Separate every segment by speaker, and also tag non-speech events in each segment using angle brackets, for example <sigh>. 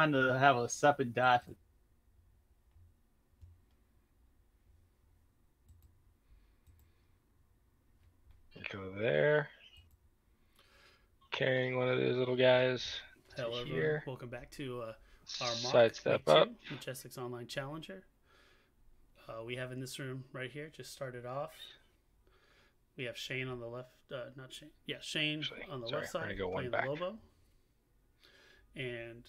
Speaker 1: trying to have a separate die.
Speaker 2: Go there. Carrying one of those little guys.
Speaker 3: Hello, everyone.
Speaker 2: here.
Speaker 3: Welcome back to uh, our mock
Speaker 2: Sidestep
Speaker 3: week
Speaker 2: up.
Speaker 3: Majestix Online Challenger. Uh, we have in this room right here, just started off. We have Shane on the left, uh, not Shane. Yeah, Shane
Speaker 2: Actually,
Speaker 3: on the
Speaker 2: sorry,
Speaker 3: left side
Speaker 2: go
Speaker 3: playing the Lobo. And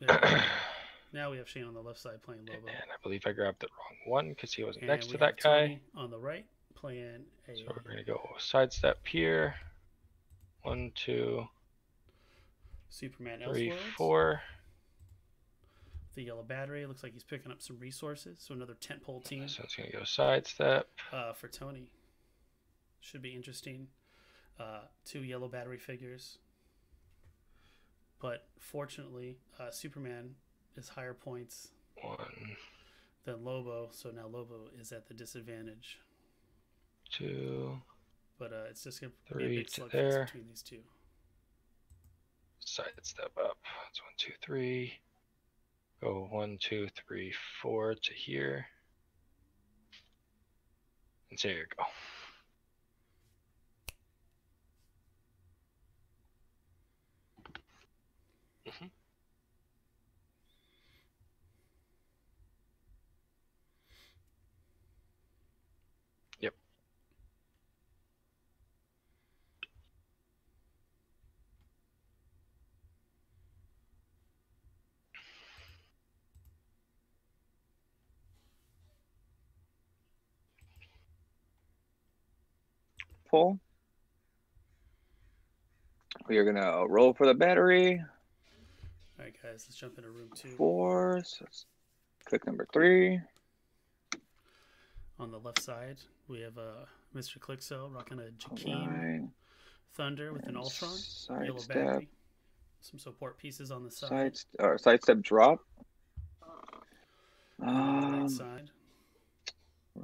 Speaker 3: Yeah, <clears throat> now we have Shane on the left side playing Lobo.
Speaker 2: And I believe I grabbed the wrong one because he wasn't
Speaker 3: And
Speaker 2: next to that
Speaker 3: have
Speaker 2: guy.
Speaker 3: Tony on the right playing a
Speaker 2: So we're gonna go sidestep here. One, two,
Speaker 3: Superman
Speaker 2: three,
Speaker 3: Elseworlds.
Speaker 2: four.
Speaker 3: The yellow battery looks like he's picking up some resources. So another tentpole team
Speaker 2: So it's gonna go sidestep.
Speaker 3: uh, for Tony. Should be interesting. Uh, two yellow battery figures. But fortunately, uh, Superman is higher points
Speaker 2: One,
Speaker 3: than Lobo, so now Lobo is at the disadvantage.
Speaker 2: two,
Speaker 3: But uh, it's just going to be
Speaker 2: Three
Speaker 3: a big
Speaker 2: to there.
Speaker 3: between these two.
Speaker 2: sidestep up. That's one, two, three. Go one, two, three, four to here. And there you go.
Speaker 4: Pull. We are gonna roll for the battery.
Speaker 3: All right, guys, let's jump into room two.
Speaker 4: Four. So let's click number three.
Speaker 3: On the left side, we have uh, Mr. Clixo rocking a
Speaker 4: All
Speaker 3: Jakeem
Speaker 4: right.
Speaker 3: Thunder with an
Speaker 4: and
Speaker 3: Ultron. Yellow
Speaker 4: Sidestep.
Speaker 3: battery. Some support pieces on the side.
Speaker 4: Side. Or sidestep drop.
Speaker 3: and on the
Speaker 4: Um,
Speaker 3: right side.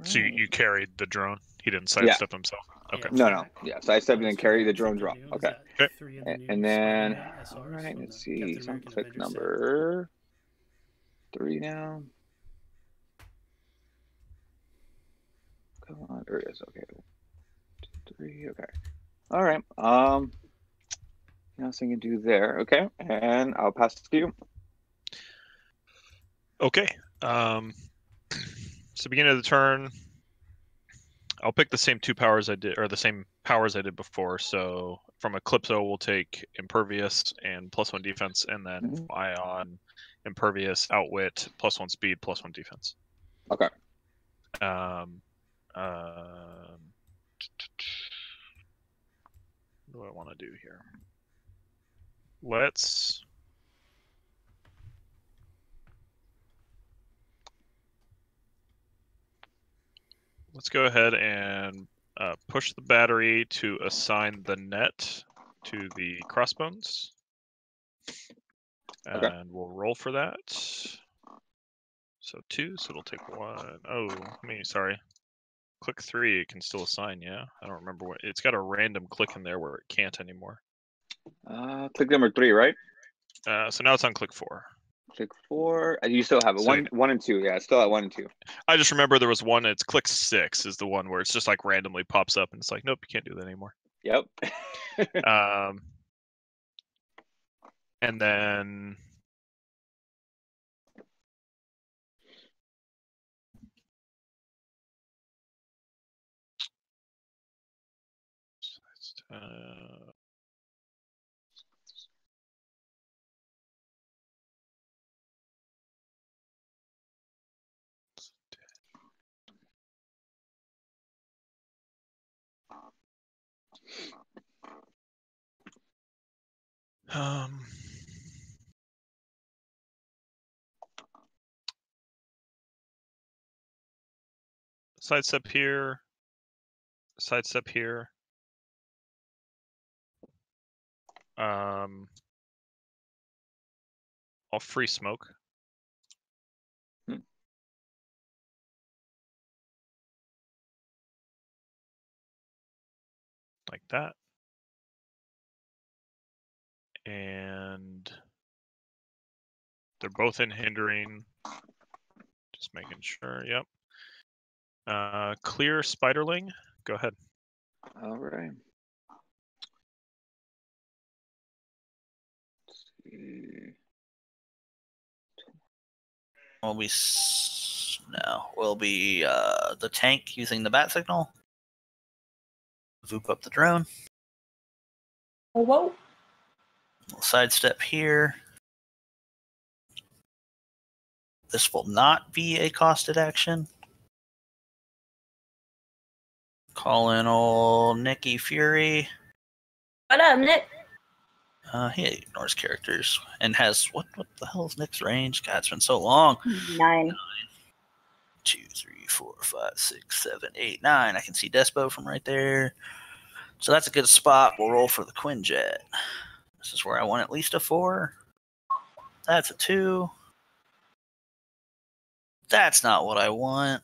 Speaker 5: So you, you carried the drone. He didn't sidestep himself. Okay.
Speaker 4: No, no. Yeah, sidestep and then carry the drone drop.
Speaker 3: Something new.
Speaker 4: Okay.
Speaker 5: Okay.
Speaker 3: three of the
Speaker 4: A-
Speaker 3: new
Speaker 4: And then, all right, let's see.
Speaker 3: Captain
Speaker 4: So I'm click number three now. Come on, there it is. Okay, Two, three. Okay, all right. Um, nothing to do there. Okay, and I'll pass it to you.
Speaker 5: Okay. Um, <clears throat> so beginning of the turn, I'll pick the same two powers I did, or the same powers I did before. So from Eclipso, we'll take Impervious and plus one defense, and then
Speaker 4: Mhm.
Speaker 5: Ion, Impervious, Outwit, plus one speed, plus one defense.
Speaker 4: Okay.
Speaker 5: Um, um, what do I want to do here? Let's. Let's go ahead and uh, push the battery to assign the net to the crossbones. And
Speaker 4: Okay.
Speaker 5: we'll roll for that. So two, so it'll take one. Oh, me, sorry. Click three, it can still assign, yeah? I don't remember what. It's got a random click in there where it can't anymore.
Speaker 4: Uh, click number three, right?
Speaker 5: Uh, so now it's on click four.
Speaker 4: Click four. Uh, You still have it.
Speaker 5: So-
Speaker 4: One, one and two. Yeah, still at one and two.
Speaker 5: I just remember there was one, it's click six is the one where it's just like randomly pops up and it's like, nope, you can't do that anymore.
Speaker 4: Yep. <laughs>
Speaker 5: Um, and then uh, um sidestep here sidestep here. Um I'll free smoke.
Speaker 4: Hmm.
Speaker 5: like that and they're both in hindering. Just making sure. Yep. Uh, clear spiderling. Go ahead.
Speaker 4: All right. Let's see.
Speaker 6: Will be s- no. Will be uh, the tank using the bat signal. Voop up the drone.
Speaker 7: Whoa.
Speaker 6: We'll sidestep here. This will not be a costed action. Call in old Nicky Fury.
Speaker 7: What up, Nick?
Speaker 6: Uh, he ignores characters and has what? What the hell is Nick's range? God, it's been so long.
Speaker 7: Nine.
Speaker 6: Two, three, four, five, six, seven, eight, nine. I can see Despo from right there. So that's a good spot. We'll roll for the Quinjet. This is where I want at least a four. That's a two. That's not what I want.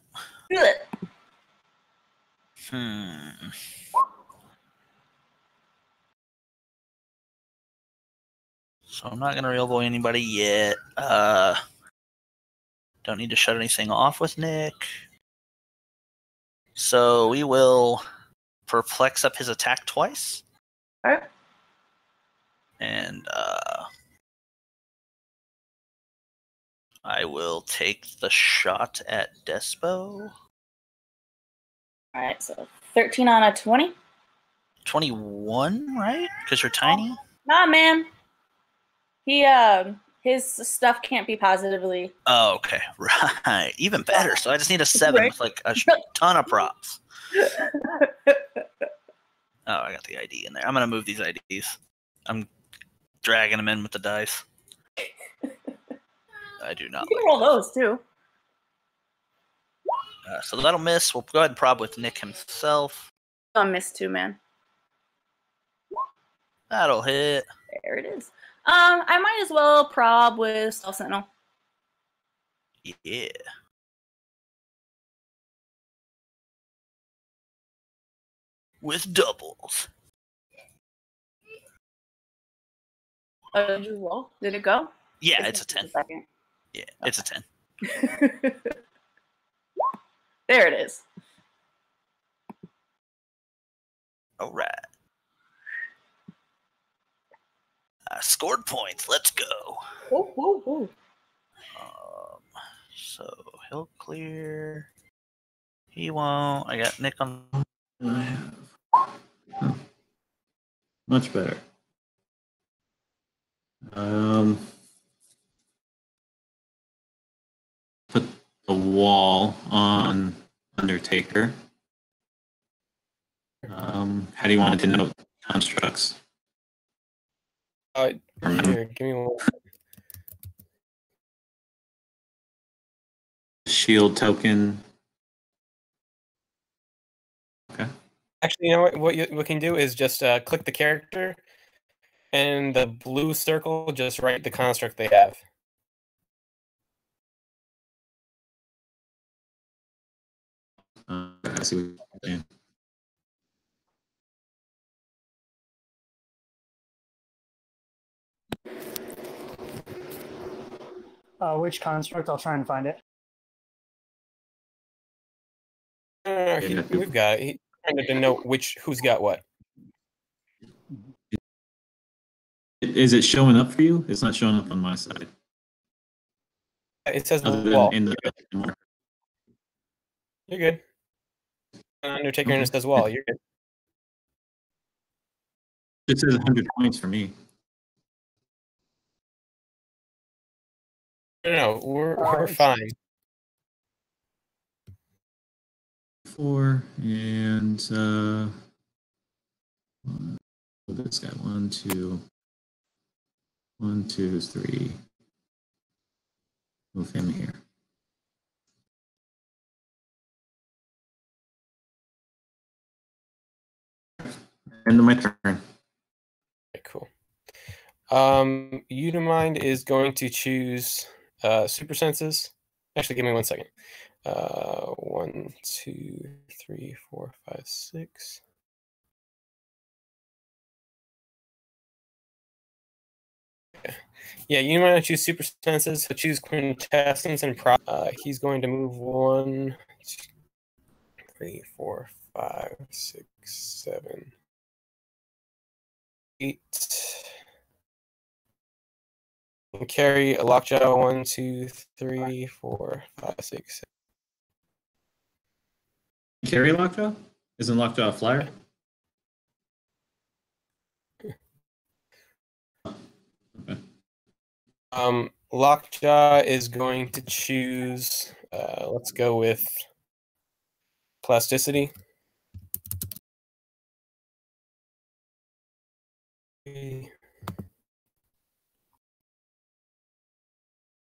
Speaker 6: Hmm. So I'm not gonna real boy anybody yet. Uh, don't need to shut anything off with Nick. So we will perplex up his attack twice.
Speaker 7: Alright.
Speaker 6: And uh, I will take the shot at Despo.
Speaker 7: Alright, so 13 on a 20.
Speaker 6: 21, right? Because you're tiny.
Speaker 7: Nah, man. He, um, his stuff can't be positively.
Speaker 6: Oh, okay. <laughs> Right. Even better. So I just need a seven
Speaker 7: Right.
Speaker 6: with like a <laughs> ton of props. Oh, I got the ID in there. I'm gonna move these IDs. I'm dragging them in with the dice. <laughs> I do not.
Speaker 7: You can
Speaker 6: Like
Speaker 7: roll those too.
Speaker 6: uh, so that'll miss. We'll go ahead and prob with Nick himself.
Speaker 7: Don't miss two, man.
Speaker 6: That'll hit.
Speaker 7: There it is. Um, I might as well prob with Stealth Sentinel.
Speaker 6: Yeah. With doubles.
Speaker 7: Oh, did you roll? Did it go?
Speaker 6: Yeah, it's a ten.
Speaker 7: Second.
Speaker 6: Yeah, it's a ten. <laughs>
Speaker 7: there it is.
Speaker 6: All right. I scored points. Let's go.
Speaker 7: Ooh, ooh, ooh.
Speaker 6: Um, so he'll clear. He won't. I got Nick on.
Speaker 8: I have. Oh. Much better. Um, put a wall on Undertaker. Um, how do you want to denote constructs?
Speaker 9: Uh, here, give me one.
Speaker 8: Shield token. Okay.
Speaker 9: Actually, you know what? What you what can do is just uh, click the character, and the blue circle just write the construct they have.
Speaker 8: Uh, I see what you're saying.
Speaker 10: Uh, which construct? I'll try and find it.
Speaker 9: No, no, no, he- we've got it. He, trying to denote which who's got what.
Speaker 8: Is it showing up for you? It's not showing up on my side.
Speaker 9: It says
Speaker 8: Other than
Speaker 9: wall.
Speaker 8: in the
Speaker 9: You're good. Undertaker and it says wall. You're good.
Speaker 8: It says 100 points for me.
Speaker 9: No, no, we're we're fine.
Speaker 8: Four and uh, this guy one, two, one, two, three. Move him here. End of my turn.
Speaker 9: Okay, cool. Um, Unimind is going to choose uh, super senses. Actually, give me one second. Uh, one, two, three, four, five, six. Yeah, you might choose super senses. So choose quintessence and pro. Uh, he's going to move one, two, three, four, five, six, seven, eight. And carry a lockjaw. One, two, three, four, five, six.
Speaker 8: Carry Lockjaw? Isn't Lockjaw a flyer?
Speaker 9: Um, Lockjaw is going to choose. Uh, let's go with plasticity.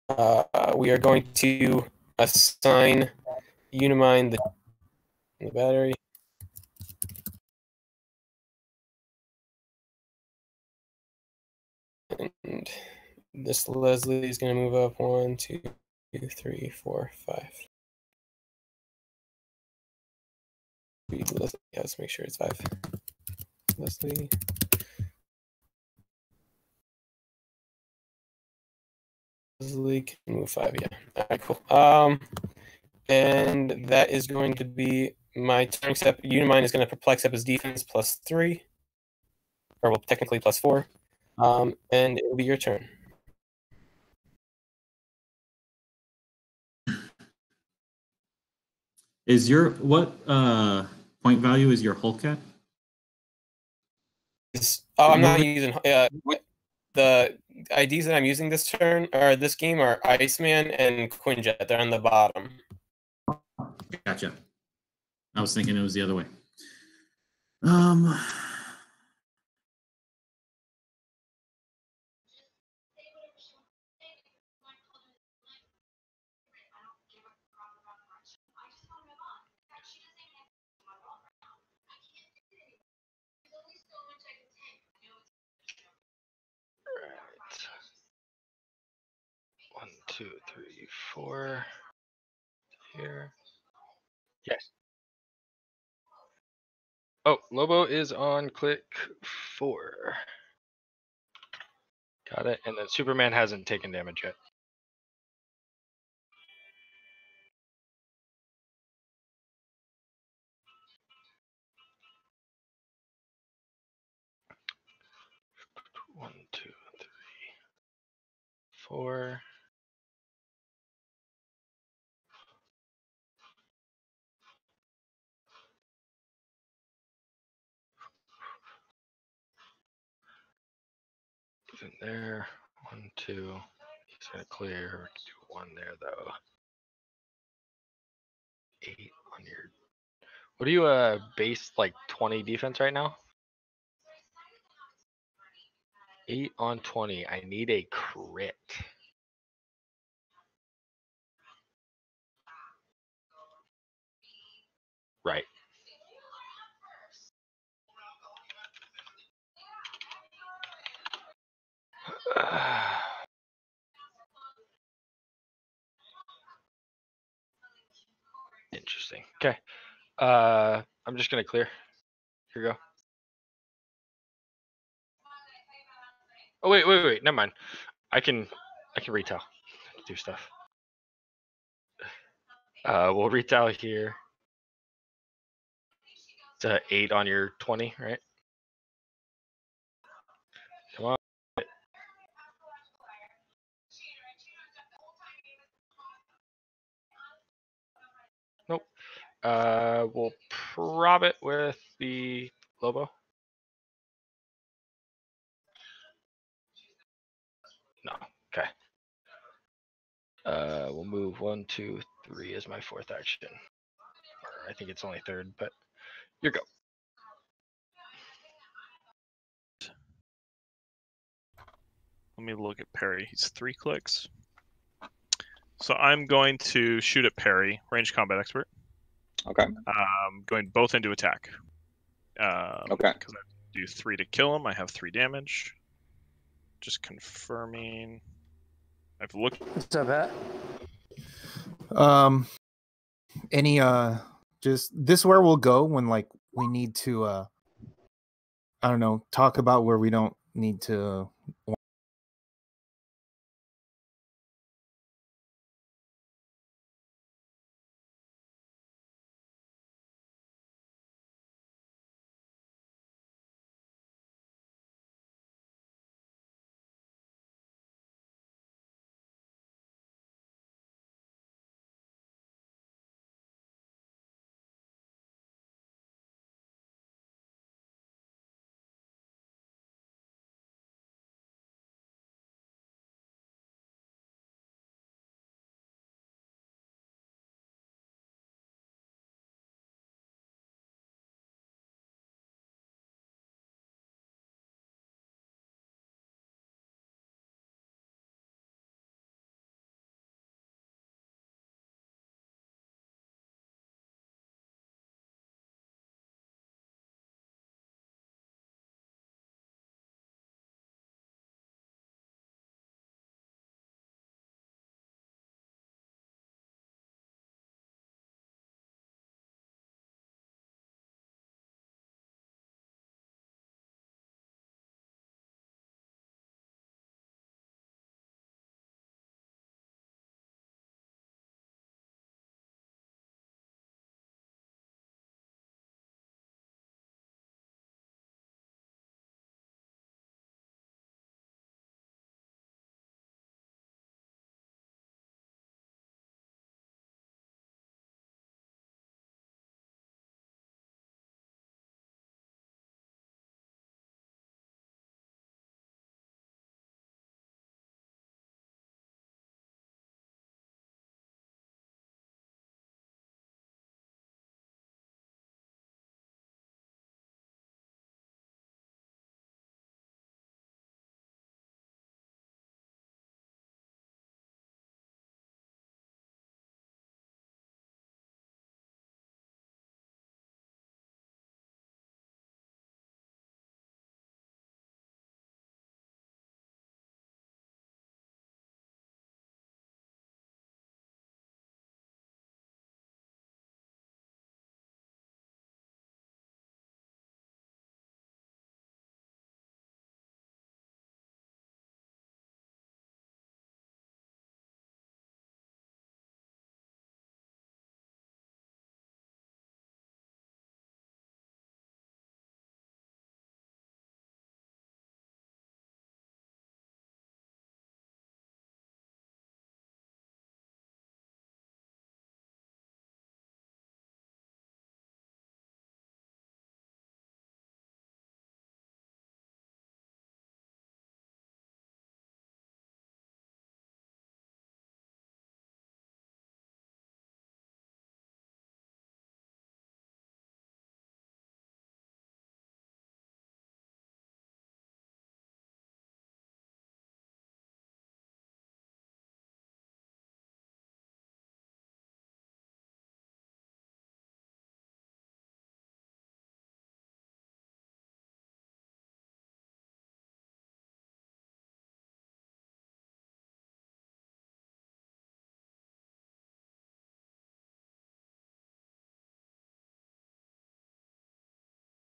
Speaker 9: Uh, we are going to assign Unimind the, the battery. And this Leslie is going to move up one, two, three, four, five. To make sure it's five. Leslie. Leslie can move five, yeah. All right, cool. Um, and that is going to be my turn. Except Unimind is going to perplex up his defense plus three, or well, technically plus four. Um, and it will be your turn.
Speaker 8: Is your what uh point value is your Hulk at?
Speaker 9: Oh, I'm not using uh, the IDs that I'm using this turn or this game are Iceman and Quinjet. They're on the bottom.
Speaker 8: Gotcha. I was thinking it was the other way. Um
Speaker 2: two, three, four. Here. Yes. Oh, Lobo is on click four. Got it. And then Superman hasn't taken damage yet. One, two, three, four. Even there. One, two. He's gonna clear. Do one there though. Eight on your. What do you uh base like twenty defense right now? Eight on twenty. I need a crit. Right. <sighs> Interesting. Okay. Uh, I'm just gonna clear. Here we go. Oh wait, wait, wait. Never mind. I can, I can retail. Do stuff. Uh, we'll retail here. It's a eight on your twenty, right? Uh, we'll prob it with the Lobo. No. Okay. Uh, we'll move one, two, three as my fourth action. Or I think it's only third, but you go.
Speaker 5: Let me look at Perry. He's three clicks. So I'm going to shoot at Perry, range combat expert.
Speaker 4: Okay.
Speaker 5: Um, going both into attack. Um,
Speaker 4: Okay.
Speaker 5: Because I do three to kill him. I have three damage. Just confirming. I've looked.
Speaker 10: What's up, Pat?
Speaker 11: Um, any uh, just this where we'll go when like we need to uh, I don't know, talk about where we don't need to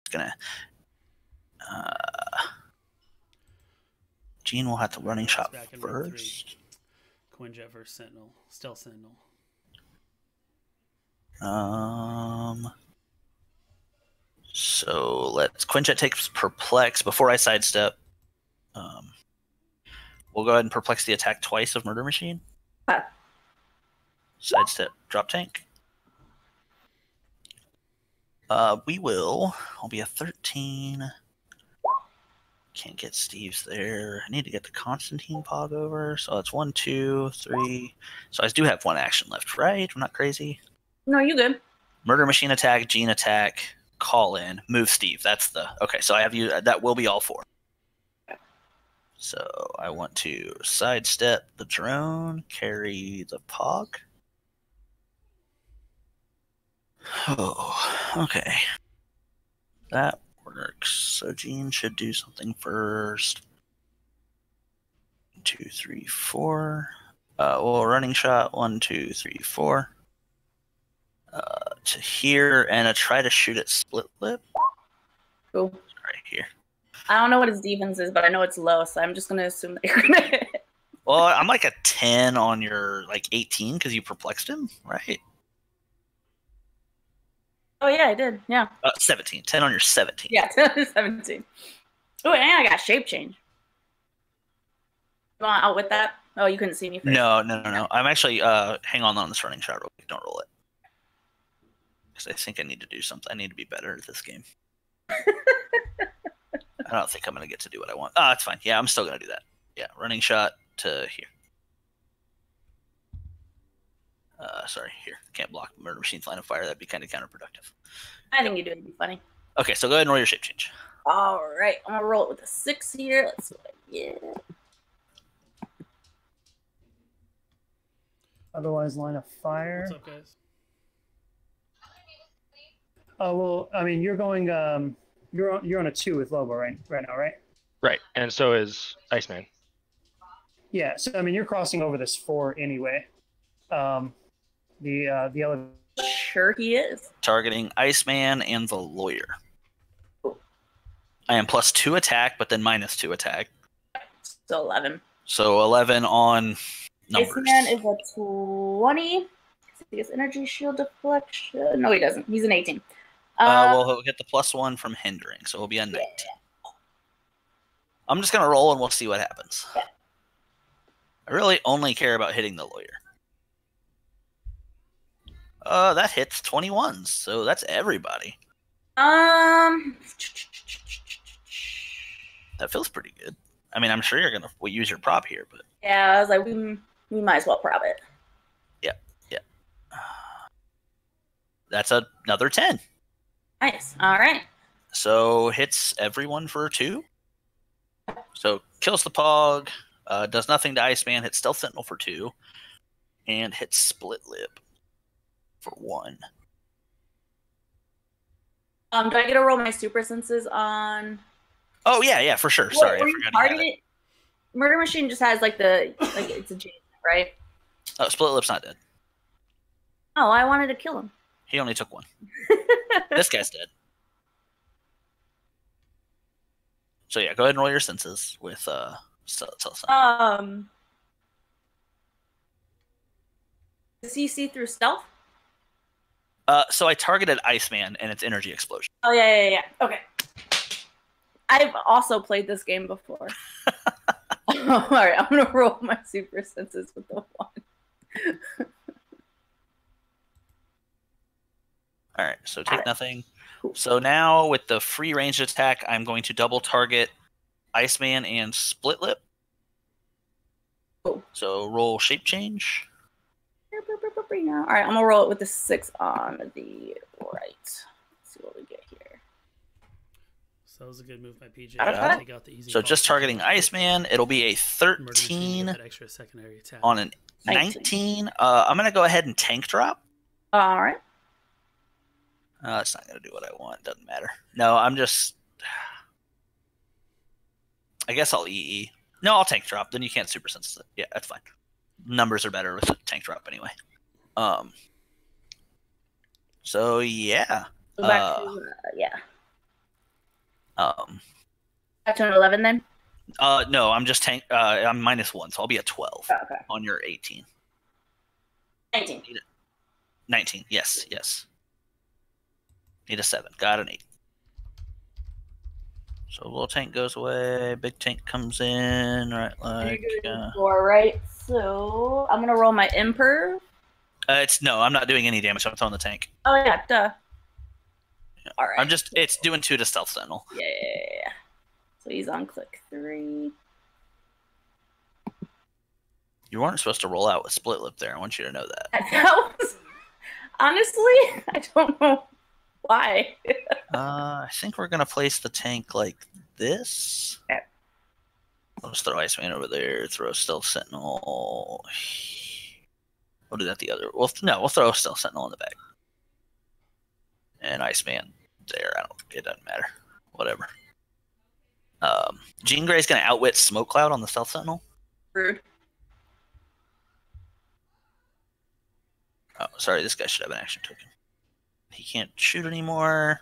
Speaker 6: gonna. Uh, Jean will have to running
Speaker 3: It's
Speaker 6: shot
Speaker 3: back in round three.
Speaker 6: first.
Speaker 3: Quinjet versus Sentinel. Stealth Sentinel.
Speaker 6: Um. So let's Quinjet takes perplex before I sidestep. Um, we'll go ahead and perplex the attack twice of Murder Machine.
Speaker 7: Okay.
Speaker 6: Sidestep, drop tank. Uh, we will. I'll be a thirteen. Can't get Steve's there. I need to get the Constantine pog over. So that's one, two, three. So I do have one action left, right? I'm not crazy.
Speaker 7: No, you good.
Speaker 6: Murder machine attack, Jean attack, call in, move Steve. That's the okay. So I have you. That will be all four. So I want to sidestep the drone, carry the pog. Oh, okay. That works. So Jean should do something first. Two, three, four. Uh, well, running shot. One, two, three, four uh, to here and uh, try to shoot at split lip
Speaker 7: Cool.
Speaker 6: right here.
Speaker 7: I don't know what his defense is, but I know it's low, so I'm just gonna assume that you're gonna hit. <laughs>
Speaker 6: Well, I'm like a 10 on your like 18 because you perplexed him, right?
Speaker 7: Oh yeah, I did. Yeah.
Speaker 6: Uh, 17. 10 on your 17.
Speaker 7: Yeah, <laughs> 17. Oh, and I got shape change. You want out with that? Oh, you couldn't see me. First.
Speaker 6: No, no, no, no. I'm actually uh hang on on this running shot real quick. Don't roll it. Because I think I need to do something. I need to be better at this game. <laughs> I don't think I'm gonna get to do what I want. Ah, it's fine. Yeah, I'm still gonna do that. Yeah, running shot to here. Uh, sorry, here. Can't block murder machine's line of fire. That'd be kind of counterproductive.
Speaker 7: I think you do. It'd be funny.
Speaker 6: Okay, so go ahead and roll your shape change.
Speaker 7: All right, I'm gonna roll it with a six here. Let's see what I get.
Speaker 10: Otherwise, line of fire.
Speaker 3: What's up, guys?
Speaker 10: Oh well, I mean, you're going. Um, you're on. You're on a two with Lobo right right now, right?
Speaker 2: Right, and so is Iceman.
Speaker 10: Yeah. So I mean, you're crossing over this four anyway. Um, the uh, the other.
Speaker 7: Sure, he is.
Speaker 6: Targeting Iceman and the lawyer. I am plus two attack, but then minus two attack.
Speaker 7: So eleven.
Speaker 6: So 11 on numbers.
Speaker 7: Iceman is a twenty. He has energy shield deflection. No, he doesn't. He's an eighteen.
Speaker 6: Uh,
Speaker 7: Uh,
Speaker 6: well, he'll get the plus one from hindering, so he'll be a 19. I'm just going to roll and we'll see what happens. I really only care about hitting the lawyer. Uh, that hits 21s, so that's everybody.
Speaker 7: um,
Speaker 6: That feels pretty good. I mean, I'm sure you're going to we use your prop here, but
Speaker 7: yeah, I was like, we we might as well prop it. Yep, yep.
Speaker 6: That's a- another 10.
Speaker 7: Nice. All right.
Speaker 6: So hits everyone for two. So kills the Pog, uh, does nothing to Iceman, hits Stealth Sentinel for two, and hits Split Lip for one.
Speaker 7: Um, do I get to roll my super senses on?
Speaker 6: Oh yeah, yeah, for sure. Sorry, I forgot.
Speaker 7: Murder Machine just has like the like it's a right?
Speaker 6: Oh, Split Lip's not dead.
Speaker 7: Oh, I wanted to kill him.
Speaker 6: He only took one. <laughs> this guy's dead. So yeah, go ahead and roll your senses with uh. Sentinel.
Speaker 7: Um, does he see through stealth?
Speaker 6: Uh, so I targeted Iceman and its energy explosion.
Speaker 7: Oh yeah, yeah, yeah. Okay. I've also played this game before. <laughs> <laughs> All right, I'm gonna roll my super senses with the one.
Speaker 6: All right, so take nothing. So now with the free range attack, I'm going to double target Iceman and Split Lip.
Speaker 7: Cool.
Speaker 6: So roll shape change.
Speaker 7: All right, I'm gonna roll it with the six on the right. Let's see what we get here.
Speaker 3: So that was a good move by PJ.
Speaker 7: Got it, got.
Speaker 3: Take out the easy
Speaker 6: So just targeting Iceman, it'll be a 13
Speaker 3: extra secondary attack.
Speaker 6: on an 19. Uh, I'm gonna go ahead and tank drop.
Speaker 7: All right.
Speaker 6: Uh, it's not gonna do what I want. Doesn't matter. No, I'm just. I guess I'll EE. No, I'll tank drop. Then you can't super sense it. Yeah, that's fine. Numbers are better with a tank drop anyway. Um. So yeah.
Speaker 7: Back
Speaker 6: Uh,
Speaker 7: to uh, yeah.
Speaker 6: Um,
Speaker 7: Back to an 11 then?
Speaker 6: uh, no, I'm just tank. Uh, I'm minus one, so I'll be a 12
Speaker 7: Oh, okay.
Speaker 6: on your 18.
Speaker 7: 19.
Speaker 6: 19. Yes, yes. Need a seven. Got an eight. So little tank goes away. Big tank comes in. Right, like uh,
Speaker 7: Four, right? So I'm going to roll my imperv.
Speaker 6: Uh, it's no. I'm not doing any damage. I'm throwing the tank.
Speaker 7: Oh, yeah, duh. All right.
Speaker 6: I'm just. It's doing two to stealth sentinel.
Speaker 7: Yeah, yeah, yeah. So he's on click three.
Speaker 6: You weren't supposed to roll out with split lip there. I want you to know that. <laughs>
Speaker 7: That was honestly, <laughs> I don't know why. <laughs>
Speaker 6: Uh, I think we're gonna place the tank like this.
Speaker 7: Okay.
Speaker 6: Let's throw Iceman over there. Throw Stealth Sentinel. We'll do that the other. Well, no, we'll throw Stealth Sentinel in the back. And Iceman there. I don't. It doesn't matter. Whatever. Um, Jean Grey's gonna outwit Smoke Cloud on the Stealth Sentinel.
Speaker 7: Rude.
Speaker 6: Oh, sorry. This guy should have an action token. He can't shoot anymore.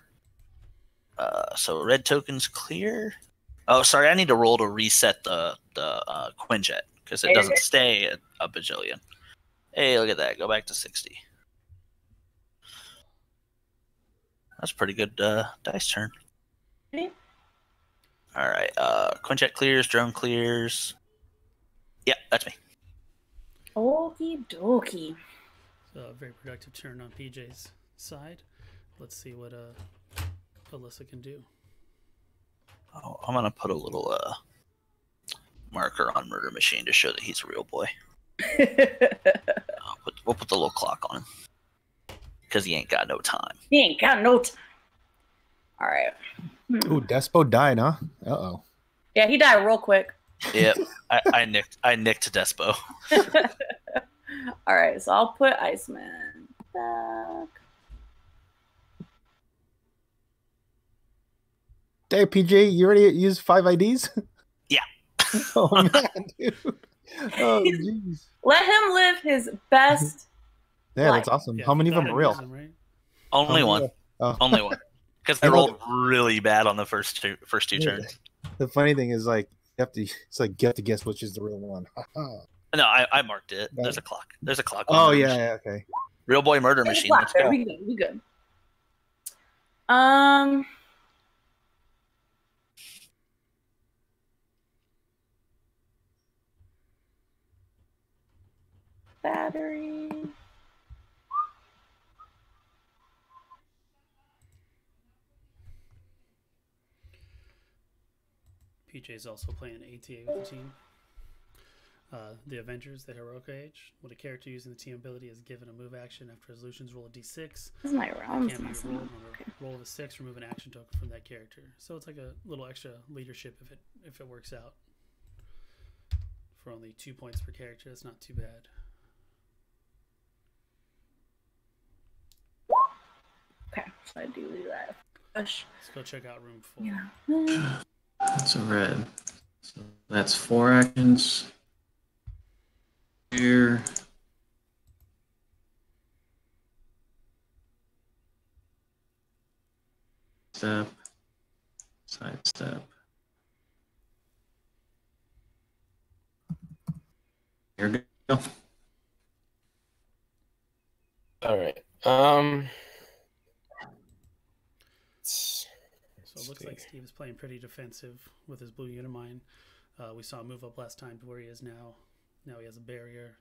Speaker 6: Uh, so red token's clear. Oh, sorry. I need to roll to reset the the uh, Quinjet because it doesn't stay at a bajillion. Hey, look at that. Go back to sixty. That's pretty good uh, dice turn.
Speaker 7: Okay.
Speaker 6: All right. Uh, Quinjet clears. Drone clears. Yeah, that's me.
Speaker 7: Okie dokie.
Speaker 3: So a very productive turn on PJ's side. Let's see what uh Alyssa can do.
Speaker 6: Oh, I'm gonna put a little uh marker on Murder Machine to show that he's a real boy. <laughs> I'll put, we'll put the little clock on him because he ain't got no time.
Speaker 7: He ain't got no. time. All right. Hmm.
Speaker 11: Ooh, Despo died, huh? Uh oh.
Speaker 7: Yeah, he died real quick.
Speaker 6: Yep, <laughs> I, I nicked I nicked Despo. <laughs>
Speaker 7: All right, so I'll put Iceman back.
Speaker 11: Hey, PJ, you already used five IDs?
Speaker 6: Yeah. <laughs>
Speaker 11: oh man, dude. Oh jeez.
Speaker 7: Let him live his best. <laughs>
Speaker 11: Yeah, that's awesome. How many of them are real?
Speaker 6: Only
Speaker 11: Oh,
Speaker 6: one.
Speaker 11: yeah. Oh.
Speaker 6: Only one. <laughs> Because they rolled really bad on the first two first two
Speaker 11: Yeah.
Speaker 6: turns.
Speaker 11: The funny thing is, like, you have to. It's like you have to guess which is the real one. <laughs>
Speaker 6: No, I, I marked it. There's a clock. There's a clock.
Speaker 11: oh yeah, yeah, okay.
Speaker 6: Real boy murder
Speaker 7: It's
Speaker 6: machine.
Speaker 7: black,
Speaker 6: Let's go.
Speaker 7: We good. We good. Um. Battery.
Speaker 3: PJ is also playing ATA with the team. Uh, the Avengers, the Heroic Age. When a character using the team ability is given a move action after resolutions, roll a d6.
Speaker 7: This is my rounds
Speaker 3: Can
Speaker 7: messing
Speaker 3: rolled
Speaker 7: up.
Speaker 3: roll of a six. Remove an action token from that character. So it's like a little extra leadership if it if it works out. For only two points per character, that's not too bad.
Speaker 7: Okay, so I do do that. Push.
Speaker 3: Let's go check out room four.
Speaker 7: Yeah.
Speaker 8: That's a red. So that's four actions. Here. Step. Side step. Here we go.
Speaker 9: All right. Um.
Speaker 3: So it looks like Steve is playing pretty defensive with his blue Unimind. Uh, we saw him move up last time to where he is now. Now he has a barrier.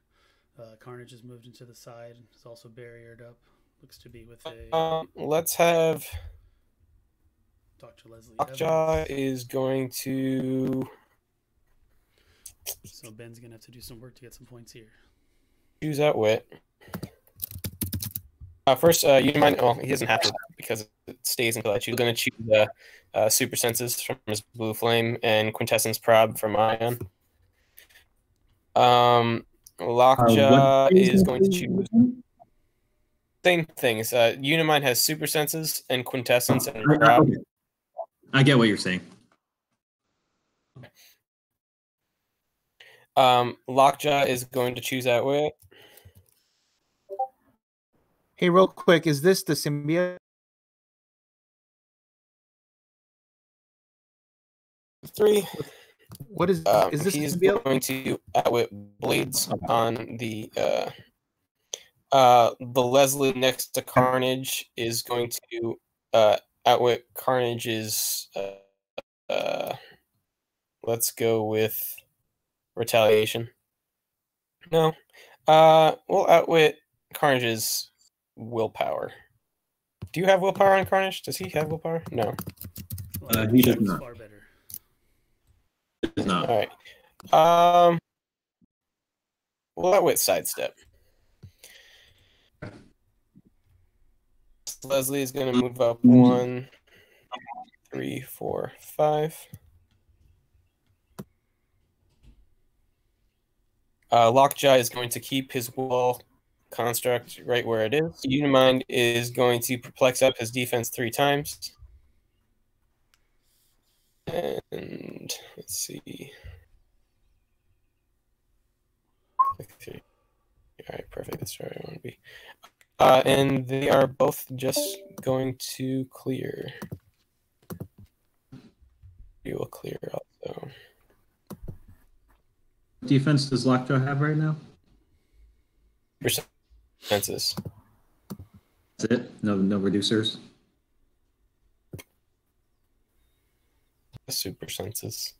Speaker 3: Uh, Carnage has moved into the side. He's also barriered up. Looks to be with a
Speaker 9: Um, let's have
Speaker 3: Dr. Leslie
Speaker 9: Lockjaw is going to
Speaker 3: So Ben's gonna have to do some work to get some points here.
Speaker 9: choose out wit. Uh, first, uh, you mind? Oh, he doesn't have to because it stays until I choose. Going to choose uh, uh, super senses from his blue flame and quintessence prob from Ion. Um, Lockjaw is going to choose same things. Uh, Unimind has super senses and quintessence and prob.
Speaker 8: I get what you're saying.
Speaker 9: Um, Lockjaw is going to choose that way.
Speaker 11: Hey, real quick, is this the symbiote?
Speaker 9: Three.
Speaker 11: What is
Speaker 9: Um,
Speaker 11: is this
Speaker 9: he's
Speaker 11: gonna be a-
Speaker 9: going to outwit blades on the uh, uh, the Leslie next to Carnage is going to uh, outwit Carnage's. Uh, uh, let's go with retaliation. No, uh, we'll outwit Carnage's willpower. Do you have willpower on Carnage? Does he have willpower? No.
Speaker 8: Uh, he does not.
Speaker 3: Far
Speaker 8: not.
Speaker 9: All right. Um, we'll outwit sidestep. Leslie is going to move up one, three, four, five. Uh, Lockjaw is going to keep his wall construct right where it is. Unimind is going to perplex up his defense three times. And let's see. Okay. All right, perfect. That's where I want to be. Uh, and they are both just going to clear. We will clear also.
Speaker 8: Defense does Lockjaw have right now?
Speaker 9: Fences.
Speaker 8: That's it? No, no reducers?
Speaker 9: Super senses.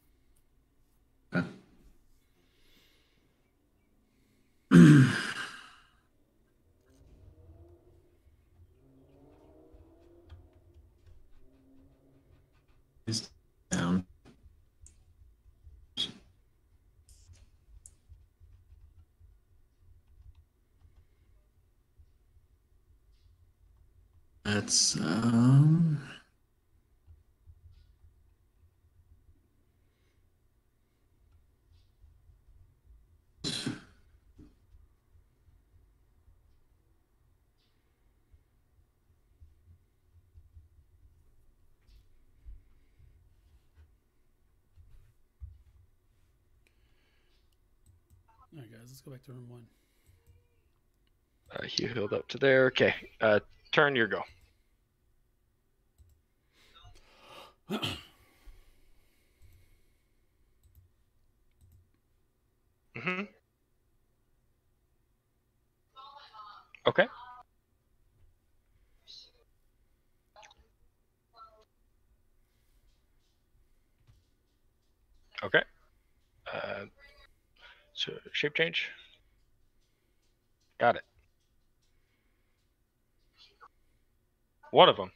Speaker 8: Down. That's um
Speaker 3: go back to room one.
Speaker 2: Uh, you healed up to there. Okay. Uh, turn your go. <clears throat> hmm Okay. Okay. Uh, so shape change. Got it. One of them.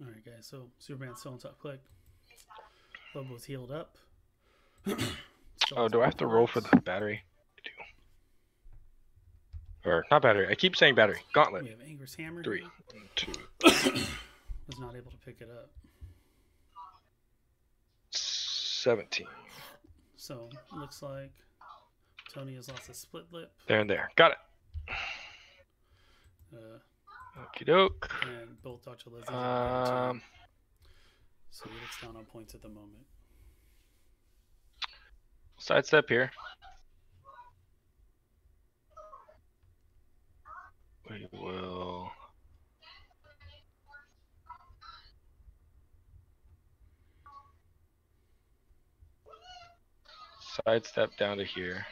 Speaker 3: All right, guys. So Superman's still on top click. Lobo's healed up. <clears throat>
Speaker 2: Oh, do I have to roll for the battery? Or not battery. I keep saying battery. Gauntlet.
Speaker 3: We have Anger's hammer.
Speaker 2: Three, two, <coughs>
Speaker 3: Was not able to pick it up.
Speaker 2: seventeen.
Speaker 3: So looks like Tony has lost a split lip.
Speaker 2: There and there. Got it.
Speaker 3: Uh,
Speaker 2: Okie doke.
Speaker 3: and both Dr. Leslie's are down
Speaker 2: Um.
Speaker 3: So he looks down on points at the moment.
Speaker 2: sidestep here. We will. Sidestep down to here.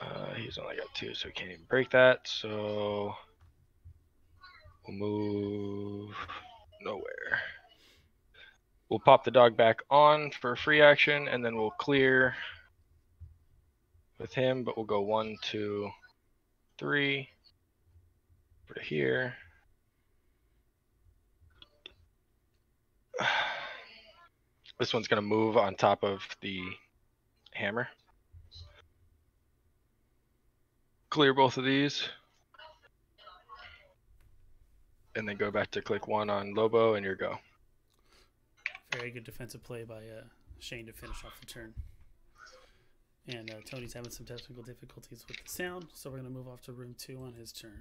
Speaker 2: Uh, he's only got two, so he can't even break that. So we'll move nowhere. We'll pop the dog back on for free action, and then we'll clear with him. But we'll go one, two, three. Over to here. <sighs> This one's gonna move on top of the hammer. Clear both of these. And then go back to click one on Lobo and your go.
Speaker 3: Very good defensive play by uh, Shane to finish off the turn. And uh, Tony's having some technical difficulties with the sound, so we're going to move off to room two on his turn.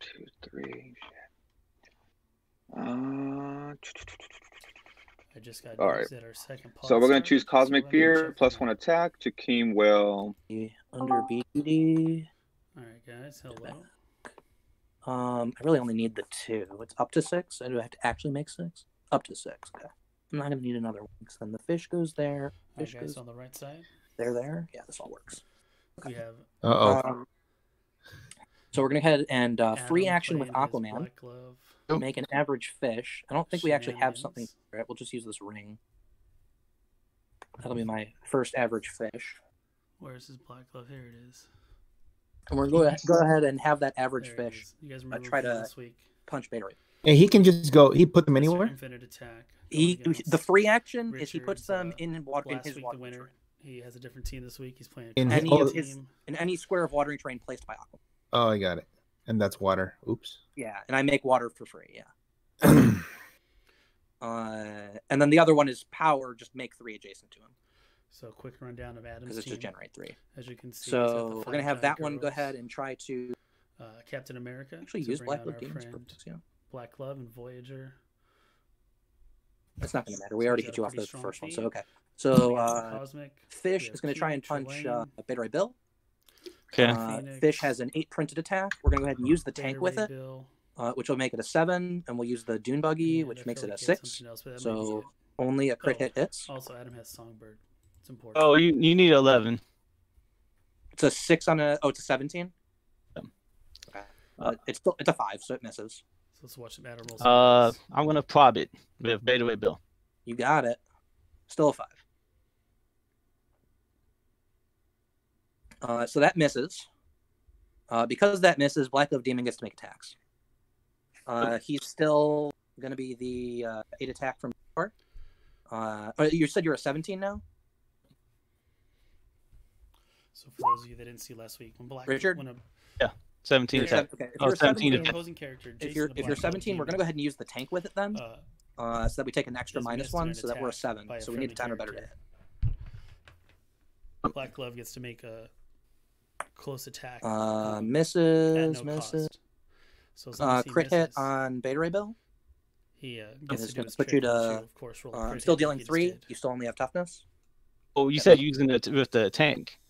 Speaker 4: Two, three. Uh,
Speaker 3: I just got
Speaker 4: All
Speaker 3: news our second
Speaker 4: so we're gonna choose
Speaker 3: started, so
Speaker 4: Cosmic Fear
Speaker 3: check
Speaker 4: plus
Speaker 3: that.
Speaker 4: one attack. Jakeem will.
Speaker 12: Under BD.
Speaker 3: All right, guys. Hello.
Speaker 12: Um, I really only need the two. It's up to six. I do I have to actually make six? Up to six. Okay. I'm not gonna need another one because then the fish goes there.
Speaker 3: All right,
Speaker 12: Fish
Speaker 3: guys.
Speaker 12: goes
Speaker 3: On the right side,
Speaker 12: there. There. Yeah, this all works.
Speaker 3: we have
Speaker 11: Uh oh.
Speaker 12: Um, so we're gonna head and uh, free action with
Speaker 3: playing his
Speaker 12: Aquaman.
Speaker 3: Black.
Speaker 12: Make an average fish. I don't think we actually have something for it. We'll just use this ring. That'll be my first average fish.
Speaker 3: Where's his black glove? Here it is.
Speaker 12: And we're going to go ahead and have that average
Speaker 3: There
Speaker 12: fish.
Speaker 3: You guys
Speaker 12: uh,
Speaker 3: remember
Speaker 12: try
Speaker 3: from
Speaker 12: to
Speaker 3: last week?
Speaker 12: punch beta ray.
Speaker 11: And he can just go. He put them anywhere.
Speaker 3: Infinite attack.
Speaker 12: He, the free action is he puts them
Speaker 3: uh,
Speaker 12: in water in
Speaker 3: last
Speaker 12: his
Speaker 3: week,
Speaker 12: water
Speaker 3: the winner. He has a different team this week. He's playing
Speaker 11: In
Speaker 3: a
Speaker 11: his-
Speaker 12: Any
Speaker 11: oh,
Speaker 12: of his in any square of watering terrain placed by Aqua.
Speaker 11: Oh, I got it. And that's water. Oops.
Speaker 12: Yeah, and I make water for free. Yeah. <clears throat> Uh, and then the other one is power. Just make three adjacent to him
Speaker 3: So quick rundown of Adam's
Speaker 12: because it's
Speaker 3: team.
Speaker 12: just generate three.
Speaker 3: As you can see, he's got the
Speaker 12: So we're gonna have that
Speaker 3: giant
Speaker 12: one go ahead and try to
Speaker 3: uh, Captain America.
Speaker 12: actually use
Speaker 3: bring
Speaker 12: Black
Speaker 3: out
Speaker 12: Widow
Speaker 3: our
Speaker 12: Demon's
Speaker 3: friend
Speaker 12: purpose. Yeah,
Speaker 3: Black Glove and Voyager.
Speaker 12: it's not gonna matter. We
Speaker 3: So
Speaker 12: already hit you off the
Speaker 3: pretty strong
Speaker 12: first one, so okay. So uh,
Speaker 3: Cosmic.
Speaker 12: Fish is gonna try and punch uh,
Speaker 3: Trelane,
Speaker 12: Bill.
Speaker 1: Okay.
Speaker 12: Uh, Fish has an eight printed attack. We're gonna go ahead and use the
Speaker 3: Beta
Speaker 12: tank with it, uh, which will make it a seven, and we'll use the Dune Buggy,
Speaker 3: and
Speaker 12: which makes
Speaker 3: feel
Speaker 12: it a
Speaker 3: like he had
Speaker 12: six.
Speaker 3: else, but that might be
Speaker 12: So only a crit
Speaker 3: Oh.
Speaker 12: hit hits.
Speaker 3: Also, Adam has Songbird. It's important.
Speaker 1: Oh, you you need eleven.
Speaker 12: It's a six on a. Oh, it's a seventeen. Okay. Uh, it's still it's a five, so it misses.
Speaker 3: So let's watch Adam roll. some
Speaker 1: Uh. I'm gonna prob it with Beta Ray Bill.
Speaker 12: You got it. Still a five. Uh, so that misses. Uh, because that misses, Black Glove Demon gets to make attacks. Uh, he's still going to be the uh, eight attack from before. Uh, oh, you said you're a 17 now?
Speaker 3: So for those of you that didn't see last week, when Black
Speaker 12: Richard?
Speaker 3: when a
Speaker 1: Seventeen
Speaker 12: You're
Speaker 1: attack.
Speaker 12: okay, if
Speaker 1: Oh,
Speaker 12: you're
Speaker 1: 17
Speaker 12: 17,
Speaker 3: an opposing character,
Speaker 12: if you're if you're 17, we're going to go ahead and use the tank with it then,
Speaker 3: uh,
Speaker 12: uh, so that we take an extra
Speaker 3: is
Speaker 12: minus
Speaker 3: missed in
Speaker 12: one, so that we're a seven.
Speaker 3: a
Speaker 12: So we need a
Speaker 3: 10
Speaker 12: or better to hit.
Speaker 3: Black Glove gets to make a close attack.
Speaker 12: Uh,
Speaker 3: um,
Speaker 12: misses,
Speaker 3: no
Speaker 12: misses.
Speaker 3: cost. So as long
Speaker 12: Uh,
Speaker 3: as he
Speaker 12: crit hit on Beta Ray Bill.
Speaker 3: He uh, gets to do
Speaker 12: going
Speaker 3: his
Speaker 12: to put you
Speaker 3: trick,
Speaker 12: to.
Speaker 3: of course, roll
Speaker 12: Uh, I'm still dealing three. You still only have toughness.
Speaker 1: Oh, you said using it with the tank.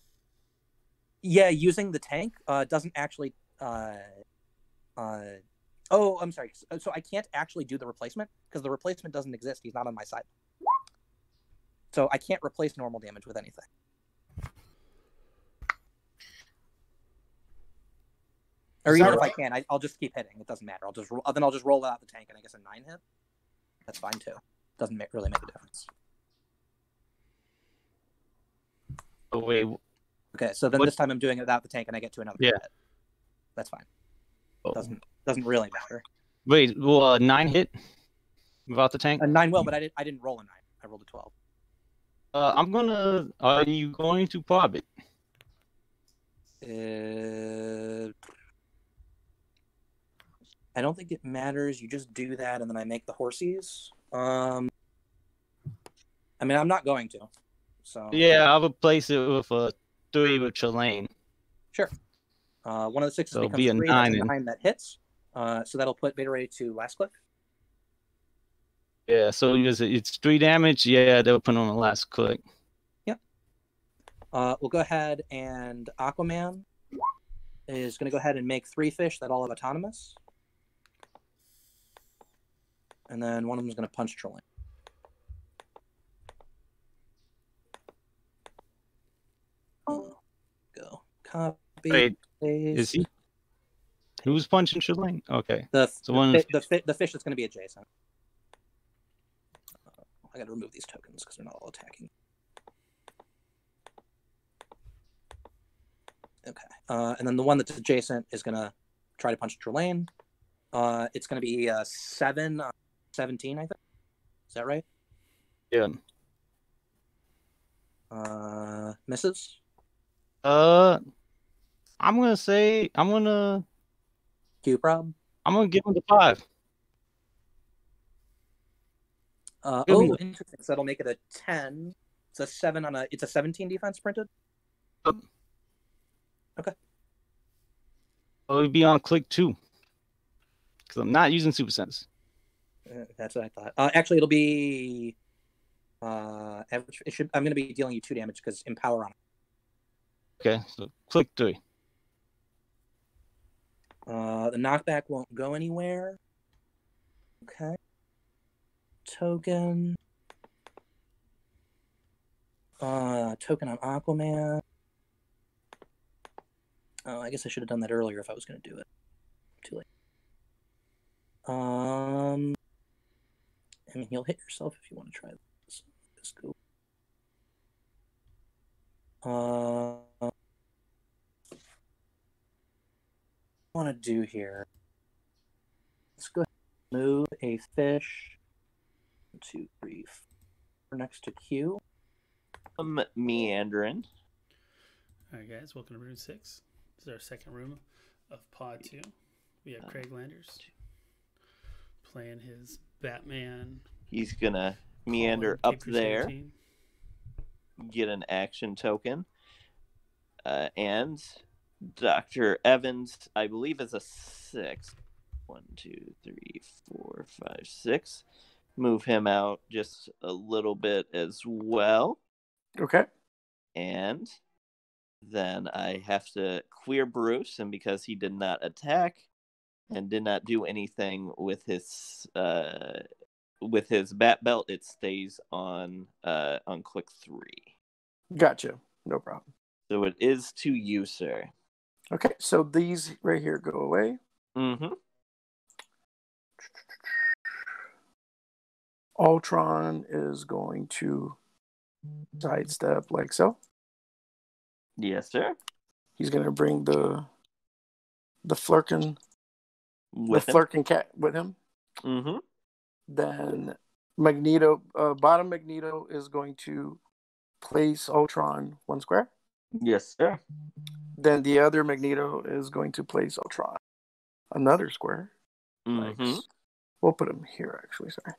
Speaker 12: Yeah, using the tank uh, doesn't actually. Uh, uh, oh, I'm sorry. So, so I can't actually do the replacement because the replacement doesn't exist. He's not on my side. So I can't replace normal damage with anything. Or even
Speaker 11: that
Speaker 12: if I can, I, I'll just keep hitting. It doesn't matter. I'll just roll, then I'll just roll out the tank, and I guess a nine hit. That's fine too. Doesn't make, really make a difference.
Speaker 1: Oh wait.
Speaker 12: Okay, so then
Speaker 1: What-
Speaker 12: this time I'm doing it without the tank, and I get to another
Speaker 1: Yeah.
Speaker 12: hit. That's fine.
Speaker 1: Oh.
Speaker 12: Doesn't doesn't really matter.
Speaker 1: Wait. Will uh, nine hit without the tank?
Speaker 12: A nine will, but I didn't. I didn't roll a nine. I rolled a twelve.
Speaker 1: Uh, I'm gonna. Are you going to pop it?
Speaker 12: Uh, I don't think it matters. You just do that, and then I make the horsies. Um, I mean, I'm not going to. So
Speaker 1: Yeah, I'll replace it with a three with Trelane.
Speaker 12: sure. Uh, one of the sixes
Speaker 1: So
Speaker 12: becomes
Speaker 1: be a
Speaker 12: three.
Speaker 1: Nine and-
Speaker 12: nine that hits. Uh, so that'll put Beta Ray to last click.
Speaker 1: Yeah, so it's, it's three damage. Yeah, they'll put on the last click.
Speaker 12: Uh, we'll go ahead and Aquaman is going to go ahead and make three fish that all have autonomous. And then one of them is going to punch Trelane. Go. Copy.
Speaker 1: Wait,
Speaker 12: paste.
Speaker 1: is he? Who's punching Trelane? Okay.
Speaker 12: The,
Speaker 1: So
Speaker 12: the,
Speaker 1: one-
Speaker 12: fi- the, fi- the fish that's going to be adjacent. Uh, I got to remove these tokens because they're not all attacking. Okay. Uh, and then the one that's adjacent is going to try to punch Trelane. Uh, it's going to be uh, 7, uh, 17, I think. Is that right?
Speaker 1: Yeah.
Speaker 12: Uh, misses.
Speaker 1: Uh, I'm gonna say I'm gonna
Speaker 12: Q prob.
Speaker 1: I'm gonna give him the five.
Speaker 12: Uh,
Speaker 1: Give me
Speaker 12: oh, interesting. So that'll make it a 10. It's a 7 on a. It's a 17 defense printed. Okay.
Speaker 1: Oh, he'd be on click two. because I'm not using super sense.
Speaker 12: That's what I thought. Uh, actually, it'll be. Uh. It should. I'm going to be dealing you two damage because empower on.
Speaker 1: Okay, so click three.
Speaker 12: Uh, the knockback won't go anywhere. Okay. Token. Uh, token on Aquaman. Oh, I guess I should have done that earlier if I was going to do it. Too late. Um, I mean, you'll hit yourself if you want to try this. This go. Uh, want to do here? Let's go ahead and move a fish. One, two, three, four next to Q.
Speaker 13: I'm meandering.
Speaker 3: All right, guys, welcome to room six. This is our second room of Pod Two. We have Craig Landers playing his Batman.
Speaker 13: He's gonna meander up there,
Speaker 3: Crusader team.
Speaker 13: get an action token, uh, and Doctor Evans, I believe, is a six. One, two, three, four, five, six. Move him out just a little bit as well.
Speaker 12: Okay.
Speaker 13: And then I have to clear Bruce, and because he did not attack and did not do anything with his uh with his bat belt, it stays on uh on click three.
Speaker 14: Gotcha. No problem.
Speaker 13: So it is to you, sir.
Speaker 14: Okay, so these right here go away.
Speaker 13: Mm-hmm.
Speaker 14: Ultron is going to sidestep like so.
Speaker 13: Yes, sir.
Speaker 14: He's going to bring the the Flerken
Speaker 13: With
Speaker 14: Flerken cat with him.
Speaker 13: Mm-hmm.
Speaker 14: Then Magneto, uh, bottom Magneto is going to place Ultron one square.
Speaker 13: Yes, sir.
Speaker 14: Then the other Magneto is going to place Ultron another square.
Speaker 13: Mm-hmm.
Speaker 14: We'll put him here, actually. Sorry,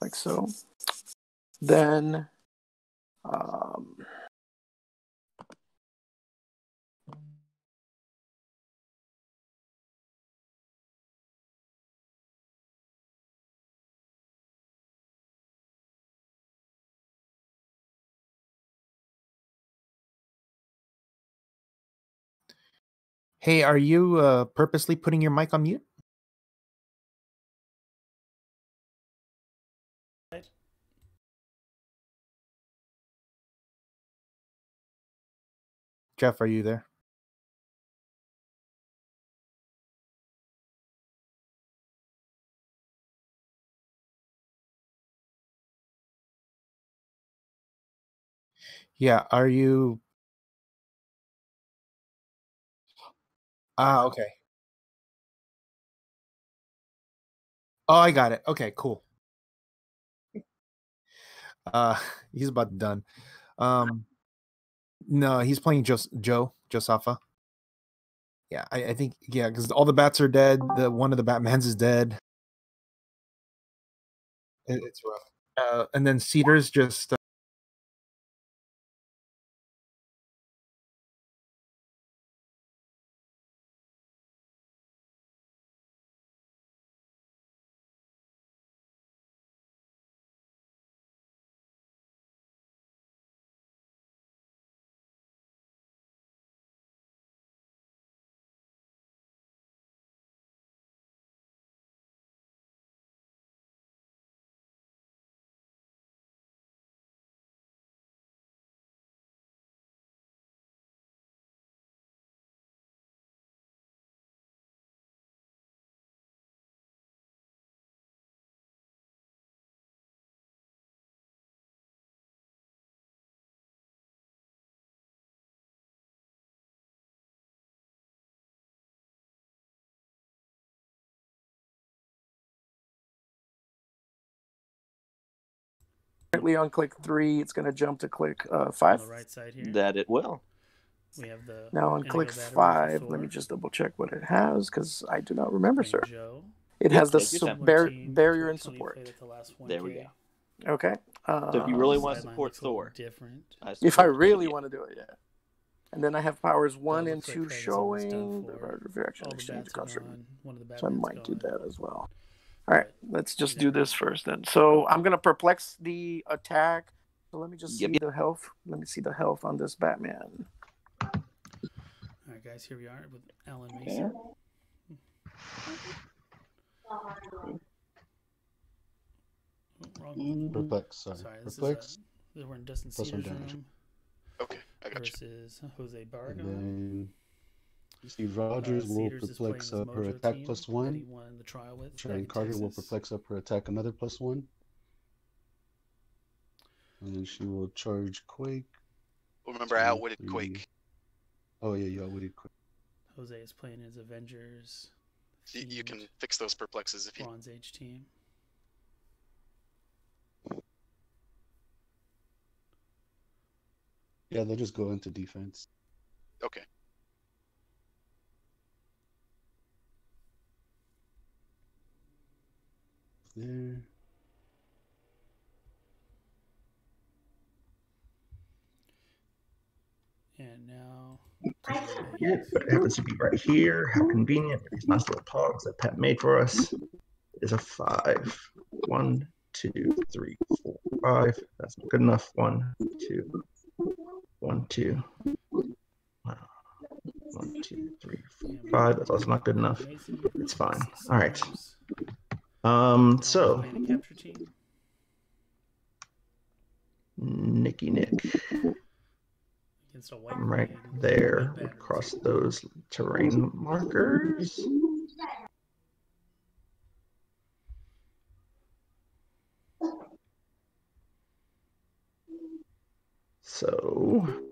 Speaker 14: like so. Then, um,
Speaker 11: Hey, are you uh, purposely putting your mic on mute? Jeff, are you there? Yeah, are you? Ah, okay. Oh, I got it. Okay, cool. Uh, <laughs> he's about done. Um, no, he's playing Jos- Joe Josafa. Yeah, I, I think yeah, because all the bats are dead. The one of the Batmans is dead. It- it's rough. Uh, and then Cedar's just.
Speaker 14: Currently on click three, it's going to jump to click uh, five.
Speaker 3: On the right side here.
Speaker 13: That it will.
Speaker 3: We have the
Speaker 14: Now on click five, let me just double check what it has because I do not remember, sir.
Speaker 3: Joe.
Speaker 14: It
Speaker 13: Yep,
Speaker 14: has the su- bar- barrier and support.
Speaker 3: the last
Speaker 13: There we
Speaker 3: 1K.
Speaker 14: Okay. Uh,
Speaker 13: So if you really want to support
Speaker 3: looks a little
Speaker 13: Thor,
Speaker 3: different.
Speaker 13: I
Speaker 14: if I really want to do it, yeah. And then I have powers one and two
Speaker 3: Craig is almost done
Speaker 14: showing.
Speaker 3: for.
Speaker 14: Or if you're actually
Speaker 3: All the
Speaker 14: exchange
Speaker 3: bats are One of the
Speaker 14: So I
Speaker 3: Batman's
Speaker 14: might do that as well. All right, let's just do this first then. So I'm gonna perplex the attack. So let me just
Speaker 13: Yep.
Speaker 14: see the health. Let me see the health on this Batman.
Speaker 3: All right, guys, here we are with Alan Mason. Oh, wrong.
Speaker 15: Perplex, sorry.
Speaker 3: Sorry, this
Speaker 15: Perplex.
Speaker 3: is uh, we're in Dustin
Speaker 15: Plus
Speaker 3: Cedars
Speaker 15: damage.
Speaker 3: room.
Speaker 16: Okay, I got you.
Speaker 3: versus Jose Barga.
Speaker 15: And then Steve Rogers uh, will
Speaker 3: Cedars is playing
Speaker 15: perplex
Speaker 3: his
Speaker 15: up her attack
Speaker 3: team
Speaker 15: one.
Speaker 3: he won the trial with
Speaker 15: Sharon
Speaker 3: in
Speaker 15: Carter will perplex up her attack another plus one. And then she will charge Quake.
Speaker 16: Remember, I
Speaker 15: two,
Speaker 16: outwitted
Speaker 15: three.
Speaker 16: Quake.
Speaker 15: Oh yeah, you outwitted Quake.
Speaker 3: Jose is playing his Avengers
Speaker 16: You, you can fix those perplexes if you.
Speaker 3: Bronze Age team.
Speaker 15: Yeah, they'll just go into defense.
Speaker 16: Okay.
Speaker 15: There.
Speaker 3: And now
Speaker 17: but it happens to be right here. How convenient. These nice little pogs that Pat made for us. Is a five. One, two, three, four, five. That's not good enough. One, two, one, two. One, two, three, four, five. That's also not good enough. It's fine. All right. Um. So,
Speaker 3: capture team.
Speaker 17: Nicky Nick.
Speaker 3: Against a white
Speaker 17: right there across those terrain markers. So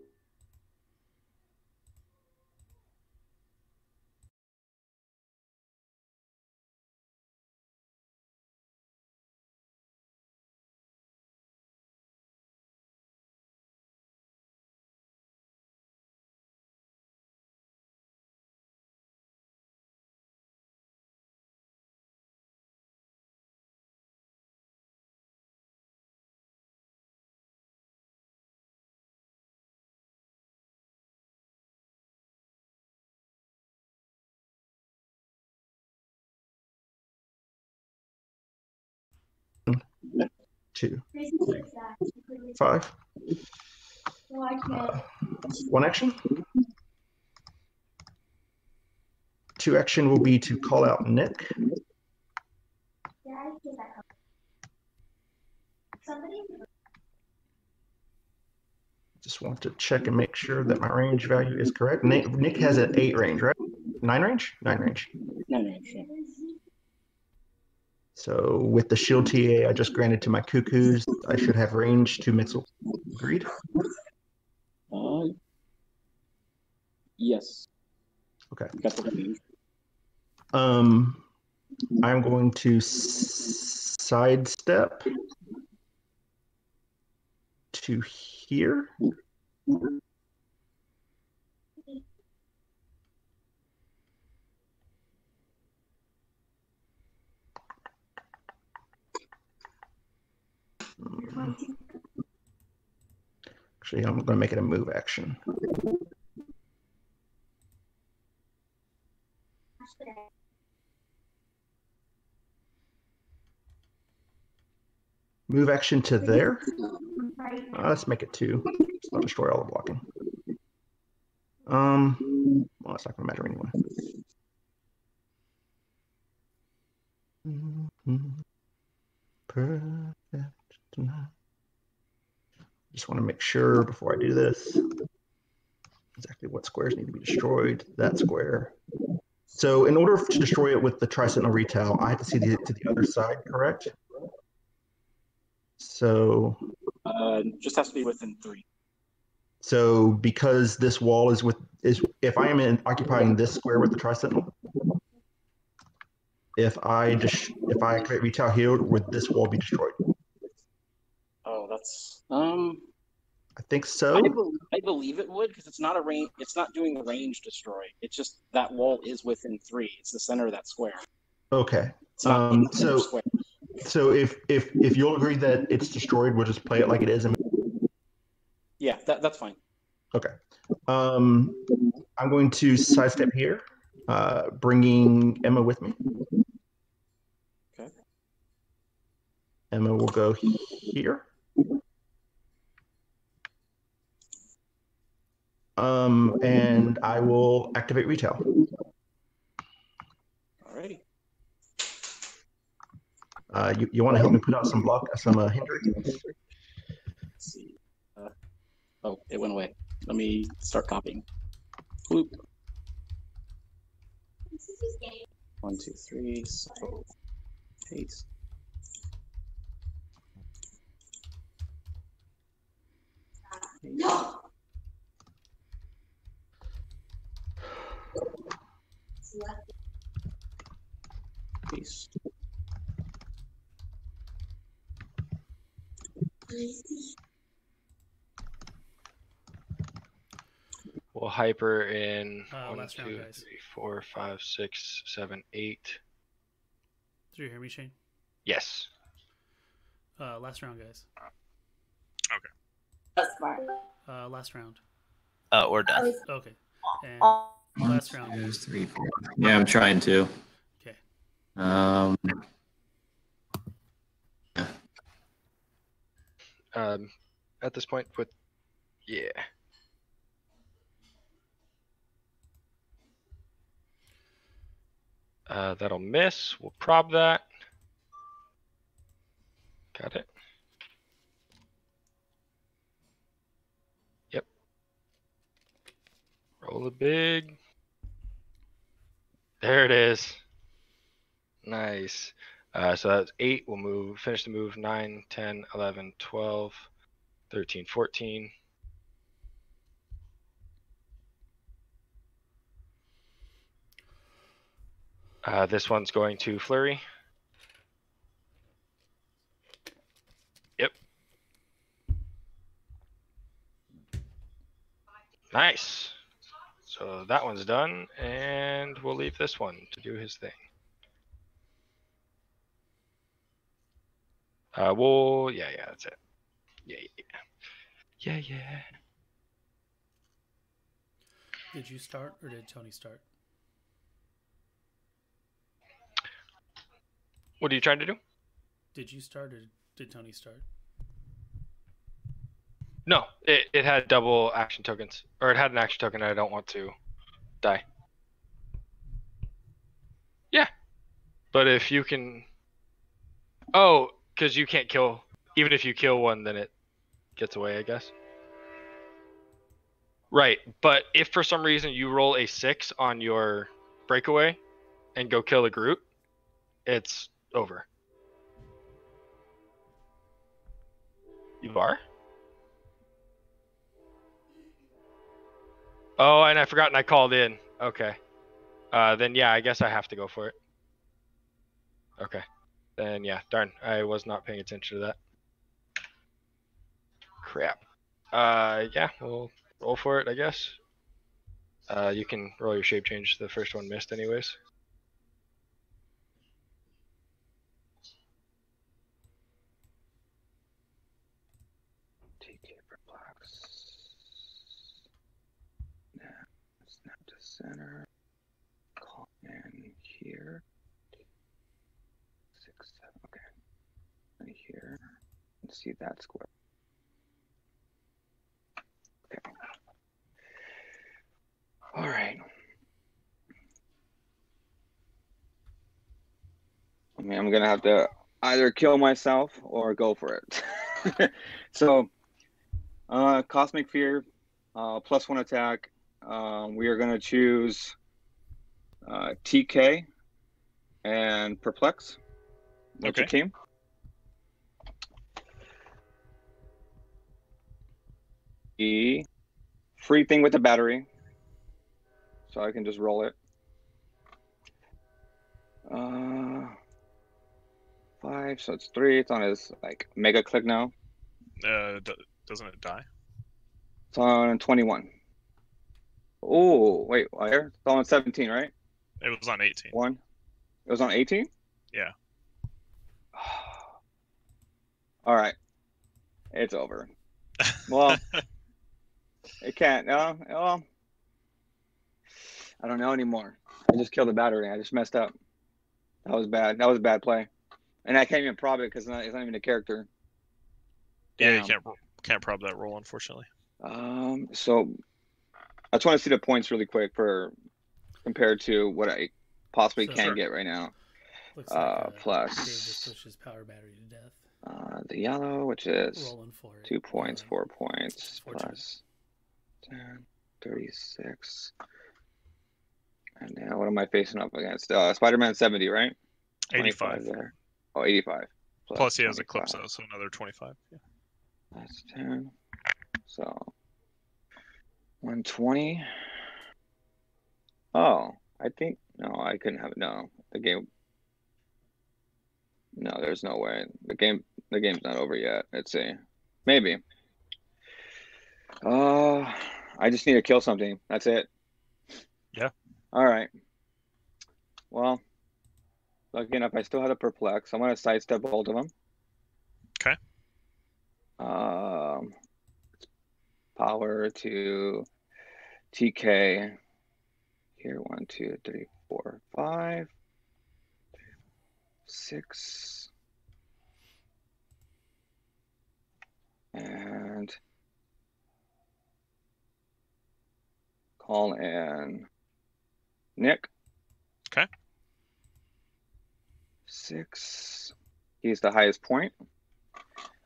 Speaker 17: two, three, five. Uh, one action. Two action will be to call out Nick. Just want to check and make sure that my range value is correct. Nick, Nick has an eight range, right? Nine range? Nine range.
Speaker 12: Nine range, yeah.
Speaker 17: So with the shield TA I just granted to my cuckoos, I should have range to Mixel. Agreed?
Speaker 12: Uh, yes.
Speaker 17: Okay.
Speaker 12: Got the range.
Speaker 17: Um, I'm going to s- sidestep to here. Actually, I'm going to make it a move action. Move action to there. Uh, let's make it two. Destroy all the blocking. Um, well, it's not gonna matter anyway. Perfect tonight. Just want to make sure before I do this exactly what squares need to be destroyed. That square. So in order to destroy it with the Tricentennial Retail, I have to see the, to the other side, correct? So
Speaker 12: Uh, just has to be within three.
Speaker 17: So because this wall is with is if I am in occupying this square with the tricentennial, if I just if I create retail here, would this wall be destroyed?
Speaker 12: That's um.
Speaker 17: I think so.
Speaker 12: I, bel I believe it would because it's not a range. It's not doing the range destroy. It's just that wall is within three. It's the center of that square.
Speaker 17: Okay. Um,
Speaker 12: in the center
Speaker 17: so
Speaker 12: square.
Speaker 17: so if if if you'll agree that it's destroyed, we'll just play it like it is. And,
Speaker 12: Yeah, that, that's fine.
Speaker 17: Okay. Um, I'm going to sidestep here, uh, bringing Emma with me.
Speaker 12: Okay.
Speaker 17: Emma will go here. Um, and I will activate retail.
Speaker 12: Alrighty.
Speaker 17: Uh, you, you want to help me put out some block, some uh, hinder?
Speaker 12: Let's see. Uh, oh, it went away. Let me start copying. Bloop. One, two, three. So paste. No. Paste.
Speaker 2: We'll hyper in
Speaker 3: Uh,
Speaker 2: one,
Speaker 3: last round,
Speaker 2: three, four, five, six, seven, eight.
Speaker 3: Do you hear me, Shane?
Speaker 2: Yes.
Speaker 3: Uh, last round, guys.
Speaker 5: Okay.
Speaker 7: That's smart.
Speaker 3: Uh, last round.
Speaker 6: Uh, we're done.
Speaker 3: Okay. And
Speaker 18: One,
Speaker 3: last round.
Speaker 18: two, three, four. Yeah, I'm trying to.
Speaker 3: Okay.
Speaker 18: Um,
Speaker 2: Um, at this point, with yeah. Uh, that'll miss. We'll prob that. Got it. Roll a big. There it is. Nice. Uh, so that's eight. We'll move, finish the move 9, 10, 11, 12, 13, 14. Uh, this one's going to Flurry. Yep. Nice. So that one's done, and we'll leave this one to do his thing. Uh, we'll, yeah, yeah, that's it. Yeah, yeah, yeah. Yeah, yeah.
Speaker 3: Did you start or did Tony start?
Speaker 2: What are you trying to do?
Speaker 3: Did you start or did Tony start?
Speaker 2: No, it, it had double action tokens, or it had an action token. I don't want to die. Yeah, but if you can, oh, because you can't kill. Even if you kill one, then it gets away. I guess. Right, but if for some reason you roll a six on your breakaway, and go kill a group, it's over. You are. Oh, and I forgot and I called in. Okay. Uh, then yeah, I guess I have to go for it. Okay. Then yeah, darn, I was not paying attention to that. Crap. Uh, yeah, we'll roll for it, I guess. Uh, you can roll your shape change. The first one missed, anyways.
Speaker 4: TK perplex. Now, snap to center. In here. Six, seven, okay. Right here. And see that square. Okay. All right. I mean, I'm gonna have to either kill myself or go for it. <laughs> so, uh, Cosmic Fear, uh, plus one attack. Um, we are gonna choose uh, TK and Perplex. What's your
Speaker 5: Okay.
Speaker 4: team? E, free thing with the battery, so I can just roll it. Uh, five, so it's three. It's on his like mega click now.
Speaker 5: uh, d- doesn't it die?
Speaker 4: It's on twenty-one. Oh wait, where? It's on seventeen, right?
Speaker 5: It was on 18.
Speaker 4: One. It was on eighteen.
Speaker 5: Yeah. <sighs>
Speaker 4: All right, it's over. <laughs> Well, It can't. No. Well, I don't know anymore. I just killed the battery. I just messed up. That was bad. That was a bad play. And I can't even prob it because it's not, it's not even a character.
Speaker 5: Yeah, you can't can't prob that roll, unfortunately.
Speaker 4: Um. So I just want to see the points really quick for compared to what I possibly
Speaker 3: So-
Speaker 4: can
Speaker 3: Sure.
Speaker 4: get right now.
Speaker 3: Looks
Speaker 4: uh,
Speaker 3: like uh,
Speaker 4: plus
Speaker 3: just pushed power battery to death.
Speaker 4: uh, the yellow, which is
Speaker 3: Rolling for it.
Speaker 4: two points, four points,
Speaker 3: fortunate.
Speaker 4: plus 10, 36. And now what am I facing up against? Uh, Spider-Man 70, right?
Speaker 5: 85.
Speaker 4: there. Oh, 85.
Speaker 5: Plus, he has
Speaker 4: 25.
Speaker 5: Eclipso, so another 25. Yeah.
Speaker 4: That's 10. So 120. Oh, I think no, I couldn't have no. The game No, there's no way. The game the game's not over yet. Let's see. Maybe. Uh I just need to kill something. That's it.
Speaker 5: Yeah.
Speaker 4: All right. Well, lucky enough, I still had a perplex. I'm gonna sidestep both of them.
Speaker 5: Okay.
Speaker 4: Um, power to TK. Here, one, two, three, four, five, six, and call in Nick.
Speaker 5: Okay.
Speaker 4: Six. He's the highest point.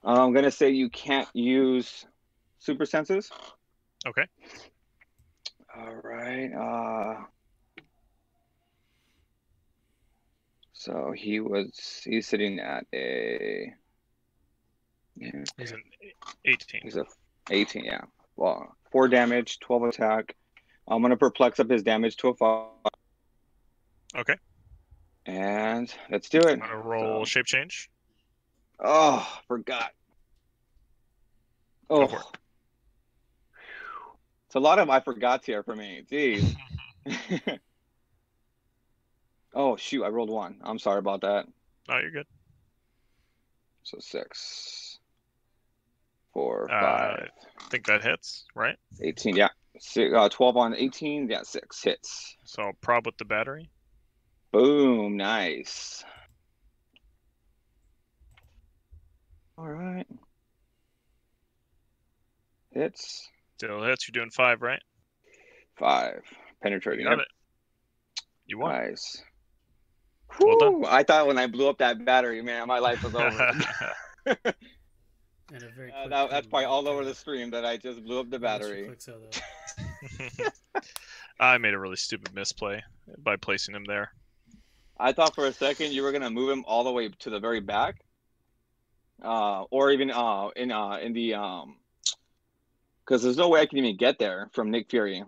Speaker 4: I'm gonna say you can't use super senses.
Speaker 5: Okay.
Speaker 4: All right. Uh, so he was he's sitting at a yeah,
Speaker 5: He's an 18.
Speaker 4: he's a 18, yeah. Well, four damage, 12 attack. I'm gonna perplex up his damage to a five,
Speaker 5: Okay.
Speaker 4: and let's do it.
Speaker 5: I'm gonna roll shape change.
Speaker 4: Oh, forgot. Oh, it's a lot of I forgot here for me. Jeez. <laughs> <laughs> oh shoot, I rolled one. I'm sorry about that.
Speaker 5: Oh, you're good.
Speaker 4: So six, four,
Speaker 5: Uh,
Speaker 4: five,
Speaker 5: I think that hits, right?
Speaker 4: 18. Yeah, six, uh, 12 on 18. Yeah, six hits.
Speaker 5: So I'll prob with the battery.
Speaker 4: Boom, nice. All right. Hits
Speaker 5: Still hits. You're doing five, right?
Speaker 4: five. Penetrating.
Speaker 5: You got
Speaker 4: Yep.
Speaker 5: it. You won.
Speaker 4: Nice.
Speaker 5: Well done.
Speaker 4: Whew, I thought when I blew up that battery, man, my life was over. <laughs> <laughs>
Speaker 3: And a very
Speaker 4: Uh, that, that's probably all over the stream that I just blew up the battery.
Speaker 3: so. <laughs>
Speaker 5: I made a really stupid misplay by placing him there.
Speaker 4: I thought for a second you were gonna move him all the way to the very back, uh, or even uh in uh in the um, because there's no way I can even get there from Nick Fury.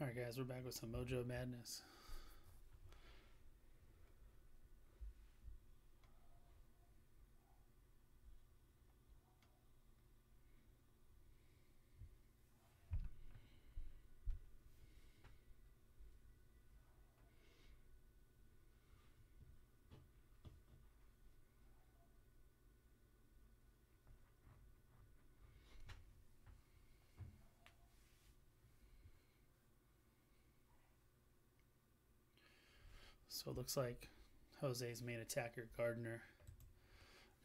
Speaker 3: All right, guys, we're back with some Mojo Madness. So it looks like Jose's main attacker, Gardner,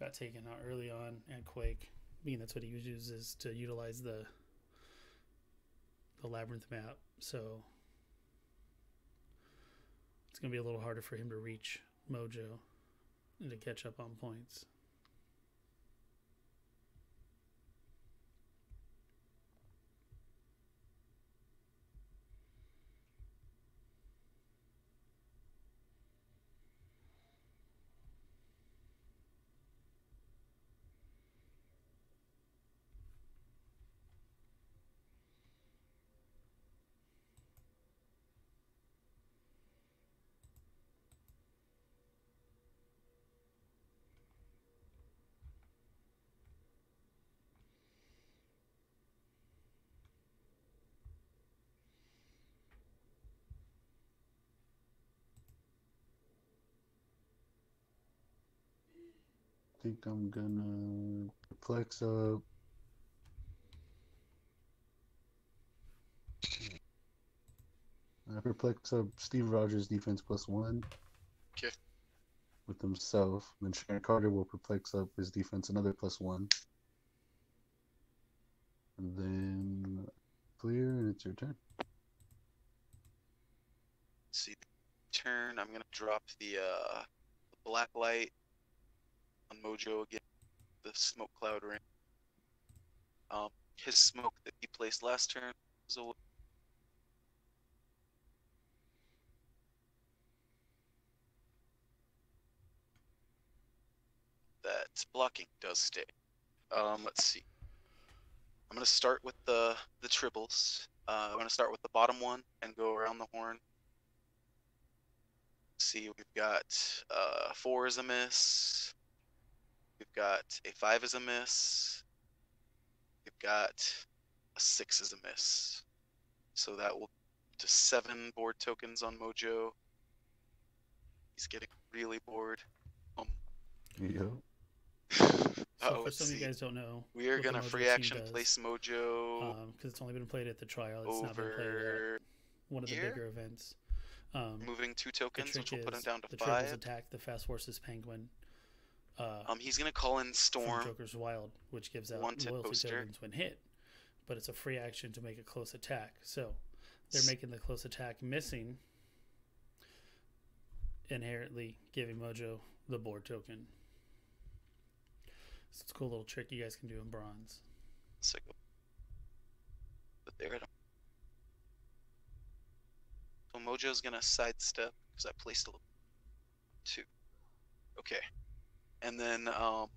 Speaker 3: got taken out early on, and Quake, being that's what he uses to utilize the the labyrinth map. So it's gonna be a little harder for him to reach Mojo and to catch up on points.
Speaker 15: Think I'm gonna perplex up. I perplex up Steve Rogers defense plus one.
Speaker 16: Okay.
Speaker 15: With himself. Then Sharon Carter will perplex up his defense another plus one. And then clear, and it's your turn.
Speaker 16: see turn i'm gonna drop the uh the black light on mojo again the smoke cloud ring. Um his smoke that he placed last turn was a that blocking does stay. Um let's see. I'm gonna start with the the triples uh, i'm gonna start with the bottom one and go around the horn. See, we've got uh, four is a miss. We've got a five is a miss. We've got a six is a miss. So that will to seven board tokens on Mojo. He's getting really bored. Um,
Speaker 15: Yep.
Speaker 3: So
Speaker 16: uh-oh, <laughs>
Speaker 3: for
Speaker 16: let's
Speaker 3: some of you guys don't know,
Speaker 16: We are gonna free action
Speaker 3: does,
Speaker 16: place Mojo
Speaker 3: because it's only been played at the trial. It's not been played at one of the
Speaker 16: here?
Speaker 3: bigger events. Um,
Speaker 16: moving two tokens,
Speaker 3: trick
Speaker 16: which will put him down to
Speaker 3: the triples
Speaker 16: five.
Speaker 3: attack the fast horses penguin. Uh,
Speaker 16: Um, he's gonna call in Storm.
Speaker 3: Joker's Wild, which gives out
Speaker 16: Wanted
Speaker 3: loyalty
Speaker 16: poster.
Speaker 3: tokens when hit, but it's a free action to make a close attack. So they're making the close attack missing, inherently giving Mojo the board token. So it's a cool little trick you guys can do in bronze.
Speaker 16: So But there. So Mojo's gonna sidestep because I placed a little two. Okay, and then um.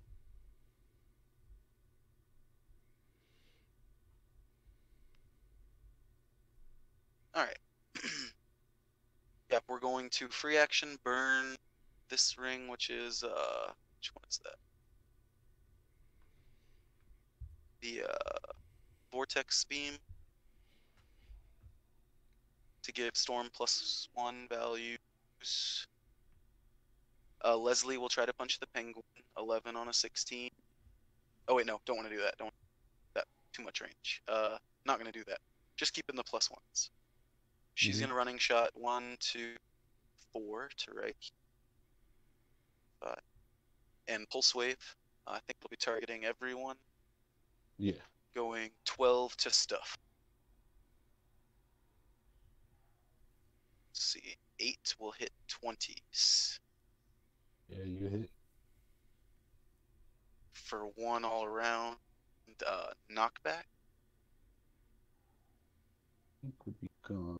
Speaker 16: All right. <clears throat> yep, we're going to free action burn this ring, which is uh, which one is that? The uh, vortex beam to give storm plus one values. Uh, Leslie will try to punch the penguin. Eleven on a sixteen. Oh wait, no, don't want to do that. Don't that too much range. Uh, not gonna do that. Just keeping the plus ones. She's
Speaker 15: Mhm.
Speaker 16: gonna running shot one, two, four to right. Five. And pulse wave. I think we'll be targeting everyone.
Speaker 15: Yeah.
Speaker 16: Going twelve to stuff. Let's see, eight will hit twenties
Speaker 15: Yeah, you hit.
Speaker 16: for one all around uh, knockback.
Speaker 15: I think would be gone.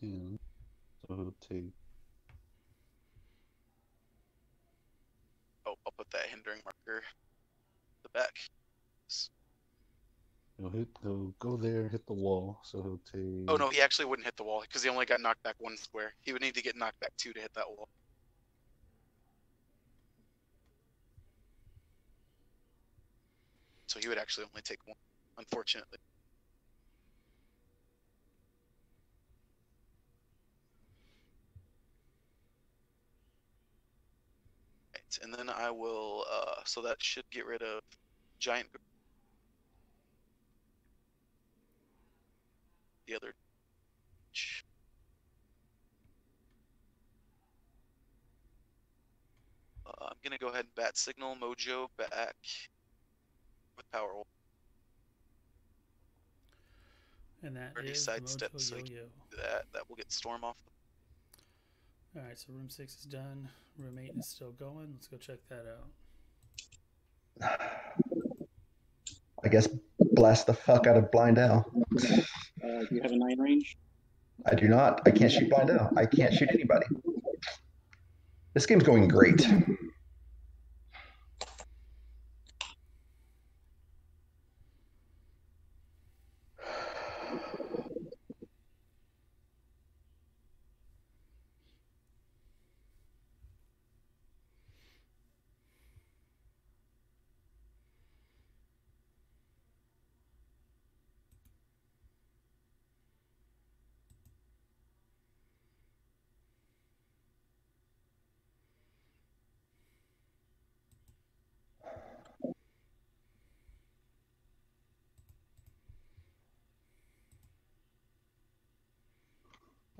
Speaker 15: Him. So he'll take.
Speaker 16: Oh, I'll put that hindering marker. The back.
Speaker 15: He'll hit. He'll go there, hit the wall. So he'll take.
Speaker 16: Oh no, he actually wouldn't hit the wall because he only got knocked back one square. He would need to get knocked back two to hit that wall. So he would actually only take one, unfortunately. Right, and then I will. Uh, so that should get rid of giant. the other. Uh, I'm gonna go ahead and bat signal Mojo back with power,
Speaker 3: And that
Speaker 16: Already
Speaker 3: is
Speaker 16: sidestep, so that. That will get Storm off.
Speaker 3: All right, so room six is done. Room eight is still going. Let's go check that out. <sighs>
Speaker 17: I guess blast the fuck out of Blind Owl.
Speaker 19: Uh, do you have a nine range?
Speaker 17: I do not. I can't shoot Blind now. I can't shoot anybody. This game's going great.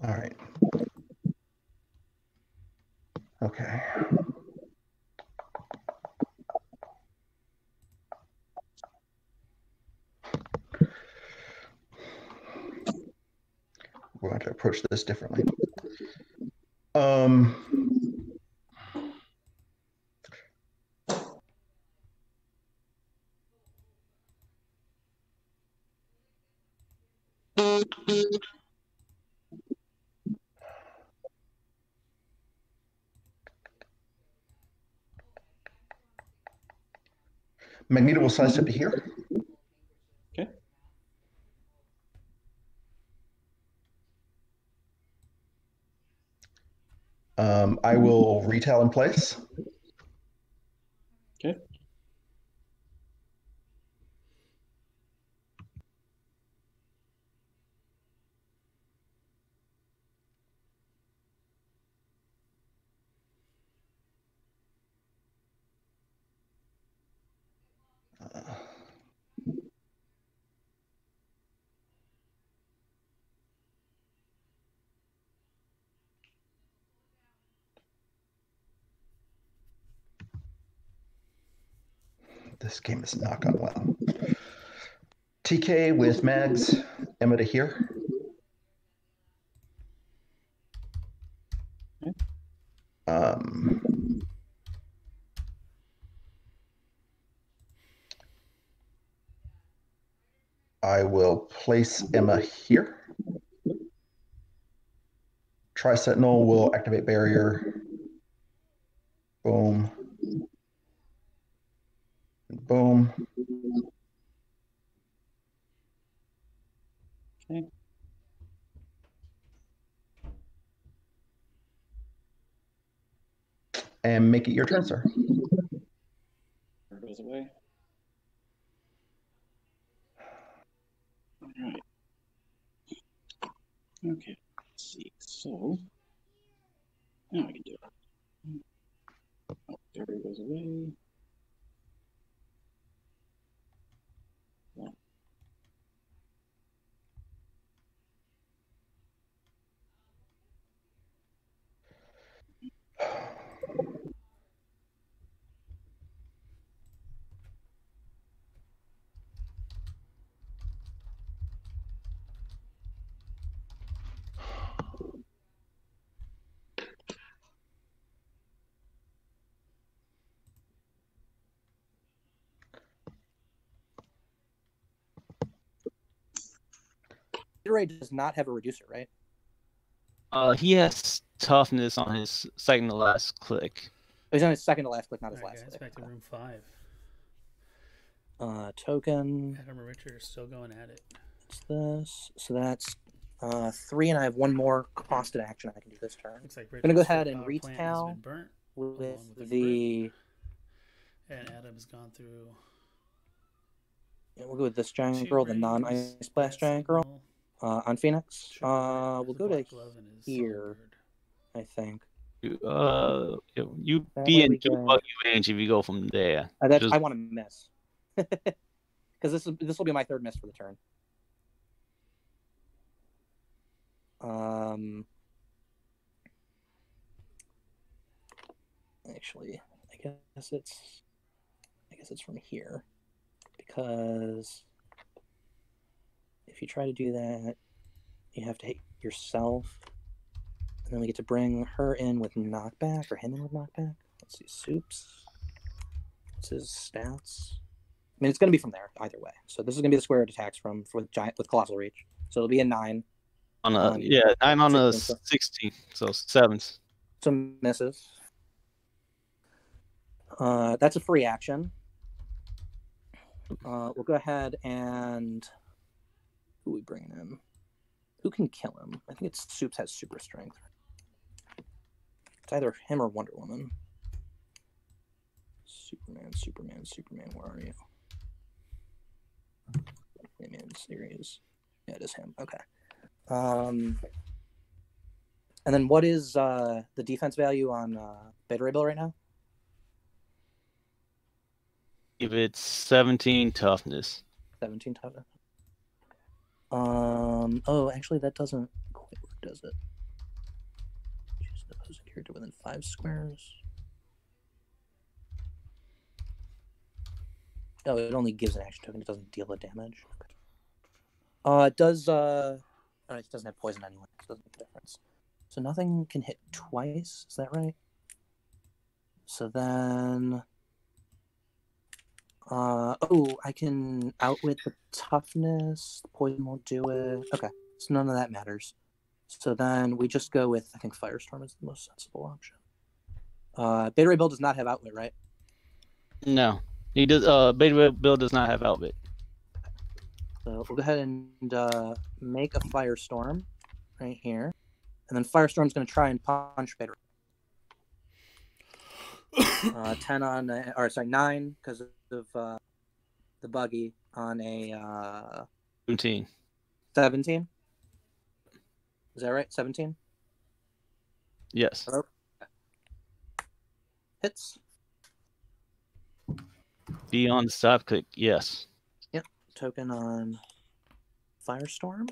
Speaker 17: All right. Okay. We're going to approach this differently. Um, Sidestep to here.
Speaker 19: Okay.
Speaker 17: Um, I will retail in place.
Speaker 19: Okay.
Speaker 17: This game has not gone well. TK with Mags, Emma to here. Um, I will place Emma here. Tri Sentinel will activate barrier. Boom. Boom.
Speaker 19: Okay.
Speaker 17: And make it your turn, sir.
Speaker 19: There goes away. All right. Okay. Let's see. So now I can do it. Oh, there it goes away. One.
Speaker 12: Ray does not have a reducer, right?
Speaker 1: Uh, he has toughness on his second to last click.
Speaker 12: Oh, he's on his second to last click, not his
Speaker 3: All right,
Speaker 12: last
Speaker 3: guys,
Speaker 12: click.
Speaker 3: back to room five.
Speaker 12: Uh, token.
Speaker 3: Adam and Richard are still going at it.
Speaker 12: It's this. So that's uh, three, and I have one more costed action I can do this turn.
Speaker 3: Looks like
Speaker 12: I'm gonna go ahead and
Speaker 3: power plant
Speaker 12: retail
Speaker 3: been burnt,
Speaker 12: with
Speaker 3: with
Speaker 12: the.
Speaker 3: and Adam's gone through.
Speaker 12: Yeah, we'll go with this giant
Speaker 3: Two
Speaker 12: girl, the non-ice blast giant girl. Uh, on Phoenix. Uh, we'll go to
Speaker 3: Black Glove
Speaker 12: here. I think.
Speaker 1: You, uh, you- you
Speaker 12: That
Speaker 1: be in two buggy range if you go from there.
Speaker 12: Uh, that's,
Speaker 1: Just-
Speaker 12: I want to miss. <laughs> Because this is this will be my third miss for the turn. Um. Actually, I guess it's I guess it's from here because if you try to do that, you have to hit yourself, then we get to bring her in with knockback or him in with knockback. Let's see, soups. What's his stats? I mean, it's going to be from there either way. So this is going to be the square it attacks from for with giant with colossal reach. So it'll be a nine.
Speaker 1: On a
Speaker 12: Um,
Speaker 1: yeah, nine on a
Speaker 12: 16, so-
Speaker 1: sixteen, so sevens.
Speaker 12: So misses. Uh, that's a free action. Uh, we'll go ahead and who we bringing in? Who can kill him? I think it's Soups has super strength. It's either him or Wonder Woman. Superman, Superman, Superman. Where are you? Superman series. Yeah, it is him. Okay. Um, and then what is uh, the defense value on uh, Beta Ray Bill right now?
Speaker 1: If it's seventeen toughness.
Speaker 12: 17 toughness. Um. Oh, actually, that doesn't quite work, does it? The opposing within five squares. Oh, it only gives an action token. It doesn't deal a damage. Uh, it does. Uh, oh, it doesn't have poison anyway. So it doesn't make a difference. So nothing can hit twice. Is that right? So then. Uh oh, I can outwit the toughness. The Poison won't do it. Okay, so none of that matters. So then we just go with I think Firestorm is the most sensible option. Uh, Beta Ray Bill does not have outwit, right?
Speaker 1: No, he does. Uh, Beta Bill does not have outwit.
Speaker 12: So we'll go ahead and uh, make a Firestorm right here, and then Firestorm's going to try and punch Beta. <coughs> uh, ten on, uh, or sorry, nine because of uh, the buggy on a uh,
Speaker 1: Seventeen.
Speaker 12: seventeen. Is that right? Seventeen.
Speaker 1: Yes.
Speaker 12: Hello? Hits.
Speaker 1: Beyond stop click. Yes.
Speaker 12: Yep. Token on Firestorm.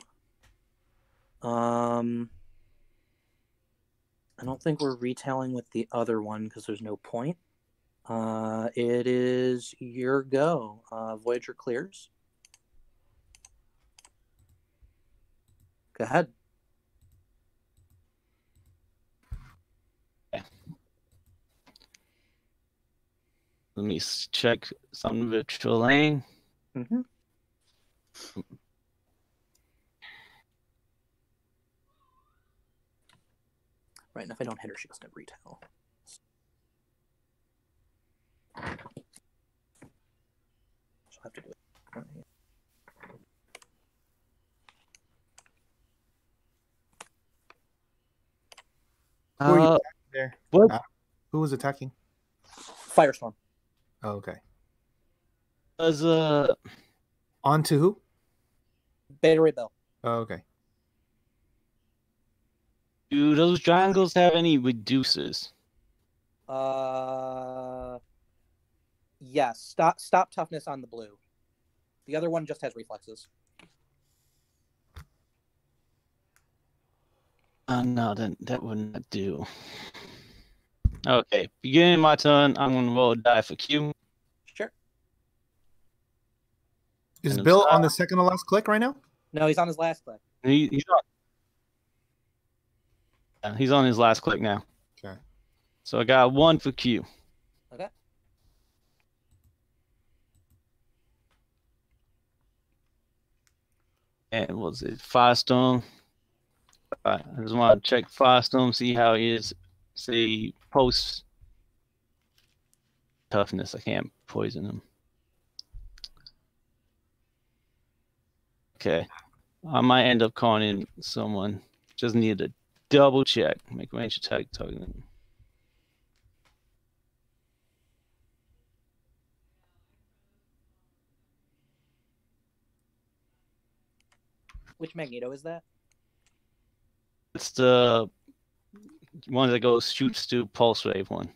Speaker 12: Um, I don't think we're retailing with the other one because there's no point. Uh, it is your go. Uh, Voyager clears. Go ahead.
Speaker 1: Let me check some virtual lane.
Speaker 12: Mm-hmm. Right, and if I don't hit her, she doesn't have retail. She'll have to do it. right here.
Speaker 11: Who are you
Speaker 1: Uh,
Speaker 11: there?
Speaker 1: what?
Speaker 11: Uh, who was attacking?
Speaker 12: Firestorm.
Speaker 11: Oh, okay.
Speaker 1: Does uh
Speaker 11: On to who?
Speaker 12: Beta Ray Bill.
Speaker 11: Oh, okay.
Speaker 1: do those triangles have any reduces?
Speaker 12: Uh, yes. Stop. Stop toughness on the blue. The other one just has reflexes.
Speaker 1: Uh, no, that that would not do. Okay, beginning my turn. I'm gonna roll a die for Q.
Speaker 12: Sure.
Speaker 11: Is
Speaker 1: And
Speaker 11: Bill on the second to last click right now?
Speaker 12: No, he's on his last click.
Speaker 1: He, he's on. Yeah, he's on his last click now.
Speaker 11: Okay.
Speaker 1: So I got one for Q.
Speaker 12: Okay.
Speaker 1: And was it Firestorm? Alright, I just want to check Firestorm, see how he is. See post toughness. I can't poison him. Okay. I might end up calling in someone. Just need to double check. Make range attack target.
Speaker 12: Which Magneto is that?
Speaker 1: It's the one that goes shoots to pulse wave one.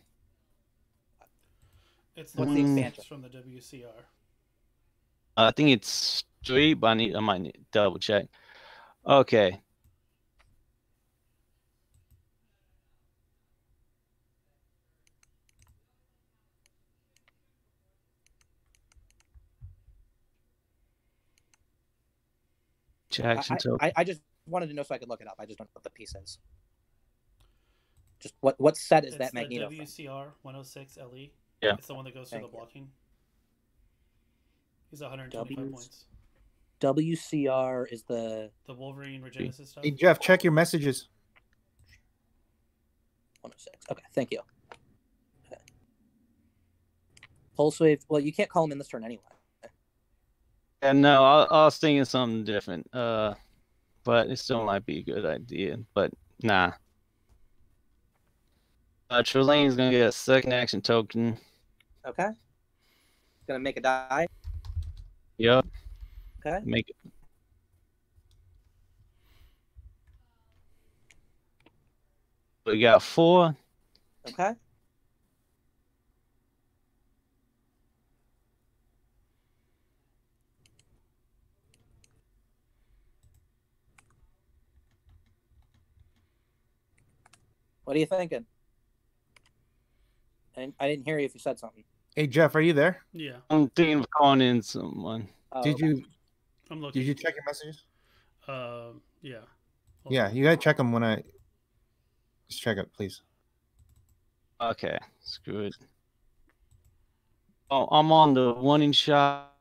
Speaker 3: It's the,
Speaker 1: What's
Speaker 3: from the WCR.
Speaker 1: Uh, I think it's three, but I need I might need double check. Okay. Jackson.
Speaker 12: I, I, I just wanted to know so I could look it up. I just don't know what the piece is. Just what what set is
Speaker 3: It's
Speaker 12: that
Speaker 3: the
Speaker 12: Magneto? from?
Speaker 3: WCR 106 LE.
Speaker 1: Yeah.
Speaker 3: It's the one that goes through
Speaker 12: Thank
Speaker 3: the
Speaker 12: you.
Speaker 3: blocking. He's 125
Speaker 12: W's.
Speaker 3: points.
Speaker 12: WCR is the
Speaker 3: The Wolverine Regenesis stuff.
Speaker 11: Hey Jeff, check your messages.
Speaker 12: 106. Okay, thank you. Okay. Pulse wave. Well, you can't call him in this turn anyway.
Speaker 1: And no, I'll I'll was thinking something different. Uh, but it still might be a good idea. But nah. Uh, Trelane's gonna get a second action token.
Speaker 12: Okay. Gonna make a die.
Speaker 1: Yup.
Speaker 12: Okay.
Speaker 1: Make it. We got four.
Speaker 12: Okay. What are you thinking? And I didn't hear you if you said something.
Speaker 11: Hey Jeff, are you there?
Speaker 3: Yeah.
Speaker 1: I'm thinking of calling in someone.
Speaker 12: Oh,
Speaker 11: Did
Speaker 12: okay.
Speaker 11: you
Speaker 3: I'm looking.
Speaker 11: did you check your messages?
Speaker 3: Um, yeah. Hold
Speaker 11: Yeah,
Speaker 3: on.
Speaker 11: you gotta check them when I just check it, please.
Speaker 1: Okay, screw it. Oh, I'm on the one in shot.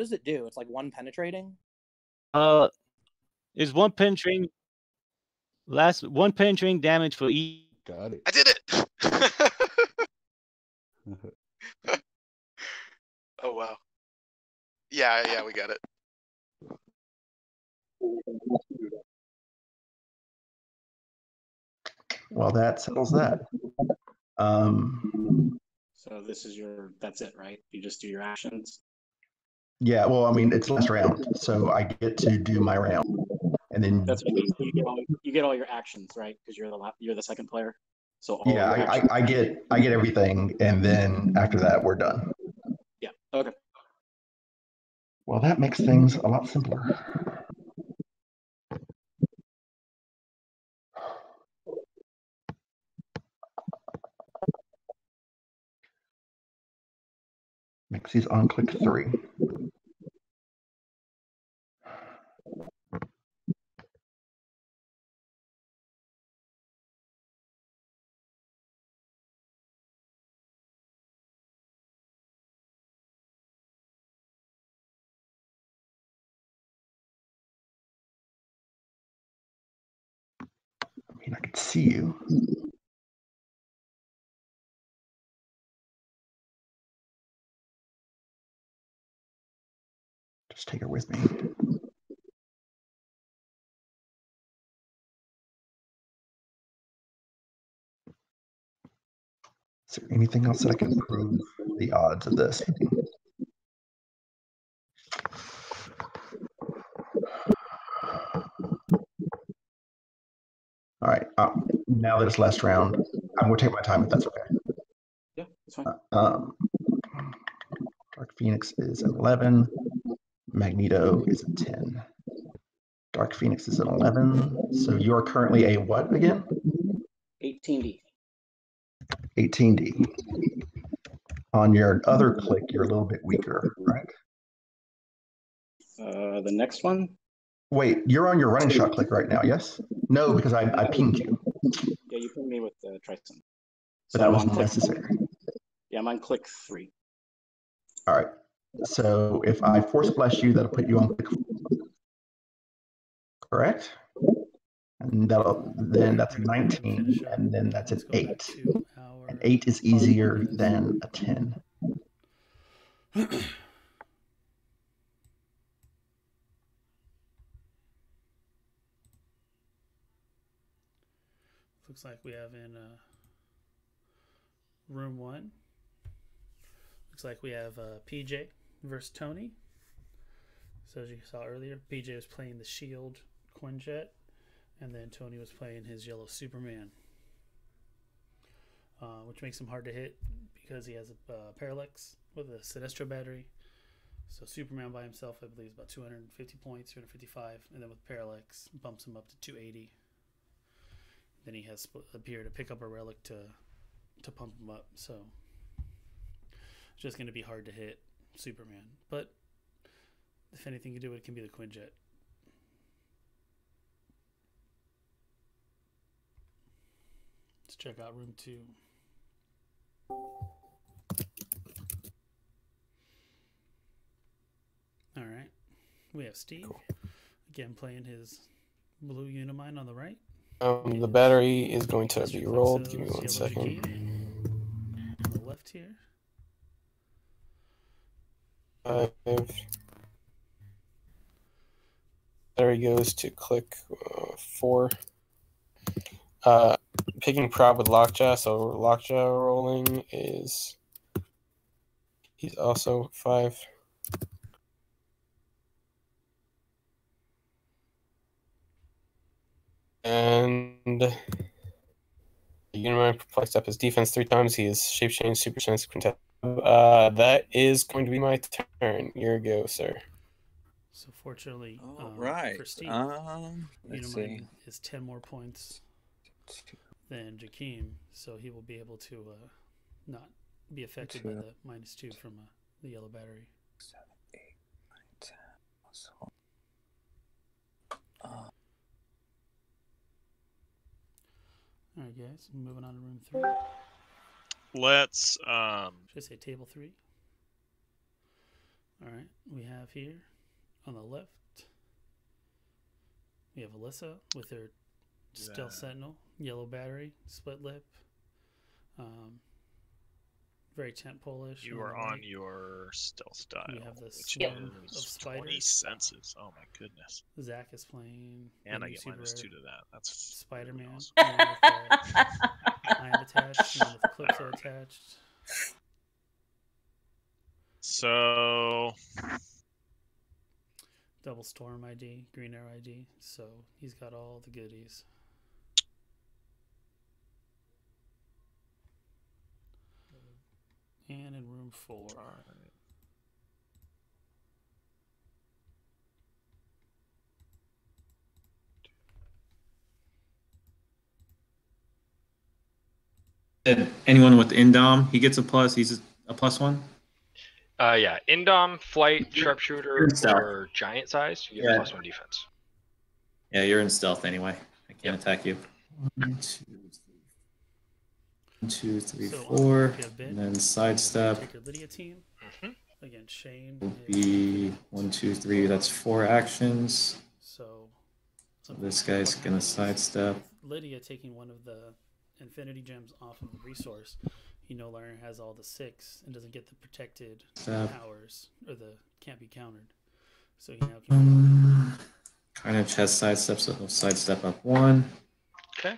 Speaker 12: What does it do? It's like one penetrating.
Speaker 1: Uh, is one penetrating last one penetrating damage for each.
Speaker 15: Got it.
Speaker 16: I did it. <laughs> <laughs> oh wow. Yeah, yeah, we got it.
Speaker 17: Well, that settles that. Um,
Speaker 19: So this is your, that's it, right? You just do your actions.
Speaker 17: Yeah, well, I mean, it's last round, so I get to do my round. and then
Speaker 20: That's what I mean. So you get all you get all your actions, right? Because you're the la- you're the second player. So all
Speaker 17: yeah, I, I, I get I get everything, and then after that we're done.
Speaker 20: yeah. Okay.
Speaker 17: Well, that makes things a lot simpler. Mixie's on click three. I mean, I can see you. Just take her with me. Is there anything else that I can improve the odds of this? All right. Um, now that it's last round, I'm going to take my time if that's okay.
Speaker 20: Yeah, that's fine.
Speaker 17: Um, Dark Phoenix is 11. Magneto is a 10. Dark Phoenix is an 11. So you're currently a what again?
Speaker 20: 18D.
Speaker 17: 18D. On your other click, you're a little bit weaker, right?
Speaker 20: Uh, the next one.
Speaker 17: Wait, you're on your running shot click right now, yes? No, because I, I pinged you,
Speaker 20: Yeah, you put me with uh, Tristan.
Speaker 17: but that
Speaker 20: I'm
Speaker 17: wasn't
Speaker 20: click-
Speaker 17: necessary.
Speaker 20: Yeah, I'm on click three.
Speaker 17: All right. So if I force bless you, that'll put you on. Correct? And that'll then that's a 19, and then that's an 8. An 8 is easier than a 10.
Speaker 3: Looks like we have in uh, room one. Looks like we have uh, PJ versus Tony. So as you saw earlier, PJ was playing the Shield Quinjet, and then Tony was playing his Yellow Superman, uh, which makes him hard to hit because he has a uh, Parallax with a Sinestro battery. So Superman by himself, I believe, is about 250 points, 255, and then with Parallax, bumps him up to 280. Then he has appeared to pick up a relic to to pump him up. So it's just going to be hard to hit Superman. But if anything you do, it can be the Quinjet. Let's check out room two. All right. We have Steve again playing his blue Unimind on the right.
Speaker 9: Um, the battery is going to be rolled. Give me one second.
Speaker 3: On the left here.
Speaker 9: Five. There he goes to click uh, four. Uh, picking prob with lockjaw, so lockjaw rolling is. He's also five. And Unimind perplexed up his defense three times. He is shape change, super sense, quintet. Uh, that is going to be my turn. Your go, sir.
Speaker 3: So fortunately,
Speaker 21: All
Speaker 3: um,
Speaker 21: right,
Speaker 3: for Steve,
Speaker 21: um, let's
Speaker 3: Unimind
Speaker 21: see.
Speaker 3: is ten more points than Jakeem, so he will be able to uh, not be affected by the minus two from uh, the yellow battery. All right, guys, moving on to room three.
Speaker 5: Let's um
Speaker 3: Should I say table three? All right, we have here on the left, we have Alyssa with her stealth sentinel, yellow battery, split lip, um, very tent Polish.
Speaker 5: you are on your stealth dial.
Speaker 3: We have the
Speaker 5: which
Speaker 3: swarm of spiders.
Speaker 5: 20 senses. Oh my goodness.
Speaker 3: Zach is playing.
Speaker 5: And I get
Speaker 3: super
Speaker 5: minus two to that. That's
Speaker 3: Spider Man.
Speaker 5: awesome.
Speaker 3: I am <laughs> attached, and with Calypso attached.
Speaker 5: So
Speaker 3: double storm ID, green arrow ID, so he's got all the goodies. And in room four.
Speaker 18: And anyone with Indom, he gets a plus. He's a plus one.
Speaker 2: Uh, yeah, Indom, Flight, Sharpshooter, or Giant Size, you get
Speaker 18: Yeah.
Speaker 2: a plus one defense.
Speaker 18: Yeah, you're in stealth anyway. I can't attack you. One, two, three, one, two, three,
Speaker 3: So,
Speaker 18: four,
Speaker 3: okay, a bit.
Speaker 18: and then sidestep
Speaker 3: Take your Lydia team against Shane.
Speaker 18: will be one, two, three. That's four actions.
Speaker 3: So
Speaker 18: So this guy's gonna sidestep.
Speaker 3: Lydia taking one of the Infinity Gems off of the resource, he no longer has all the six and doesn't get the protected
Speaker 18: Step.
Speaker 3: powers or the can't be countered. So he now can.
Speaker 18: Um, Carnage has sidestep, so he'll sidestep up one.
Speaker 2: Okay.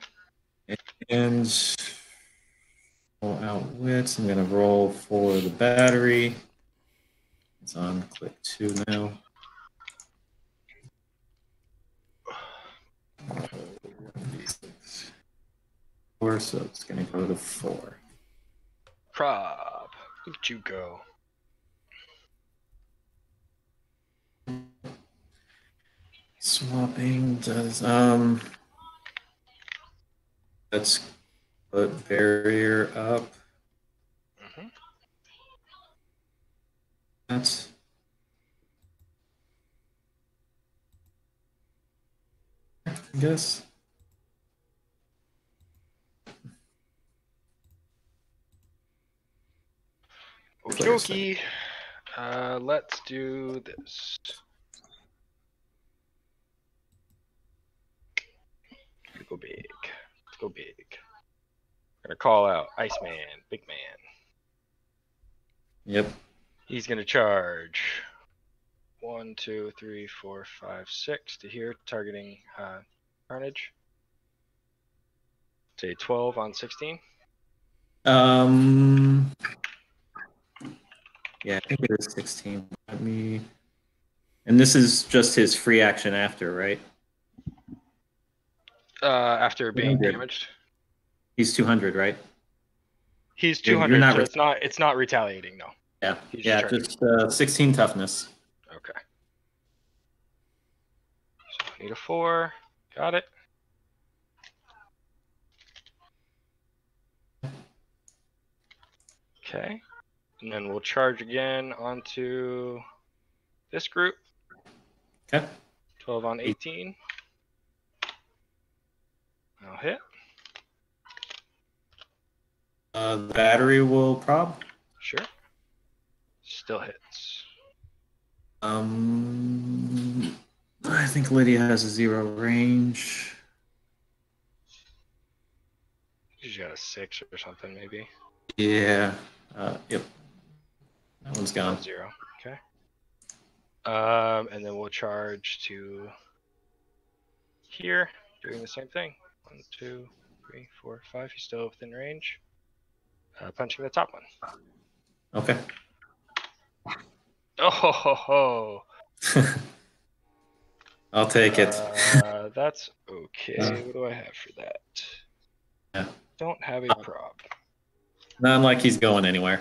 Speaker 18: And roll out wits. I'm gonna roll for the battery. It's on click two now. Four, so it's gonna go to four.
Speaker 2: Prob, look at you go.
Speaker 18: Swapping does um. Let's put barrier up.
Speaker 2: Mhm.
Speaker 18: That's I guess.
Speaker 2: Okie dokie. Uh, let's do this. Go big. Let's go big. Gonna call out Iceman, big man.
Speaker 18: Yep.
Speaker 2: He's gonna charge. One, two, three, four, five, six to here, targeting uh, Carnage. Say 12 on 16.
Speaker 18: Um. Yeah, I think it is 16. Let me. And this is just his free action after, right?
Speaker 2: Uh, after being damaged.
Speaker 18: He's 200, right?
Speaker 2: He's
Speaker 18: You're- you're
Speaker 2: 200,
Speaker 18: not
Speaker 2: so it's not it's not retaliating, no.
Speaker 18: Yeah.
Speaker 2: He's
Speaker 18: yeah,
Speaker 2: charging.
Speaker 18: just uh, 16 toughness.
Speaker 2: Okay. So I need a four. Got it. Okay. And then we'll charge again onto this group.
Speaker 18: Okay.
Speaker 2: 12 on 18. I'll hit.
Speaker 18: Uh, the battery will prob.
Speaker 2: Sure. Still hits.
Speaker 18: Um, I think Lydia has a zero range.
Speaker 2: She's got a six or something, maybe.
Speaker 18: Yeah. Uh, yep. That one's gone.
Speaker 2: Zero. Okay. Um, and then we'll charge to here, doing the same thing. One, two, three, four, five. He's still within range. Uh, punching the top one.
Speaker 18: Okay.
Speaker 2: Oh ho ho ho. <laughs>
Speaker 18: I'll take it.
Speaker 2: Uh, that's okay. What do I have for that?
Speaker 18: Yeah.
Speaker 2: Don't have a prop.
Speaker 18: Not like he's going anywhere.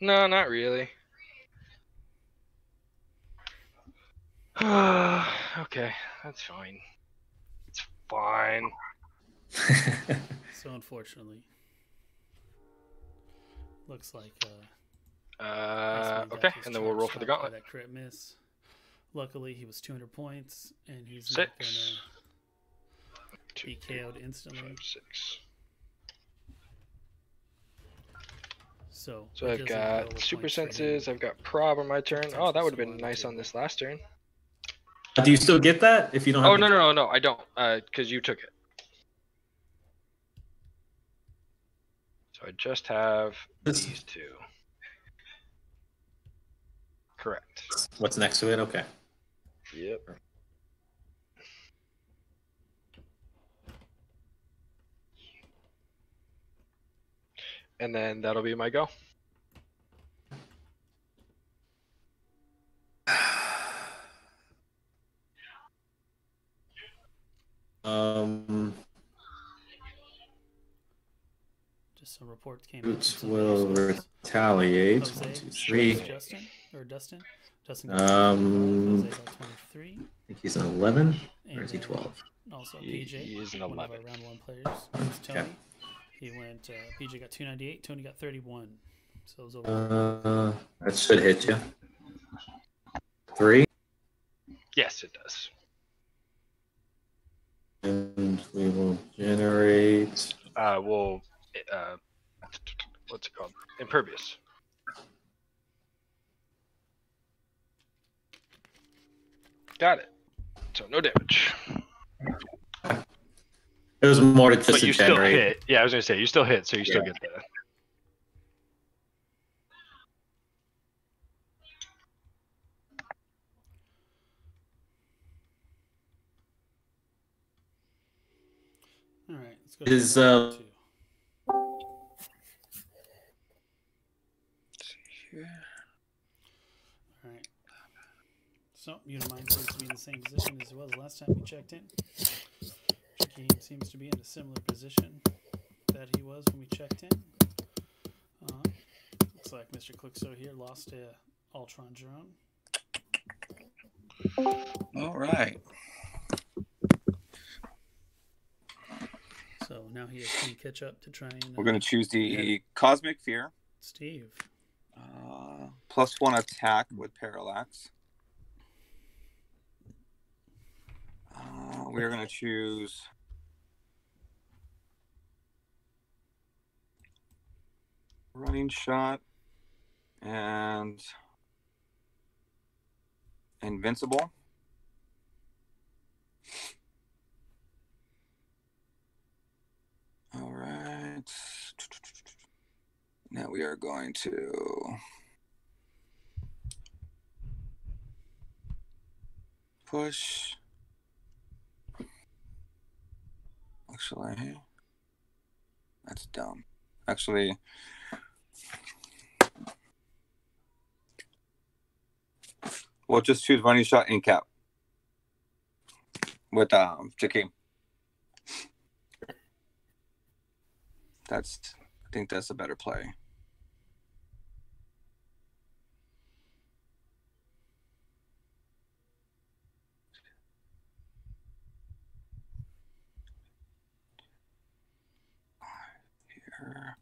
Speaker 2: No, not really. <sighs> okay, that's fine. It's fine. <laughs>
Speaker 3: So unfortunately, looks like uh,
Speaker 2: Uh, okay, and then we'll roll for the
Speaker 3: shot
Speaker 2: gauntlet.
Speaker 3: That crit miss. Luckily, he was 200 points, and he's
Speaker 2: Six.
Speaker 3: not gonna be KO'd instantly.
Speaker 2: Five, six.
Speaker 3: So,
Speaker 2: So I've got super
Speaker 3: points for him.
Speaker 2: senses. I've got prob on my turn. Oh, that would have been nice on this last turn.
Speaker 18: Do you still get that if you don't have
Speaker 2: Oh no no no no! I don't. Uh, because you took it. So I just have these two. Correct.
Speaker 18: What's next to it? Okay.
Speaker 2: Yep. And then that'll be my go. <sighs>
Speaker 3: Um, report came in.
Speaker 18: Boots
Speaker 3: from
Speaker 18: will
Speaker 3: somebody
Speaker 18: retaliate.
Speaker 3: Jose,
Speaker 18: One, two, three.
Speaker 3: Justin or Dustin? Dustin got
Speaker 18: Um,
Speaker 3: Jose got 23.
Speaker 18: I think he's an 11 or is he 12?
Speaker 3: Also,
Speaker 2: He-
Speaker 3: PJ,
Speaker 2: he is an
Speaker 3: one of our
Speaker 2: 11.
Speaker 3: round one players. Tony.
Speaker 18: Okay.
Speaker 3: He went. Uh, PJ got 298. Tony got 31. So it was over.
Speaker 18: Uh, that should hit you. Three.
Speaker 2: Yes, it does.
Speaker 18: And we will generate.
Speaker 2: Uh, we'll. Uh, what's it called? Impervious. Got it. So no damage.
Speaker 18: It was more to just
Speaker 2: but you still hit. Yeah, I was gonna say you still hit, so you still get the.
Speaker 3: All right. Let's go. to
Speaker 18: Is uh,
Speaker 3: So, Unimind seems to be in the same position as it was last time we checked in. Shaquem seems to be in a similar position that he was when we checked in. Uh, looks like Mr. Clixo here lost a Ultron drone.
Speaker 21: All right.
Speaker 3: So now he has to catch up to try and.
Speaker 4: We're
Speaker 3: uh,
Speaker 4: gonna choose the
Speaker 3: yeah,
Speaker 4: Cosmic Fear.
Speaker 3: Steve.
Speaker 4: Uh, plus one attack with Parallax. We are gonna choose. Running shot and invincible. All right. Now we are going to push. Actually, that's dumb. Actually, we'll just choose running shot in cap with um Jakeem. That's I think that's a better play. Here.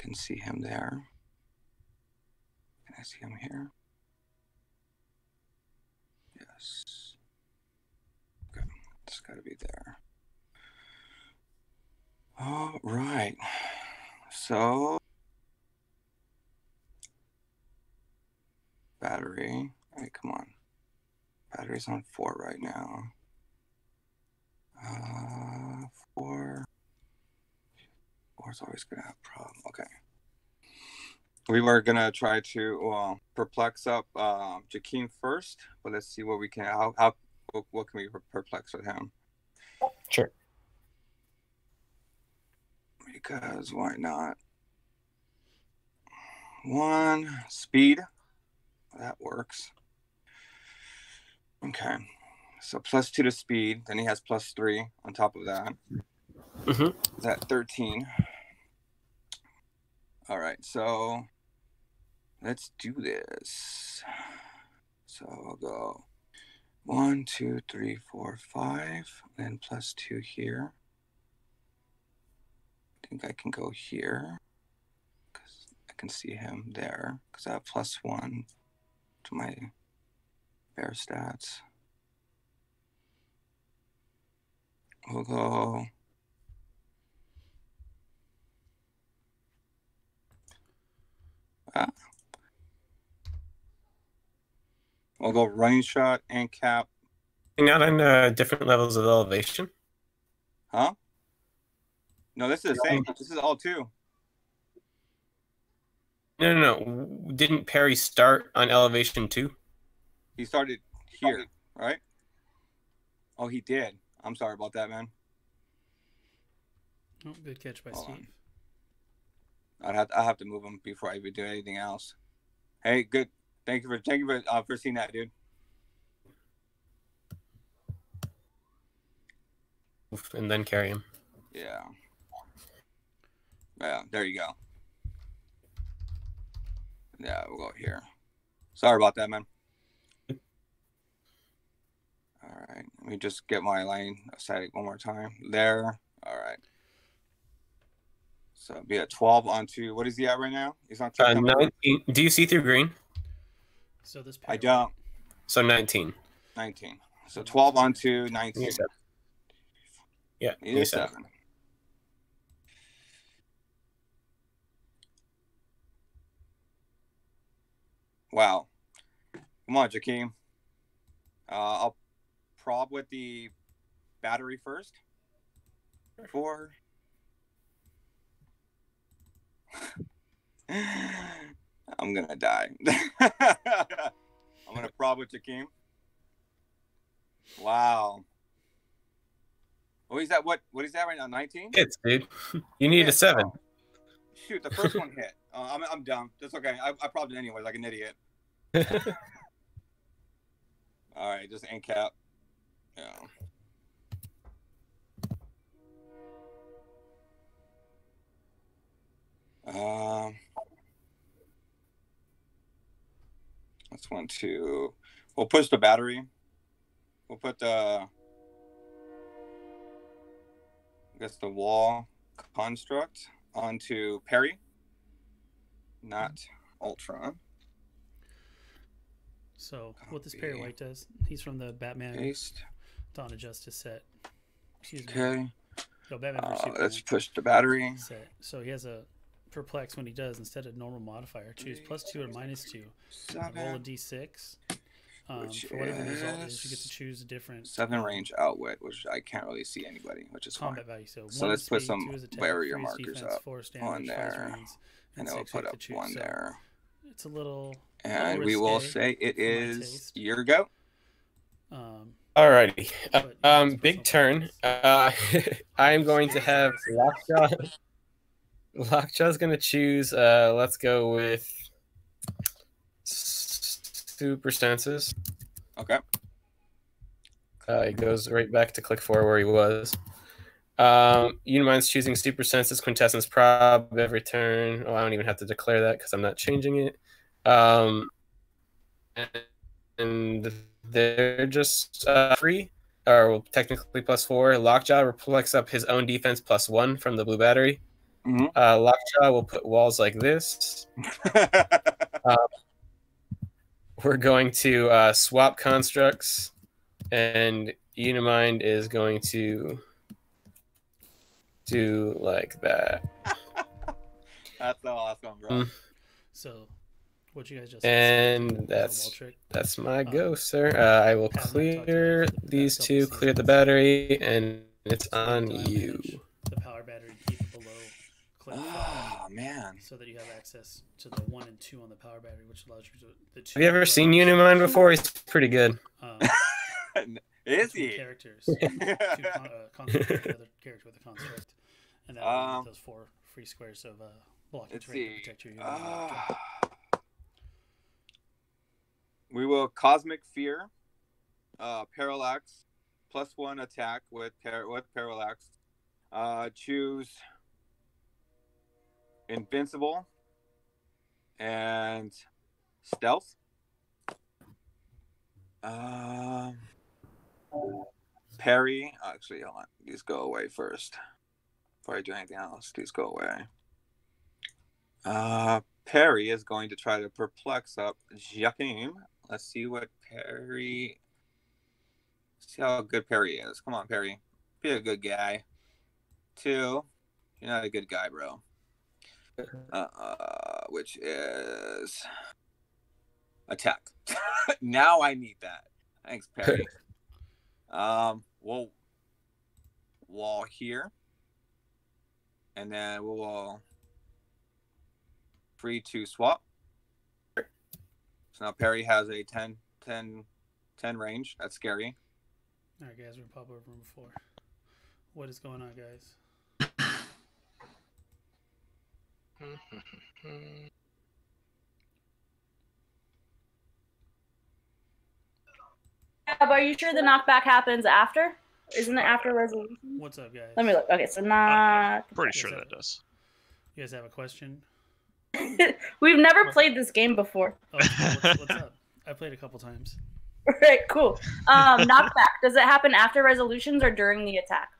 Speaker 4: Can see him there. Can I see him here? Yes. Okay, it's got to be there. All right. So battery. All right, come on. Battery's on four right now. Uh, four. Four's always gonna have a problem. Okay. We were gonna try to uh, perplex up um, Jakeem first, but let's see what we can. How how what, what can we perplex with him?
Speaker 9: Sure.
Speaker 4: Because why not? One speed. That works. Okay. So plus two to speed. Then he has plus three on top of that.
Speaker 9: Mhm.
Speaker 4: Is that 13? All right. So let's do this. So I'll go one, two, three, four, five, then plus two here. I think I can go here because I can see him there because I have plus one to my bear stats. We'll go. Ah. We'll go running shot and cap.
Speaker 9: You're not on uh, different levels of elevation.
Speaker 4: Huh? No, this is the same. This is all two.
Speaker 9: No, no, no. Didn't Perry start on elevation two?
Speaker 4: He started here, right? Oh, he did. I'm sorry about that, man.
Speaker 3: Oh, good catch by
Speaker 4: Hold
Speaker 3: Steve.
Speaker 4: on. I'd have I have to move him before I would do anything else. Hey, good. Thank you for thank you for uh, for seeing that, dude.
Speaker 9: And then carry him.
Speaker 4: Yeah. Yeah, there you go. Yeah, we'll go here. Sorry about that, man. All right, let me just get my line static one more time. There. All right. So it'd be a 12 onto what is he at right now? He's on
Speaker 9: Uh, 19. Do you see through green?
Speaker 3: So this
Speaker 4: I don't.
Speaker 9: So 19.
Speaker 4: 19. So 12 onto 19.
Speaker 9: Seven. Yeah,
Speaker 4: Need
Speaker 9: need
Speaker 4: a
Speaker 9: a seven.
Speaker 4: seven. Wow. Come on, Jakeem. Uh, I'll prob with the battery first. Four. <sighs> I'm gonna die. <laughs> I'm gonna prob with Jakeem. Wow. Oh, he's at what? What is that right now? 19?
Speaker 9: Hits, dude. <laughs> You need a seven.
Speaker 4: Shoot, the first one hit. Uh, I'm, I'm dumb. That's okay. I, I probably did anyway, like an idiot. <laughs> All right, just end cap. Yeah. Um, that's one, to. We'll push the battery. We'll put the, I guess the wall construct onto Perry, not Ultron.
Speaker 3: So what this Perry White does, he's from the Batman
Speaker 4: Paste.
Speaker 3: Dawn of Justice set. Excuse me.
Speaker 4: Okay.
Speaker 3: No, Batman
Speaker 4: Uh, let's push the battery.
Speaker 3: set. So he has a perplex when he does instead of normal modifier. Choose plus two or minus two. Roll a
Speaker 4: Seven.
Speaker 3: d6. Um, for whatever the result is, you get to choose a different
Speaker 4: Seven range outwit, which I can't really see anybody, which is fine.
Speaker 3: value. So,
Speaker 4: So let's
Speaker 3: is
Speaker 4: put some
Speaker 3: attack,
Speaker 4: barrier markers
Speaker 3: defense,
Speaker 4: up
Speaker 3: four is
Speaker 4: on
Speaker 3: damage, five is
Speaker 4: there,
Speaker 3: range,
Speaker 4: and
Speaker 3: and
Speaker 4: then we'll put up
Speaker 3: choose.
Speaker 4: one
Speaker 3: So
Speaker 4: there,
Speaker 3: It's a little.
Speaker 4: and we will say it is
Speaker 3: for my
Speaker 4: is
Speaker 3: taste.
Speaker 4: your go.
Speaker 3: Um,
Speaker 9: Alrighty. Uh, um, big turn. Uh, I am going to have Lockjaw. Lockjaw's going to choose. Uh, let's go with Super Senses.
Speaker 4: Okay.
Speaker 9: Uh, he goes right back to click four where he was. Um, Unimind's choosing Super Senses Quintessence Prob every turn. Oh, I don't even have to declare that because I'm not changing it. Um, and they're just uh, free, or well, technically plus four. Lockjaw reflects up his own defense plus one from the blue battery.
Speaker 4: Mm-hmm.
Speaker 9: Uh, Lockjaw will put walls like this. <laughs> uh, we're going to uh, swap constructs, and Unimind is going to do like that. <laughs>
Speaker 4: That's awesome, bro.
Speaker 9: Mm.
Speaker 3: So, what you guys just
Speaker 9: And that's that's my go, sir. Uh, I will clear these two, clear the battery, and it's on you.
Speaker 3: the power battery keep it below click
Speaker 4: Oh man.
Speaker 3: so that you have access to the one and two on the power battery, which allows you to the two.
Speaker 9: Have you ever seen Unimind before? He's pretty good.
Speaker 3: Um, <laughs>
Speaker 4: Is he?
Speaker 3: characters, two con- <laughs> uh, construct, another character with a construct, and that
Speaker 4: Um,
Speaker 3: those four free squares of uh, blocking
Speaker 4: Let's
Speaker 3: terrain to protect your unit.
Speaker 4: Ah. we will cosmic fear, uh, parallax, plus one attack with par- with parallax. Uh, choose invincible and stealth. Um, parry. Actually, hold on. These go away first. Before I do anything else, these go away. Uh, Perry is going to try to perplex up Jakeem. Let's see what Perry. See how good Perry is. Come on, Perry. Be a good guy. Two. You're not a good guy, bro. Uh, uh which is attack. <laughs> now I need that. Thanks, Perry. <laughs> um, we'll wall here, and then we will free to swap. So now Perry has a 10, 10, 10 range. That's scary.
Speaker 3: All right, guys, we're gonna pop over room four. What is going on, guys?
Speaker 7: Yeah, but are you sure the knockback happens after? Isn't it after resolution?
Speaker 3: What's up, guys?
Speaker 7: Let me look. Okay, so knock.
Speaker 5: Pretty sure that does.
Speaker 3: You guys have a question? <laughs>
Speaker 7: We've never played this game before.
Speaker 3: Oh, what's, what's up? I played a couple times. <laughs>
Speaker 7: Right, cool. Um, knockback. Does it happen after resolutions or during the attack?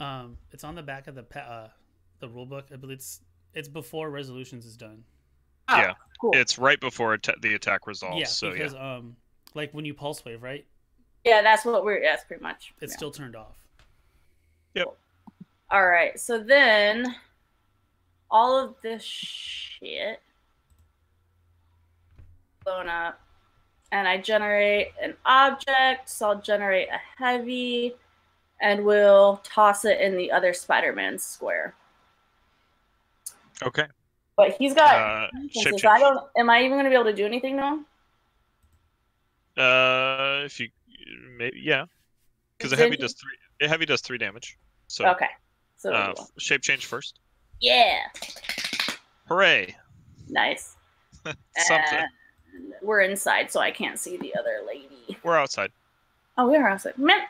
Speaker 3: Um, it's on the back of the pa- uh, the rule book. I believe it's it's before resolutions is done.
Speaker 5: yeah, it's right before atta- the attack resolves.
Speaker 3: yeah,
Speaker 5: so
Speaker 3: because
Speaker 5: yeah.
Speaker 3: um, like when you pulse wave, right?
Speaker 7: Yeah, that's what we're. That's pretty much.
Speaker 3: It's
Speaker 7: yeah.
Speaker 3: still turned off.
Speaker 5: Yep.
Speaker 7: All right. So then, all of this shit blown up, and I generate an object. So I'll generate a heavy, and we'll toss it in the other Spider-Man square.
Speaker 5: Okay.
Speaker 7: But he's got.
Speaker 5: Uh, shape
Speaker 7: I don't. Am I even going to be able to do anything now?
Speaker 5: Uh, if you maybe yeah, because a heavy
Speaker 7: he-
Speaker 5: does three. A heavy does three damage. So
Speaker 7: Okay. So
Speaker 5: uh, shape change first.
Speaker 7: yeah,
Speaker 5: Hooray!
Speaker 7: nice. <laughs>
Speaker 5: Something.
Speaker 7: And we're inside, so I can't see the other lady.
Speaker 5: We're outside.
Speaker 7: Oh, we are outside. Man.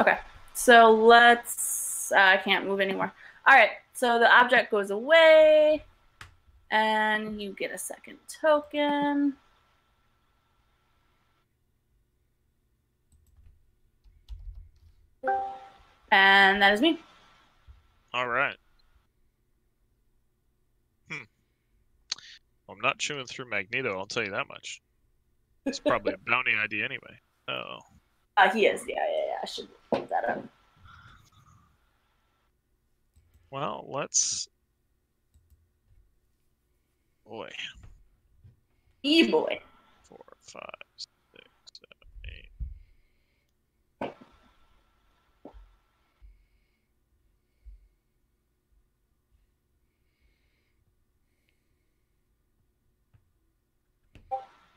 Speaker 7: Okay, so let's. Uh, I can't move anymore. All right, so the object goes away, and you get a second token. And that is me.
Speaker 5: All right. Hmm. I'm not chewing through Magneto. I'll tell you that much. It's probably a bounty <laughs> ID anyway. Oh.
Speaker 7: Uh, he is. Yeah, yeah, yeah. I should look that up.
Speaker 5: Well, let's. Boy.
Speaker 7: E boy.
Speaker 5: Four, five, six, seven, eight.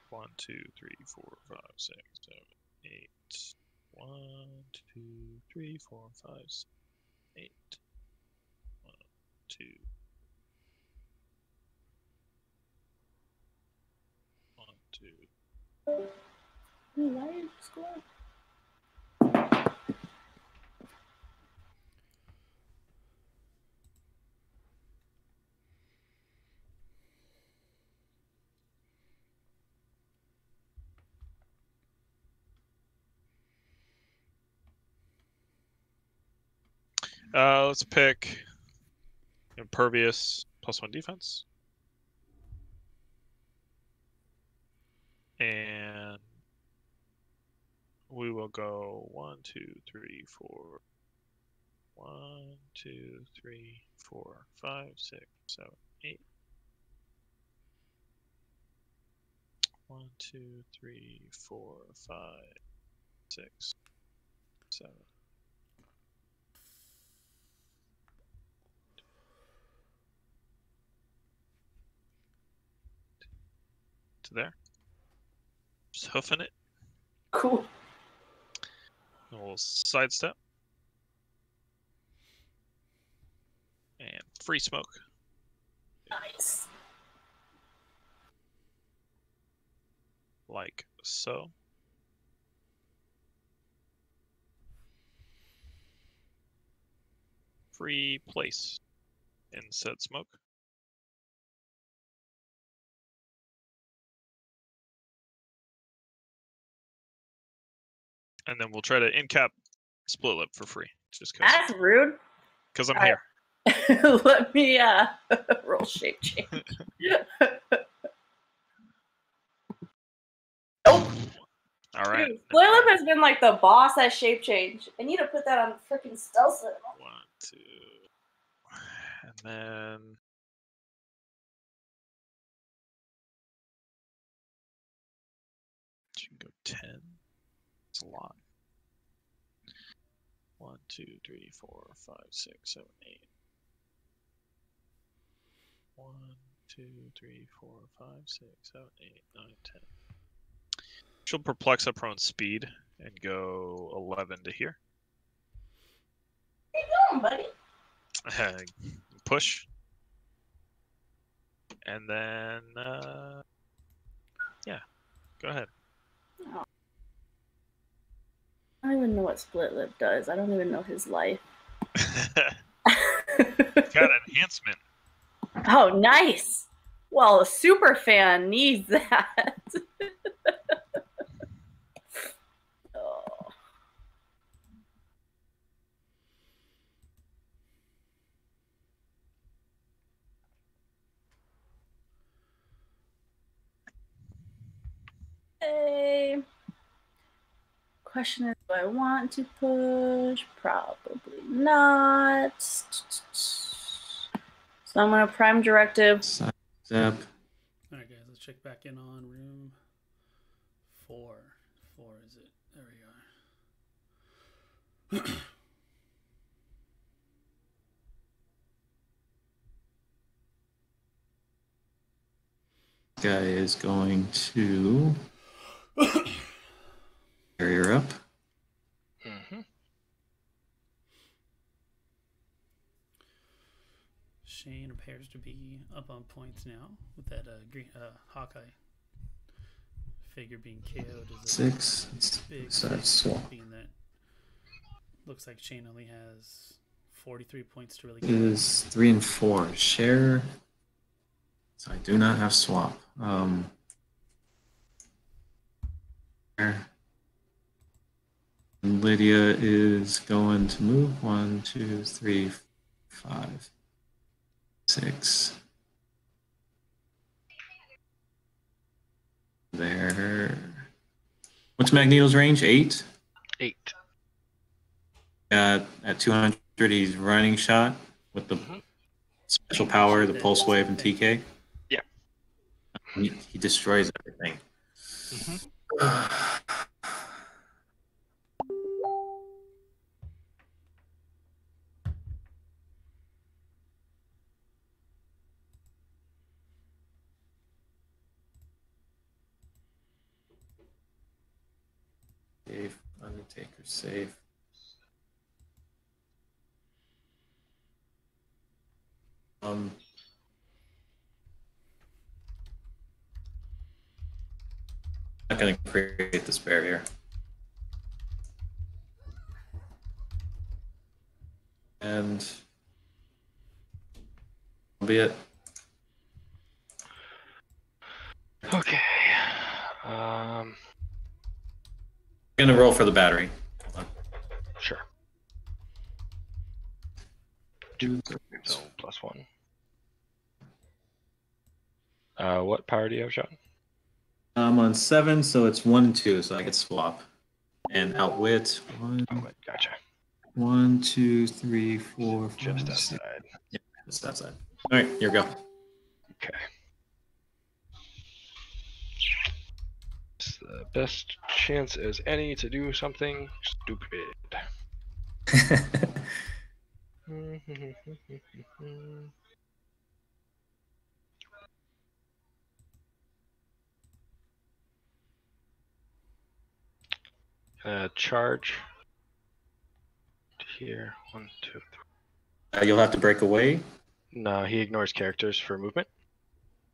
Speaker 5: One, two, three, four, five, six, seven, eight. One, two, three, four, five, six, eight. One, two. One, two.
Speaker 7: Why are you scoring?
Speaker 5: Uh, let's pick impervious plus one defense. And we will go one, two, three, four. One, two, three, four, five, six, seven, eight. One, two, three, four, five, six, seven. To there. Just hoofing it.
Speaker 7: Cool.
Speaker 5: A little sidestep. And free smoke.
Speaker 7: Nice.
Speaker 5: Like so. Free place in said smoke. And then we'll try to in cap split lip for free. Just cause,
Speaker 7: That's rude.
Speaker 5: Because I'm
Speaker 7: All right.
Speaker 5: here. <laughs>
Speaker 7: Let me uh <laughs> roll shape change. <laughs>
Speaker 5: All right.
Speaker 7: Dude, Split Lip has been like the boss at shape change. I need to put that on freaking stealth.
Speaker 5: One, two, and then you can go ten. It's a lot. One, two, three, four, five, six, seven, eight. One, two, three, four, five, six, seven, eight, nine, ten. She'll perplex up her own speed and go eleven to here.
Speaker 7: Where you going, buddy? <laughs>
Speaker 5: push. And then, uh, yeah, go ahead.
Speaker 7: I don't even know what split lip does. I don't even know his life. <laughs> <laughs>
Speaker 5: Got enhancement.
Speaker 7: Oh, nice. Well, a super fan needs that. <laughs> oh. Okay. Question is, do I want to push? Probably not. So I'm gonna prime directive.
Speaker 18: Step.
Speaker 3: All right, guys, let's check back in on room four. Four is it? There we are.
Speaker 18: Guy is going to barrier up.
Speaker 2: Mm-hmm.
Speaker 3: Shane appears to be up on points now with that uh, green uh, Hawkeye figure being KO'd. Is a
Speaker 18: Six. It's-
Speaker 3: big
Speaker 18: so
Speaker 3: thing,
Speaker 18: that's swap.
Speaker 3: being that looks like Shane only has 43 points to really
Speaker 18: Is three and four. Share. So I do not have swap. Um, there. Lydia is going to move one, two, three, five, six. There. What's Magneto's range? Eight?
Speaker 2: Eight.
Speaker 18: Got at 200, he's running shot with the mm-hmm. special power, the pulse wave, and TK.
Speaker 2: Yeah.
Speaker 18: He, he destroys everything. Mm-hmm. <sighs> <sighs> Safe, Undertaker safe. Um, not gonna create this barrier. And be it.
Speaker 2: Okay. Um.
Speaker 18: Gonna roll for the battery.
Speaker 2: Sure. Two, so plus one. Uh, what power do you have, Sean?
Speaker 18: I'm on seven, so it's one and two, so I could swap. And outwit one.
Speaker 2: Gotcha.
Speaker 18: One, two, three, four, five,
Speaker 2: Just
Speaker 18: six.
Speaker 2: outside.
Speaker 18: Yeah, just outside. All right, here we go.
Speaker 2: Okay. The best chance as any to do something stupid. <laughs> Uh, charge. Here, one, two, three.
Speaker 18: Uh, you'll have to break away.
Speaker 2: No, he ignores characters for movement.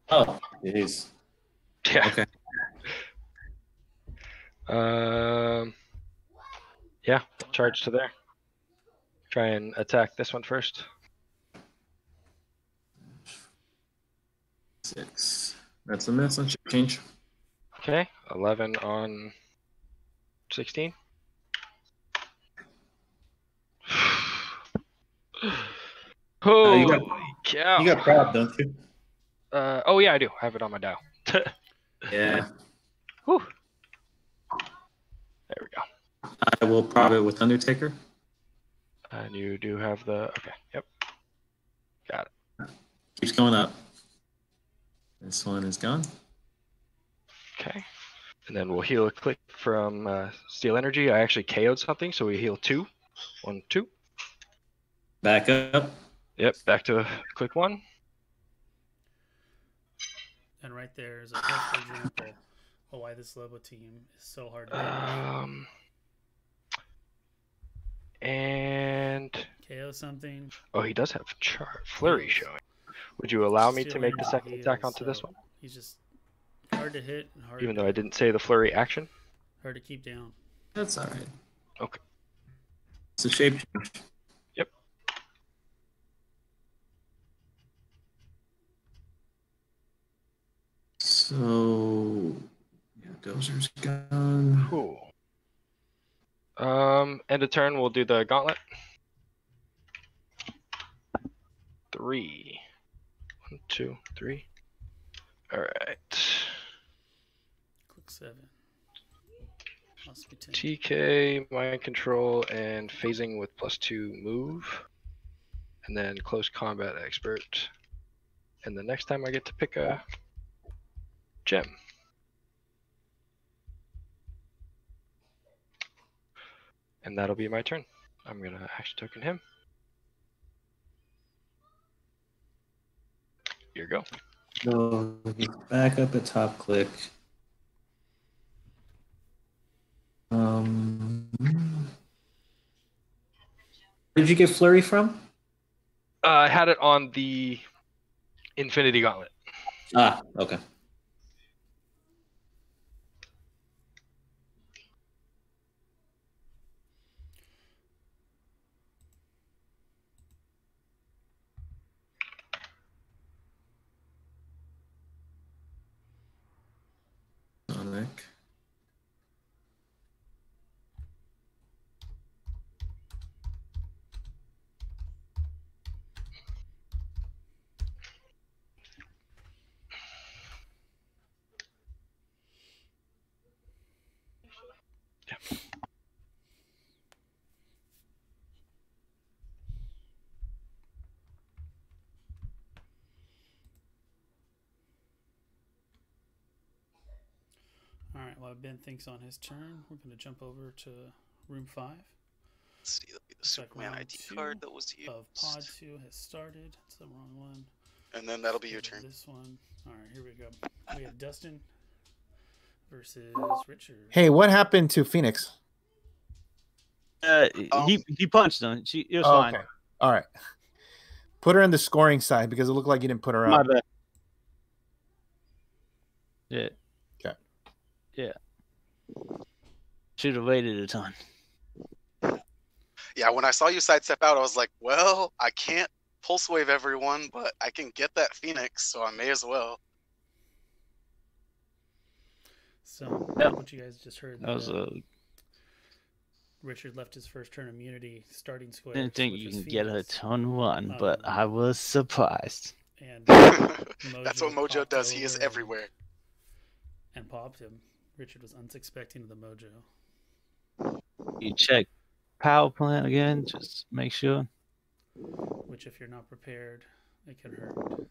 Speaker 18: Oh, it is.
Speaker 2: Yeah.
Speaker 18: Okay.
Speaker 2: Um. Yeah, charge to there. Try and attack this one first.
Speaker 18: Six. That's a miss. Let's change.
Speaker 2: Okay, eleven on sixteen. <sighs>
Speaker 18: Uh, you got-
Speaker 2: Holy cow!
Speaker 18: You got prop, don't you?
Speaker 2: Uh, oh yeah, I do. I have it on my dial. <laughs>
Speaker 18: Yeah.
Speaker 2: Whew. There we go.
Speaker 18: I will prop it with Undertaker.
Speaker 2: And you do have the okay. Yep. Got it.
Speaker 18: Keeps going up. This one is gone.
Speaker 2: Okay. And then we'll heal a click from uh, Steal Energy. I actually KO'd something, so we heal two. One, two.
Speaker 18: Back up.
Speaker 2: Yep, back to click one.
Speaker 3: And right there is a perfect example of why this Lobo team is so hard to.
Speaker 2: Um, and
Speaker 3: KO something.
Speaker 2: oh, he does have char- flurry showing. Would you allow me to make the
Speaker 3: Energy
Speaker 2: second attack
Speaker 3: heals,
Speaker 2: onto this one,
Speaker 3: He's just hard to hit and hard,
Speaker 2: even though I didn't say the flurry action?
Speaker 3: hard to keep down.
Speaker 18: That's all right.
Speaker 2: Okay.
Speaker 18: It's a shape change.
Speaker 2: Yep.
Speaker 18: So yeah, Dozer's gone.
Speaker 2: Cool. Um, end of turn, we'll do the gauntlet. Three. One, two, three. All right.
Speaker 3: Click seven. Must be ten.
Speaker 2: TK, mind control, and phasing with plus two move. And then close combat expert. And the next time I get to pick a gem. And that'll be my turn. I'm gonna action token him. Here you go.
Speaker 18: So back up at top click. Um, where did you get flurry from?
Speaker 2: Uh, I had it on the Infinity Gauntlet.
Speaker 18: Ah, okay.
Speaker 3: All right. Ben thinks on his turn, we're going to jump over to room five.
Speaker 16: Let's see, be the
Speaker 3: Looks like
Speaker 16: Superman ID card that was used.
Speaker 3: Of pod two has started. It's the wrong one.
Speaker 16: And then that'll be your turn.
Speaker 3: This one. All right. Here we go. We have Dustin versus Richard.
Speaker 11: Hey, what happened to Phoenix?
Speaker 1: Uh, he he punched him. She it was
Speaker 11: Oh,
Speaker 1: fine.
Speaker 11: okay. All right. Put her in the scoring side because it looked like you didn't put her
Speaker 1: My
Speaker 11: up.
Speaker 1: bad. Yeah.
Speaker 11: Okay.
Speaker 1: Yeah. Should have waited a ton.
Speaker 16: Yeah, when I saw you sidestep out, I was like, well, I can't pulse wave everyone, but I can get that Phoenix, so I may as well.
Speaker 3: So
Speaker 1: Yeah.
Speaker 3: what you guys just heard.
Speaker 1: That was a.
Speaker 3: Richard left his first turn immunity starting square.
Speaker 1: Didn't think you
Speaker 3: was
Speaker 1: can get a ton one, but
Speaker 3: Um,
Speaker 1: I was surprised.
Speaker 3: And <laughs>
Speaker 16: That's what Mojo does. He is
Speaker 3: over
Speaker 16: everywhere.
Speaker 3: And popped him. Richard was unsuspecting of the Mojo.
Speaker 1: You check power plant again, just make sure.
Speaker 3: Which, if you're not prepared, it can hurt.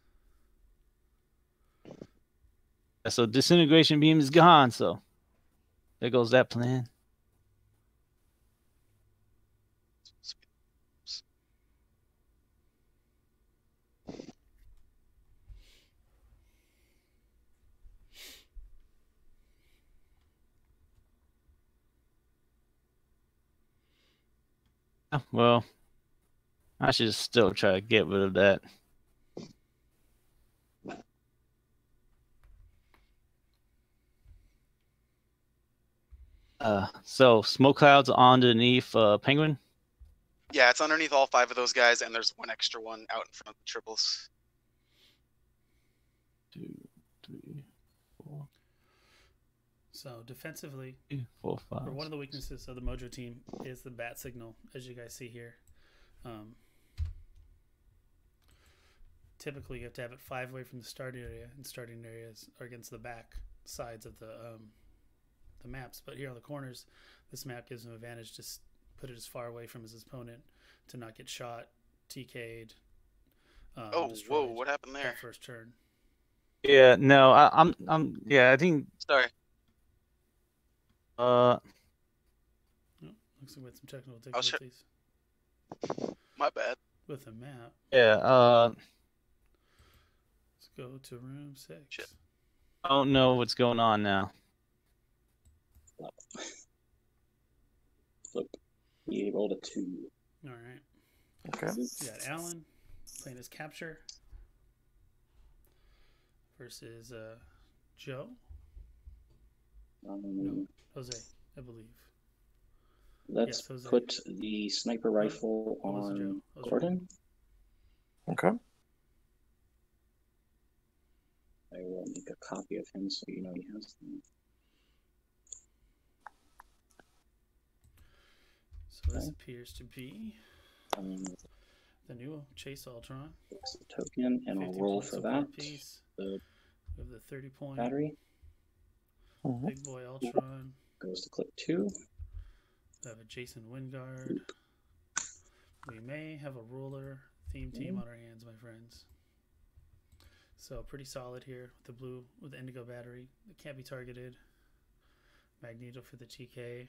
Speaker 1: So disintegration beam is gone. So there goes that plan. Oh, Well, I should still try to get rid of that. Uh, so smoke clouds underneath uh, penguin.
Speaker 16: Yeah, it's underneath all five of those guys, and there's one extra one out in front of the triples.
Speaker 1: Two, three,
Speaker 3: So defensively,
Speaker 1: three, four, five.
Speaker 3: or one of the weaknesses of the Mojo team is the bat signal, as you guys see here. Um, typically, you have to have it five away from the starting area, and starting areas are against the back sides of the um, the maps. But here on the corners, this map gives him advantage to put it as far away from his opponent to not get shot, TK'd. Um,
Speaker 16: oh, whoa, what happened there?
Speaker 3: that first turn.
Speaker 1: Yeah, no, I, I'm, I'm, yeah, I think,
Speaker 16: Sorry.
Speaker 1: Uh,
Speaker 3: Looks like we had some technical
Speaker 16: I was try-
Speaker 3: difficulties
Speaker 16: My bad.
Speaker 3: with the map.
Speaker 1: yeah, uh,
Speaker 3: Let's go to room six.
Speaker 1: I don't know what's going on now.
Speaker 19: Flip. He rolled a two.
Speaker 3: All right.
Speaker 14: Okay.
Speaker 3: You got Alan playing as capture versus uh, Joe.
Speaker 19: Um,
Speaker 3: No, Jose, I believe.
Speaker 19: let's
Speaker 3: Yes, Jose.
Speaker 19: put the sniper rifle
Speaker 3: What was it, Joe?
Speaker 19: on
Speaker 3: That
Speaker 19: Gordon.
Speaker 12: Okay.
Speaker 19: I will make a copy of him so you know he has them.
Speaker 3: So this
Speaker 19: Okay.
Speaker 3: appears to be
Speaker 19: Um,
Speaker 3: the new Chase Ultron.
Speaker 19: token, and I'll roll for that.
Speaker 3: Piece.
Speaker 19: The
Speaker 3: We the 30 point
Speaker 19: battery
Speaker 3: Big Boy Ultron.
Speaker 19: goes to click two.
Speaker 3: We have a Jason Wyngarde. We may have a ruler theme team
Speaker 19: Mm.
Speaker 3: on our hands, my friends. So pretty solid here with the blue with the indigo battery. It can't be targeted. Magneto for the TK.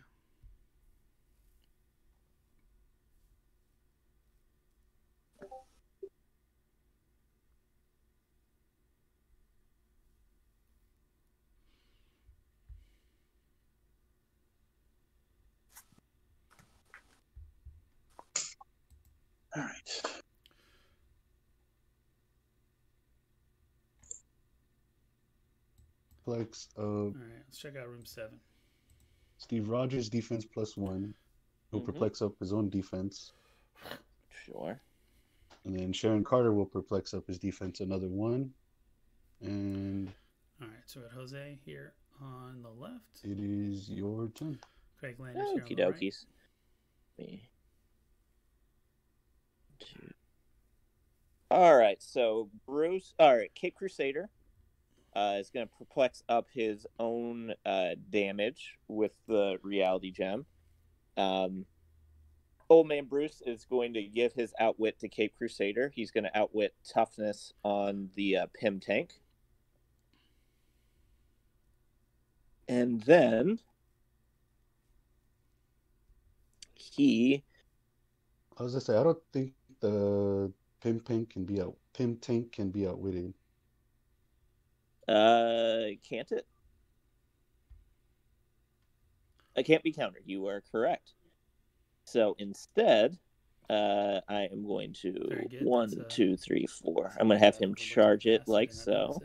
Speaker 15: Flex of
Speaker 3: All right, let's check out room seven.
Speaker 15: Steve Rogers defense plus one. He'll
Speaker 13: Mhm.
Speaker 15: perplex up his own defense.
Speaker 13: Sure.
Speaker 15: And then Sharon Carter will perplex up his defense another one. And
Speaker 3: All right, so we got Jose here on the left.
Speaker 15: it is your turn.
Speaker 3: Craig Landers here on
Speaker 13: Okie
Speaker 3: the right.
Speaker 13: Me. Two. All right, so Bruce. All right, Cape Crusader uh, is going to perplex up his own uh, damage with the reality gem. Um, Old Man Bruce is going to give his outwit to Cape Crusader. He's going to outwit toughness on the uh, Pim tank. And then he
Speaker 15: I was gonna say I don't think the Pim Tank can be out Pim Tank can be outwitted.
Speaker 13: Uh, can't it? I can't be countered. You are correct. So instead, uh, I am going to
Speaker 3: Very good.
Speaker 13: one,
Speaker 3: uh,
Speaker 13: two, three, four. I'm going to have him charge it like so.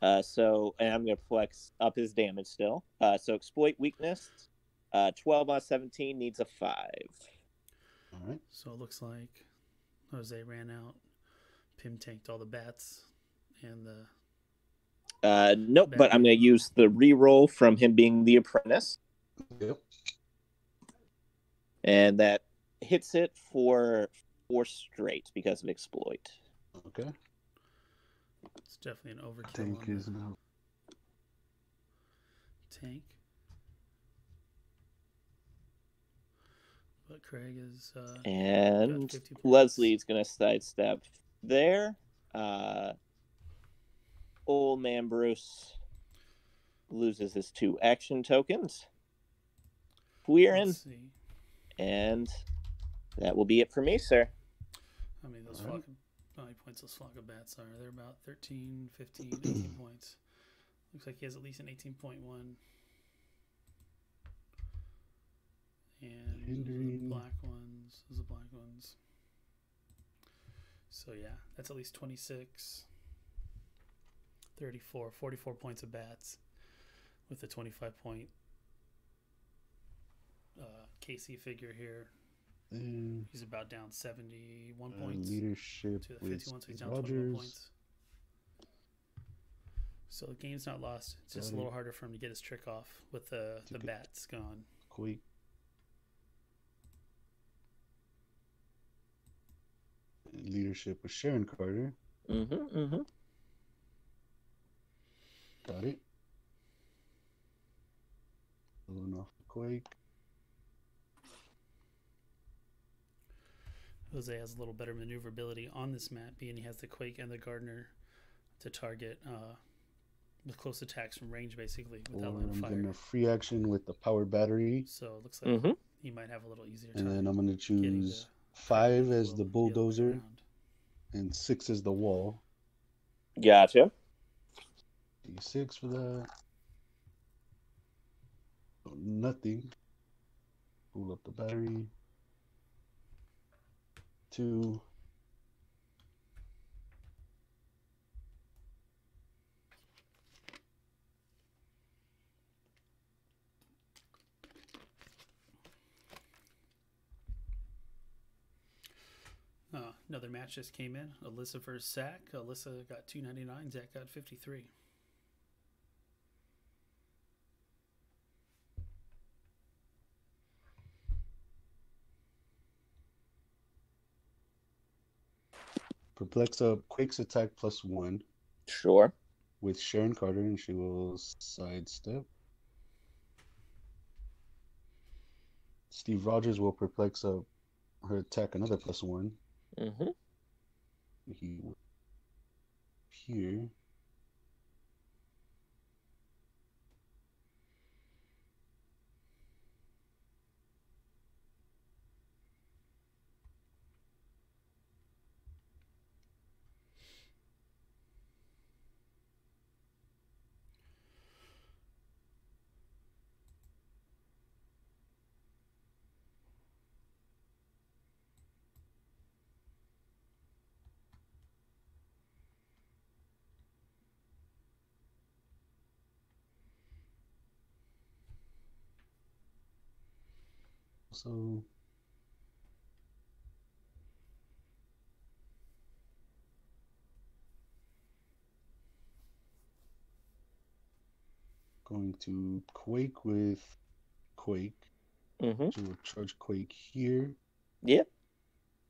Speaker 13: Uh, so, and I'm going to flex up his damage still. Uh, so exploit weakness. Uh, 12 on 17 needs a five.
Speaker 15: All right.
Speaker 3: So it looks like Jose ran out. Pim tanked all the bats and the
Speaker 13: Uh, nope, but I'm going to use the reroll from him being the apprentice.
Speaker 15: Yep.
Speaker 13: And that hits it for four straight because of exploit.
Speaker 15: Okay.
Speaker 3: it's definitely an overkill.
Speaker 15: Tank is now.
Speaker 3: tank. But Craig is uh,
Speaker 13: And
Speaker 3: 50 points.
Speaker 13: Leslie's going to sidestep there. Uh, old man Bruce loses his two action tokens. We're in.
Speaker 3: See.
Speaker 13: And that will be it for me, sir.
Speaker 3: I mean, of those
Speaker 15: All right.
Speaker 3: flock how many points those flock of bats are? They're about 13, 15, 18 <clears throat> points. Looks like he has at least an 18.1. And those are the
Speaker 15: Hindering.
Speaker 3: black ones. Those are black ones. So yeah, that's at least 26, 34, 44 points of bats with a 25 point uh, KC figure here.
Speaker 15: And
Speaker 3: He's about down 71
Speaker 15: uh,
Speaker 3: points
Speaker 15: leadership
Speaker 3: to the
Speaker 15: with
Speaker 3: 51, so he's
Speaker 15: Steve
Speaker 3: down 21
Speaker 15: Rogers.
Speaker 3: points. So the game's not lost. It's just
Speaker 15: Got
Speaker 3: a little harder for him to get his trick off with the, the bats gone.
Speaker 15: Quick. Leadership with Sharon Carter.
Speaker 13: Mm-hmm, mm-hmm.
Speaker 15: Got it. Pulling off the Quake.
Speaker 3: Jose has a little better maneuverability on this map, being he has the Quake and the Gardener to target uh, with close attacks from range, basically,
Speaker 15: Or
Speaker 3: without line of
Speaker 15: I'm gonna free action with the power battery.
Speaker 3: So it looks like
Speaker 13: Mhm.
Speaker 3: he might have a little easier
Speaker 15: And then I'm gonna choose five as the
Speaker 3: the other way
Speaker 15: bulldozer
Speaker 3: around.
Speaker 15: and six as the wall.
Speaker 13: Gotcha
Speaker 15: six for that. Nothing. Pull up the battery. Two.
Speaker 3: Uh, another match just came in. Alyssa versus Zach. Alyssa got 299, Zach got 53.
Speaker 15: Perplex up Quake's attack plus one.
Speaker 13: Sure.
Speaker 15: With Sharon Carter, and she will sidestep. Steve Rogers will perplex up her attack another plus one.
Speaker 13: Mm-hmm.
Speaker 15: He will here. So going to Quake with Quake.
Speaker 13: Mm-hmm.
Speaker 15: So we'll charge Quake here.
Speaker 13: Yep.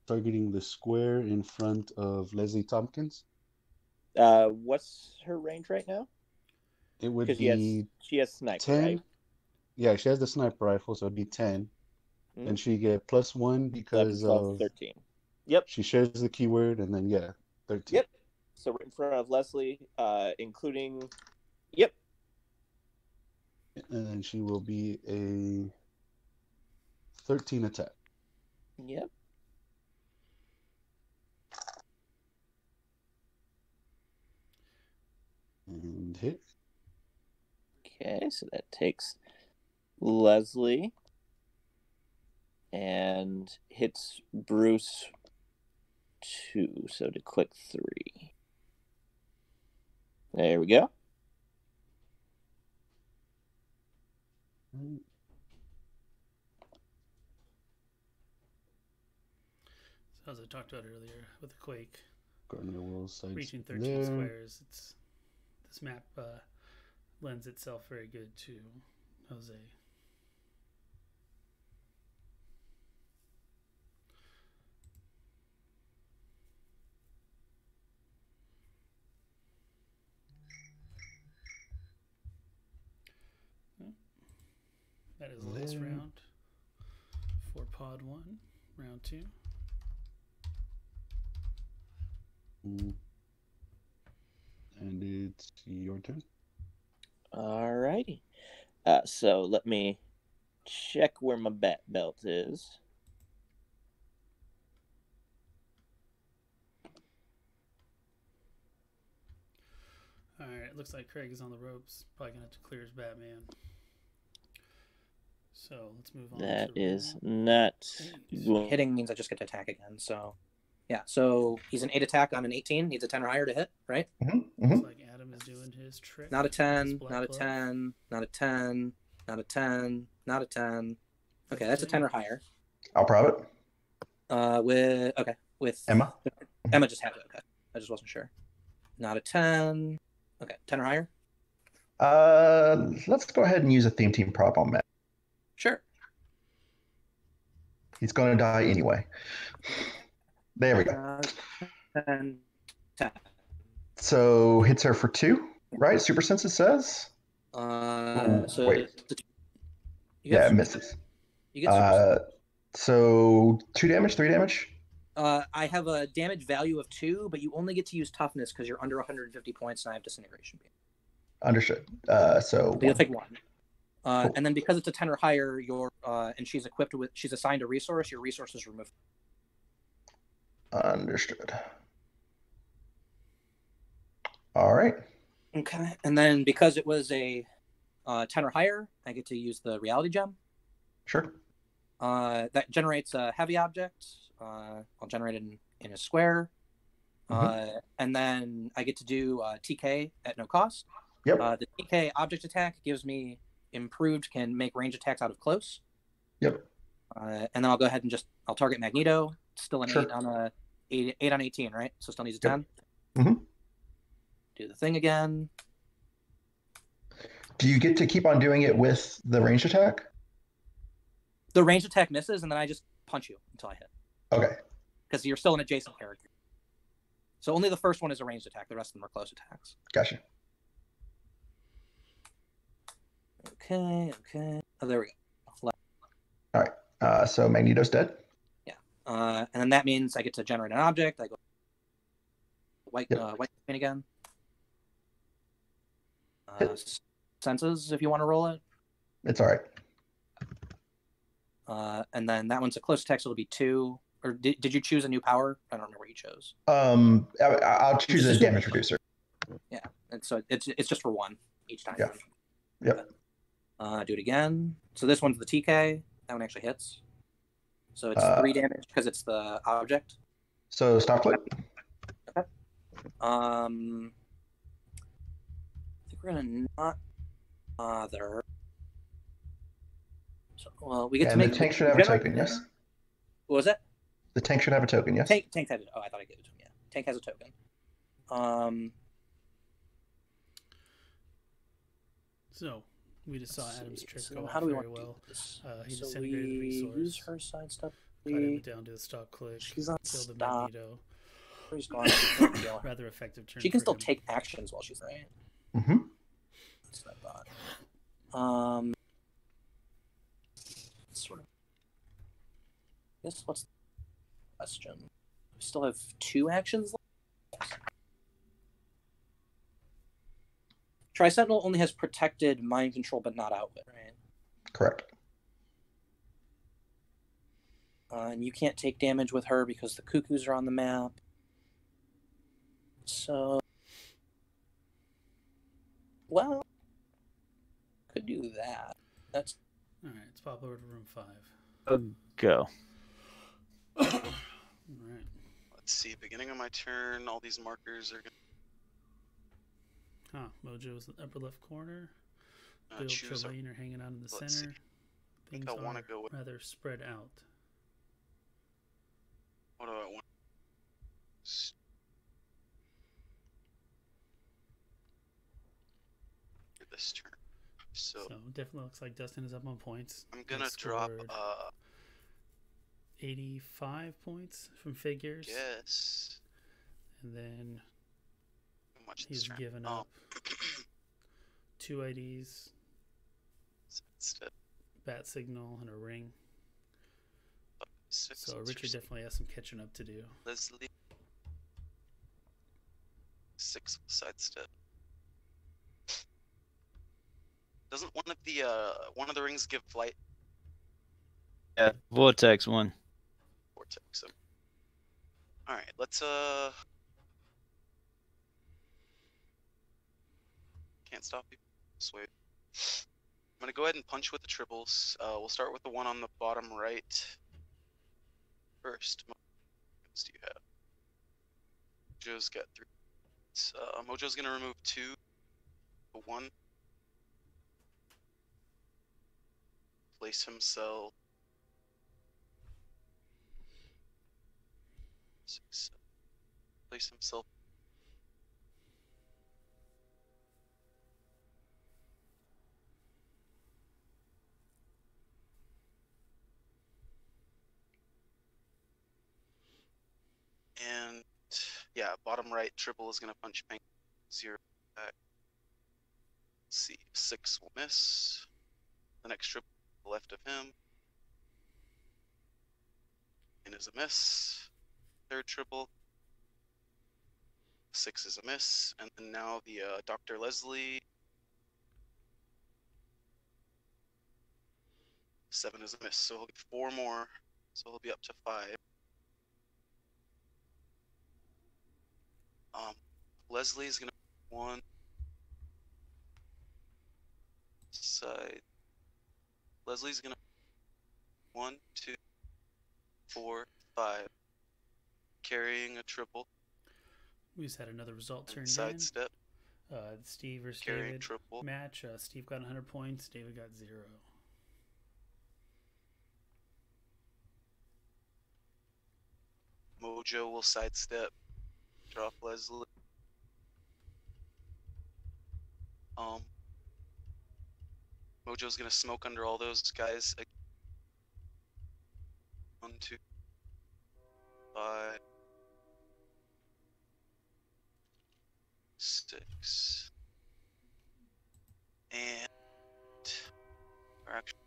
Speaker 15: Targeting the square in front of Leslie Tompkins.
Speaker 13: Uh, what's her range right now?
Speaker 15: It would
Speaker 13: Because she has
Speaker 15: be
Speaker 13: she has sniper,
Speaker 15: 10.
Speaker 13: right?
Speaker 15: Yeah, she has the sniper rifle, so it'd be 10.
Speaker 13: Mhm.
Speaker 15: And she get plus one because
Speaker 13: 12,
Speaker 15: of
Speaker 13: 13. Yep.
Speaker 15: she shares the keyword, and then yeah, 13.
Speaker 13: Yep. So right in front of Leslie, uh, including. Yep.
Speaker 15: And then she will be a 13 attack.
Speaker 13: Yep.
Speaker 15: And hit.
Speaker 13: Okay, so that takes Leslie and hits Bruce two. So to click three. There we go.
Speaker 3: So as I talked about earlier with the Quake,
Speaker 15: Gardner will side
Speaker 3: reaching 13
Speaker 15: there.
Speaker 3: squares, it's this map uh, lends itself very good to Jose. That is the last round for pod one, round two.
Speaker 15: Mm. And it's your turn.
Speaker 13: Alrighty. Uh, so let me check where my bat belt is.
Speaker 3: All right, it looks like Craig is on the ropes. Probably gonna have to clear his Batman. So let's move on.
Speaker 13: That
Speaker 3: to
Speaker 13: is not
Speaker 3: eight.
Speaker 12: Hitting means I just get to attack again. So, yeah. So he's an eight attack. I'm an 18. Needs a 10 or higher to hit, right?
Speaker 3: Looks like Adam is doing his trick.
Speaker 12: Not a 10. Not a 10. Not a 10. Not a 10. Not a 10. Okay, that's a 10 or higher.
Speaker 17: I'll prob it.
Speaker 12: Uh, with okay, with
Speaker 17: Emma.
Speaker 12: Emma just had it. Okay, I just wasn't sure. Not a 10. Okay, 10 or higher.
Speaker 17: Uh, let's go ahead and use a theme team prob on Matt.
Speaker 12: Sure.
Speaker 17: He's going to die anyway. There we go.
Speaker 12: 10. 10.
Speaker 17: So hits her for two, right? Super senses says.
Speaker 12: Uh,
Speaker 17: Ooh,
Speaker 12: so
Speaker 17: wait.
Speaker 12: you
Speaker 17: Yeah, it misses.
Speaker 12: You get super
Speaker 17: Uh, so two damage, three damage.
Speaker 12: Uh, I have a damage value of two, but you only get to use toughness because you're under 150 points, and I have disintegration beam.
Speaker 17: Understood. Uh, so
Speaker 12: But you'll take one. Uh, and then because it's a 10 or higher, your uh, and she's equipped with she's assigned a resource. Your resource is removed.
Speaker 17: understood. All right.
Speaker 12: Okay. And then because it was a uh, 10 or higher, I get to use the reality gem.
Speaker 17: Sure.
Speaker 12: Uh, that generates a heavy object. Uh, I'll generate it in, in a square. Uh, and then I get to do uh, TK at no cost.
Speaker 17: Yep.
Speaker 12: Uh, the TK object attack gives me improved, can make range attacks out of close.
Speaker 17: Yep.
Speaker 12: Uh, and then I'll go ahead and just I'll target Magneto. Still an
Speaker 17: Sure.
Speaker 12: eight on a eight, eight on 18, right? So still needs a
Speaker 17: Yep.
Speaker 12: 10.
Speaker 17: Mhm.
Speaker 12: Do the thing again.
Speaker 17: Do you get to keep on doing it with the range attack?
Speaker 12: The range attack misses, and then I just punch you until I hit.
Speaker 17: Okay.
Speaker 12: Because you're still an adjacent character. So only the first one is a ranged attack. The rest of them are close attacks.
Speaker 17: Gotcha.
Speaker 12: Okay, okay. Oh, there we go.
Speaker 17: All right. Uh, so Magneto's dead. Yeah.
Speaker 12: Uh, and then that means I get to generate an object. I go white,
Speaker 17: Yep.
Speaker 12: uh, white screen again. Uh, senses, if you want to roll it.
Speaker 17: It's all right.
Speaker 12: Uh, and then that one's a close text. it'll be two. Or did, did you choose a new power? I don't remember what you chose.
Speaker 17: Um, I, I'll choose a damage reducer.
Speaker 12: Yeah, and so it's it's just for one each time.
Speaker 17: Yeah. Yep.
Speaker 12: Uh, do it again. So this one's the TK. That one actually hits. So it's
Speaker 17: Uh,
Speaker 12: three damage because it's the object.
Speaker 17: So stop click.
Speaker 12: Um, I think we're gonna not bother. So, well, we get to
Speaker 17: And
Speaker 12: make
Speaker 17: the tank should have a token, yes?
Speaker 12: What was it?
Speaker 17: The tank should have a token, yes?
Speaker 12: Tank, tank has. Oh, I thought I gave it to him. Yeah, tank has a token. Um,
Speaker 3: So we just saw
Speaker 12: Let's
Speaker 3: Adam's
Speaker 12: see,
Speaker 3: trick
Speaker 12: so
Speaker 3: go
Speaker 12: how do we
Speaker 3: very
Speaker 12: want to do
Speaker 3: well.
Speaker 12: this?
Speaker 3: Uh, he
Speaker 12: So
Speaker 3: disintegrated the
Speaker 12: we
Speaker 3: resource.
Speaker 12: use her side stuff.
Speaker 3: Got him
Speaker 12: We-
Speaker 3: down to the stop click.
Speaker 12: She's on
Speaker 3: killed the
Speaker 12: stop.
Speaker 3: Magneto.
Speaker 12: She's gone. She can't heal.
Speaker 3: Rather effective turn.
Speaker 12: She can still
Speaker 3: him.
Speaker 12: take actions while she's right.
Speaker 17: Mm-hmm.
Speaker 12: That's what I thought. Um, sort of. I guess what's the question? We still have two actions left. Tri Sentinel only has protected mind control, but not outwit, right?
Speaker 17: Correct.
Speaker 12: Uh, and you can't take damage with her because the cuckoos are on the map. So, well, could do that. That's
Speaker 3: All right, let's pop over to room five.
Speaker 1: Uh, go. <coughs>
Speaker 3: All right.
Speaker 16: Let's see. Beginning of my turn, all these markers are gonna
Speaker 3: Huh. Mojo's in the upper left corner.
Speaker 16: Uh,
Speaker 3: Bill
Speaker 16: choose a-
Speaker 3: Trelane are hanging out in the
Speaker 16: let's
Speaker 3: center.
Speaker 16: Think
Speaker 3: Things
Speaker 16: I wanna
Speaker 3: are
Speaker 16: go with-
Speaker 3: rather spread out.
Speaker 16: What do I want? This turn. So,
Speaker 3: So definitely looks like Dustin is up on points.
Speaker 16: I'm gonna drop. Uh,
Speaker 3: 85 points from figures.
Speaker 16: yes.
Speaker 3: And then
Speaker 16: much
Speaker 3: he's
Speaker 16: this turn?
Speaker 3: given
Speaker 16: Oh.
Speaker 3: up two IDs, bat signal, and a ring.
Speaker 16: six.
Speaker 3: So Richard definitely has some catching up to do.
Speaker 16: Leslie. Six sidestep. Doesn't one of the uh one of the rings give flight
Speaker 1: Yeah, vortex one.
Speaker 16: vortex? All right, let's uh. Can't stop you. Sweet. I'm gonna go ahead and punch with the triples. Uh, we'll start with the one on the bottom right. First, what do you have? Mojo's got three. Uh, Mojo's gonna remove two. One. Place himself. Six. Place himself. And yeah, bottom right triple is gonna punch pink. Zero. Let's see, six will miss. The next triple left of him. And is a miss. Third triple. Six is a miss. And then now the uh, Dr. Leslie. Seven is a miss. So he'll get four more. So he'll be up to five. Um, is gonna one side. Leslie's gonna one, two, four, five. Carrying a triple.
Speaker 3: We just had another result turned in.
Speaker 16: sidestep.
Speaker 3: Uh, Steve versus
Speaker 16: Carrying
Speaker 3: David
Speaker 16: triple.
Speaker 3: match. Uh, Steve got 100 points. David got zero.
Speaker 16: Mojo will sidestep, drop Leslie. Um, Mojo's gonna smoke under all those guys. One, two, five, six, and or actually,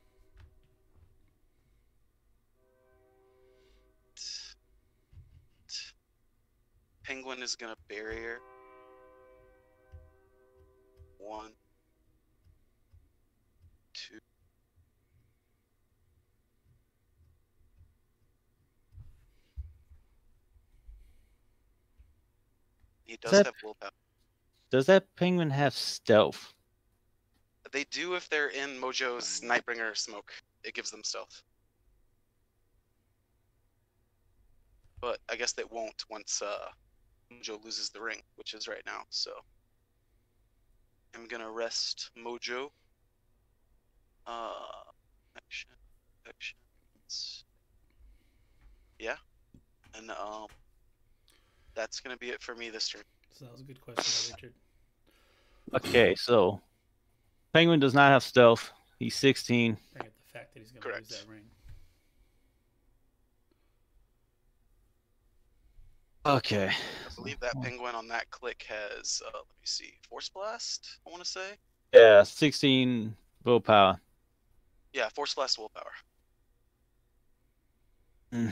Speaker 16: Penguin is gonna barrier. One, two. He does
Speaker 1: that-
Speaker 16: have willpower.
Speaker 1: Does that penguin have stealth?
Speaker 16: They do if they're in Mojo's Nightbringer smoke. It gives them stealth. But I guess they won't once uh, Mojo loses the ring, which is right now. So I'm gonna rest Mojo. Uh, action, actions. Yeah, and um, that's gonna be it for me this turn.
Speaker 3: So that was a good question, Richard.
Speaker 1: Okay, so penguin does not have stealth. He's 16.
Speaker 3: Bring up the fact that he's going to lose that ring.
Speaker 1: Okay.
Speaker 16: I believe that penguin on that click has, uh, let me see, Force Blast, I want to say?
Speaker 1: Yeah, 16 willpower.
Speaker 16: Yeah, Force Blast willpower.
Speaker 1: Mm.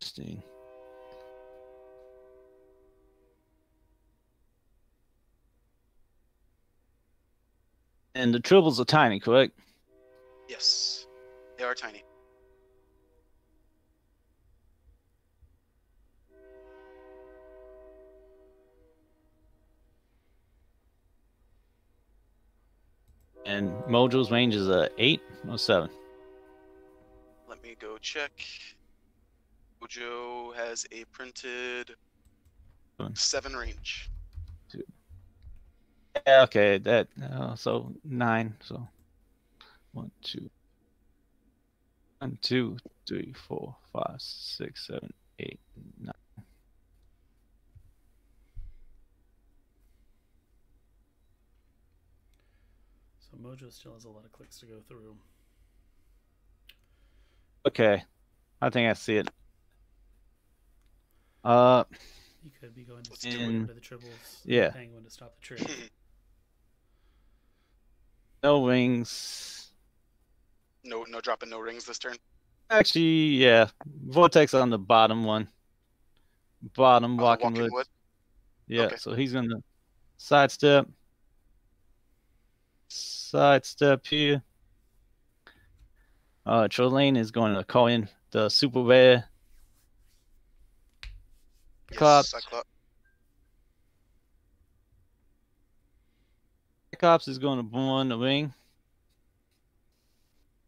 Speaker 1: Interesting. And the tribbles are tiny, correct?
Speaker 16: Yes, they are tiny.
Speaker 1: And Mojo's range is a 8 or 7.
Speaker 16: Let me go check. Mojo has a printed
Speaker 1: Fine.
Speaker 16: 7 range.
Speaker 1: Yeah, okay, that uh, so nine. So one, two, one, two, three, four, five, six, seven, eight, nine.
Speaker 3: So Mojo still has a lot of clicks to go through.
Speaker 1: Okay, I think I see it. Uh,
Speaker 3: You could be going to
Speaker 1: do
Speaker 3: steal
Speaker 1: it.
Speaker 3: into the tribbles.
Speaker 1: Yeah.
Speaker 3: Penguin to stop the trade. <laughs>
Speaker 1: no wings.
Speaker 16: No, no dropping no rings this turn.
Speaker 1: Actually, yeah, vortex on the bottom one. Bottom walking,
Speaker 16: walking
Speaker 1: wood.
Speaker 16: wood?
Speaker 1: Yeah,
Speaker 16: Okay.
Speaker 1: so he's gonna sidestep. Sidestep here. Uh, Trelane is going to call in the super rare. Cyclops.
Speaker 16: Cyclops.
Speaker 1: Cyclops is going to burn the ring.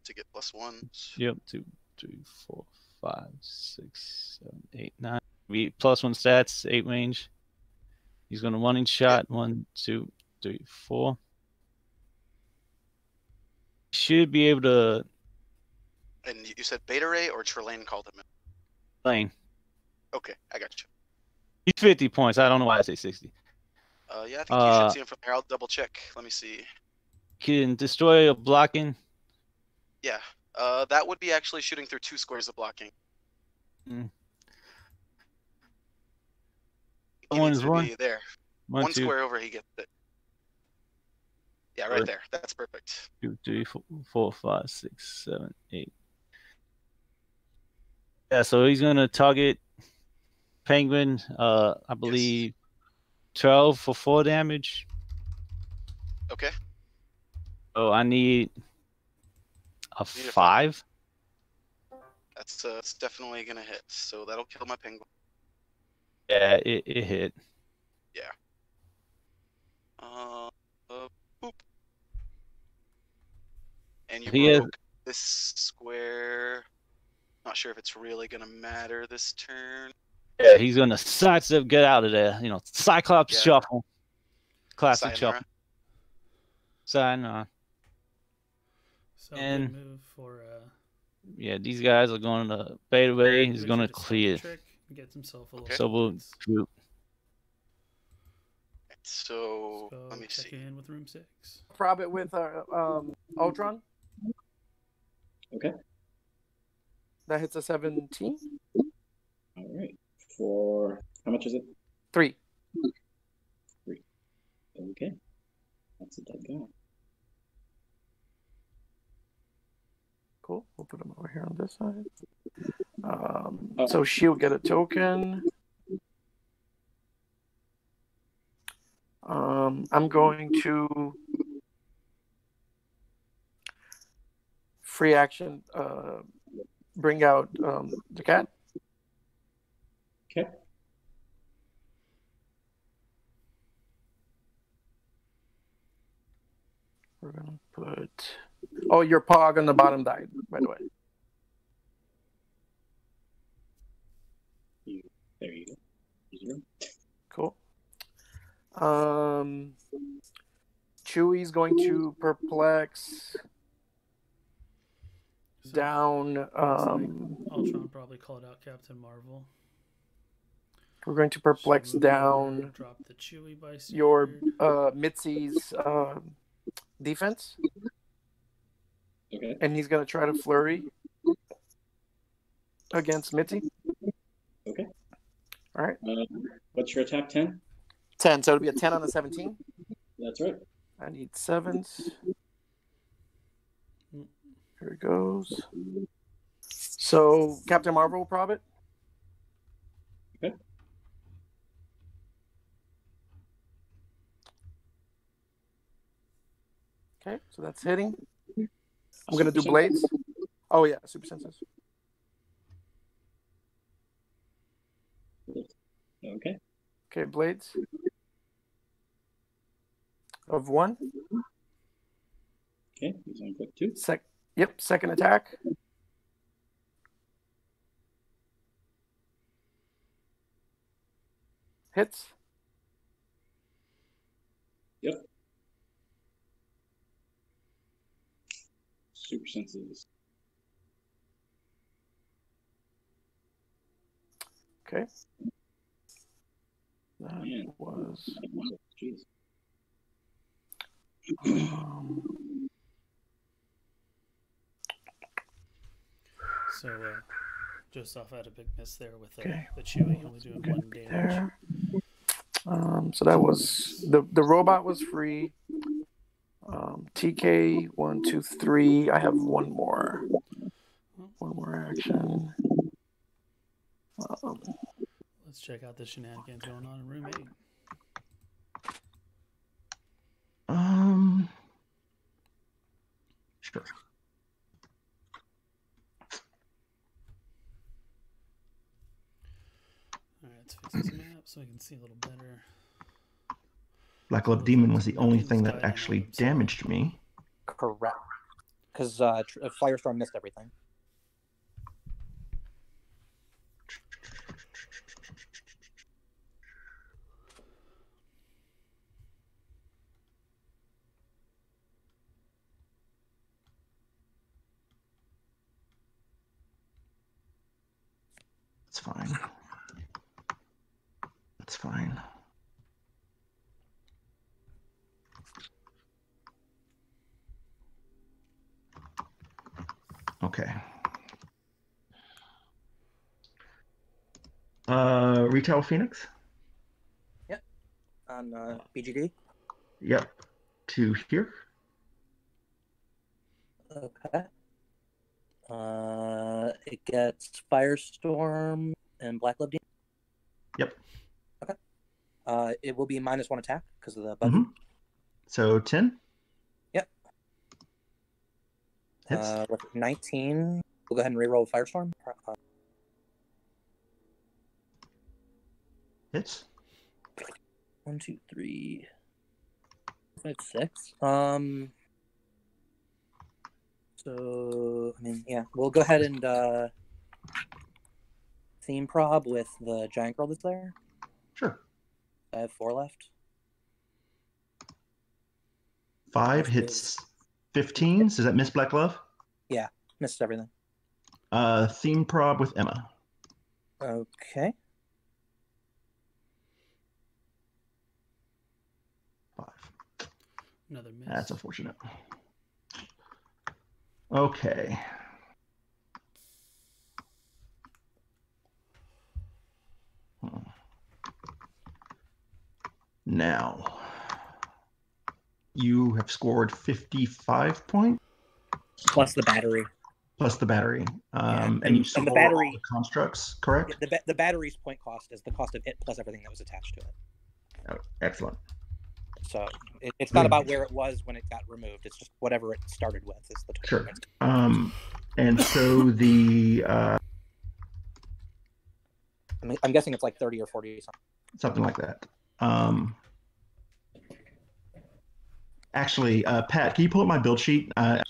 Speaker 16: To get plus one.
Speaker 1: Yep, two, three, four, five, six, seven, eight, nine. We plus one stats, eight range. He's going to one in shot. One, two, three, four. Should be able to
Speaker 16: And you you said Beta Ray or Trelane called him
Speaker 1: lane.
Speaker 16: Okay, I got you.
Speaker 1: He's 50 points. I don't know why I say 60.
Speaker 16: Uh, yeah, I think you
Speaker 1: Uh,
Speaker 16: should see him from there. I'll double check. Let me see.
Speaker 1: Can destroy a blocking.
Speaker 16: Yeah, uh, that would be actually shooting through two squares of blocking.
Speaker 1: Mm.
Speaker 16: He
Speaker 1: One
Speaker 16: needs
Speaker 1: is
Speaker 16: to
Speaker 1: one.
Speaker 16: be there.
Speaker 1: One,
Speaker 16: One square over, he gets it. Yeah, right there. That's perfect.
Speaker 1: two, three, four, four, five, six, seven, eight. Yeah, so he's gonna target Penguin. Uh, I believe twelve for four damage.
Speaker 16: Okay.
Speaker 1: Oh, I need a
Speaker 16: Need a
Speaker 1: five.
Speaker 16: That's uh, it's definitely gonna hit. So that'll kill my penguin.
Speaker 1: Yeah, it, it hit.
Speaker 16: Yeah. Uh, uh boop. And you
Speaker 1: He has-
Speaker 16: broke this square. Not sure if it's really gonna matter this turn.
Speaker 1: Yeah, he's gonna sidestep, get out of there. You know, Cyclops
Speaker 16: Yeah.
Speaker 1: shuffle, classic
Speaker 16: Sayonara.
Speaker 1: shuffle. Sayonara.
Speaker 3: So
Speaker 1: And-
Speaker 3: move for uh,
Speaker 1: Yeah, these guys are going to fade away. He's going to clear.
Speaker 3: Trick gets himself a little.
Speaker 1: So we'll.
Speaker 16: So,
Speaker 3: So
Speaker 16: let me
Speaker 3: check
Speaker 16: see.
Speaker 3: in with room six.
Speaker 14: Prob it with uh, um, Ultron.
Speaker 20: Okay.
Speaker 14: That hits a 17.
Speaker 20: All right. For how much is it?
Speaker 14: Three.
Speaker 20: Three. Okay. That's a dead guy.
Speaker 14: Cool. We'll put him over here on this side. Um,
Speaker 20: Oh.
Speaker 14: So she'll get a token. Um, I'm going to free action. Uh, bring out um, the cat.
Speaker 20: Okay.
Speaker 14: We're gonna put. Oh, your pog on the bottom died, by the way.
Speaker 20: There you go.
Speaker 14: Cool. Um, Chewie's going to perplex down. Um,
Speaker 3: Ultron probably called out Captain Marvel.
Speaker 14: we're going to perplex down
Speaker 3: Drop the Chewie by
Speaker 14: your uh, Mitzi's uh, defense,
Speaker 20: Okay.
Speaker 14: and he's going to try to flurry against Mitzi.
Speaker 20: Okay.
Speaker 14: All right.
Speaker 20: Uh, what's your attack? Ten.
Speaker 14: 10, so it'll be a 10 on a 17.
Speaker 20: That's right.
Speaker 14: I need sevens. Here it goes. So Captain Marvel will prob it.
Speaker 20: Okay.
Speaker 14: Okay, so that's hitting. I'm gonna do blades. Oh yeah, super senses.
Speaker 20: Okay.
Speaker 14: Okay, blades. Of one.
Speaker 20: Okay. He's on click two.
Speaker 14: Sec. Yep. Second attack. Hits.
Speaker 20: Yep. Super senses.
Speaker 14: Okay. That
Speaker 20: Man.
Speaker 14: was.
Speaker 20: Jeez.
Speaker 14: Um,
Speaker 3: So uh, Joseph had a big miss there with uh,
Speaker 14: Okay.
Speaker 3: the Chewie only doing one damage.
Speaker 14: there. Um, so that was the the robot was free. Um, TK one two three. I have one more. One more action. Um,
Speaker 3: Let's check out the shenanigans going on in room eight.
Speaker 17: Um. Sure.
Speaker 3: All right, let's fix this map so we can see a little better.
Speaker 17: Black Glove Demon was the only thing that actually damaged me.
Speaker 12: Correct. Because uh, Firestorm missed everything.
Speaker 17: That's fine. That's fine. Okay. Uh, retail Phoenix. Yep.
Speaker 12: On uh, BGD.
Speaker 17: Yep. To here.
Speaker 12: Okay. Uh, it gets Firestorm and Black Glove Demon.
Speaker 17: Yep.
Speaker 12: Okay. Uh, it will be minus one attack because of the buggy.
Speaker 17: Mhm. So ten.
Speaker 12: Yep.
Speaker 17: Hits.
Speaker 12: Uh, 19, we'll go ahead and reroll Firestorm. Uh,
Speaker 17: Hits.
Speaker 12: one, two, three, five, six. Um. So I mean, yeah, we'll go ahead and uh, theme prob with the giant girl that's there.
Speaker 17: Sure.
Speaker 12: I have four left.
Speaker 17: Five hits. Fifteens. Does that miss Black Glove?
Speaker 12: Yeah, missed everything.
Speaker 17: Uh, theme prob with Emma.
Speaker 12: Okay.
Speaker 3: Another miss.
Speaker 17: That's unfortunate. Okay. Hmm. Now, you have scored 55 points
Speaker 12: Plus the battery.
Speaker 17: plus the battery.
Speaker 12: Yeah,
Speaker 17: Um, and,
Speaker 12: and-
Speaker 17: you
Speaker 12: and
Speaker 17: still
Speaker 12: the
Speaker 17: roll all
Speaker 12: battery-
Speaker 17: the constructs, correct?
Speaker 12: The, ba- the battery's point cost is the cost of it plus everything that was attached to it.
Speaker 17: Oh, excellent.
Speaker 12: So it, it's not about where it was when it got removed. It's just whatever it started with is the total.
Speaker 17: Sure. Um, and so the uh,
Speaker 12: I mean, I'm guessing it's like 30 or 40 something.
Speaker 17: something like that. Um, actually, uh, Pat, can you pull up my build sheet? Uh,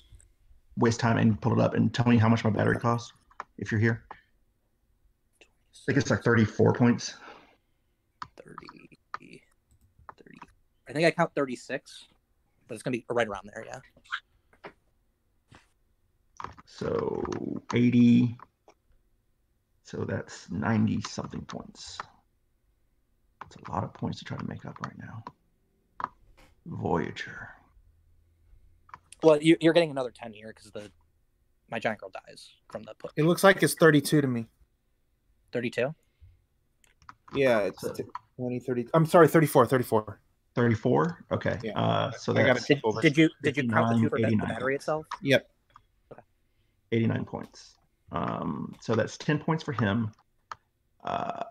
Speaker 17: waste time and pull it up and tell me how much my battery costs if you're here. I think it's like 34 points.
Speaker 12: 30, 30. I think I count 36, but it's going to be right around there, yeah.
Speaker 17: So 80. So that's 90 something points. It's a lot of points to try to make up right now. Voyager.
Speaker 12: Well, you, you're getting another 10 here because the my giant girl dies from the put.
Speaker 11: It looks like it's 32 to me.
Speaker 12: 32?
Speaker 11: Yeah, it's t- 20, 30. I'm sorry, 34, 34.
Speaker 17: 34? Okay.
Speaker 11: Yeah.
Speaker 17: Uh, so
Speaker 11: I got
Speaker 17: that's
Speaker 11: a over.
Speaker 12: Did you did you count the two for the, the
Speaker 17: 89.
Speaker 12: battery itself?
Speaker 11: Yep.
Speaker 17: 89 points. Um, so that's 10 points for him. Uh,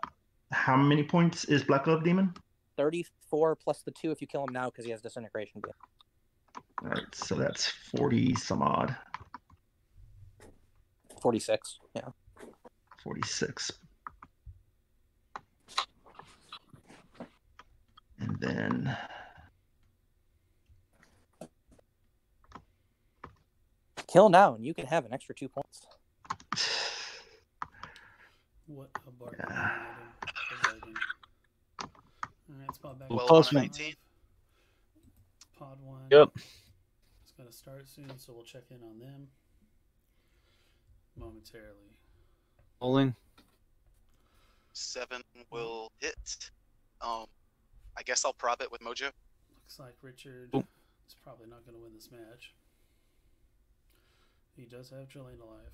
Speaker 17: how many points is Black Glove Demon?
Speaker 12: 34 plus the two if you kill him now because he has disintegration. Beam.
Speaker 17: All right, so that's 40 some odd.
Speaker 12: 46. Yeah.
Speaker 17: 46. And then
Speaker 12: Kill now and you can have an extra two points.
Speaker 3: What a barbarian item. Alright, spot back.
Speaker 1: Well,
Speaker 3: to
Speaker 1: plus
Speaker 3: pod
Speaker 1: one.
Speaker 3: five. Pod one.
Speaker 1: Yep.
Speaker 3: It's gonna start soon, so we'll check in on them momentarily.
Speaker 1: Rolling.
Speaker 16: Seven will hit. Um, I guess I'll prob it with Mojo.
Speaker 3: Looks like Richard
Speaker 1: Boom.
Speaker 3: is probably not gonna win this match. He does have Jolene alive.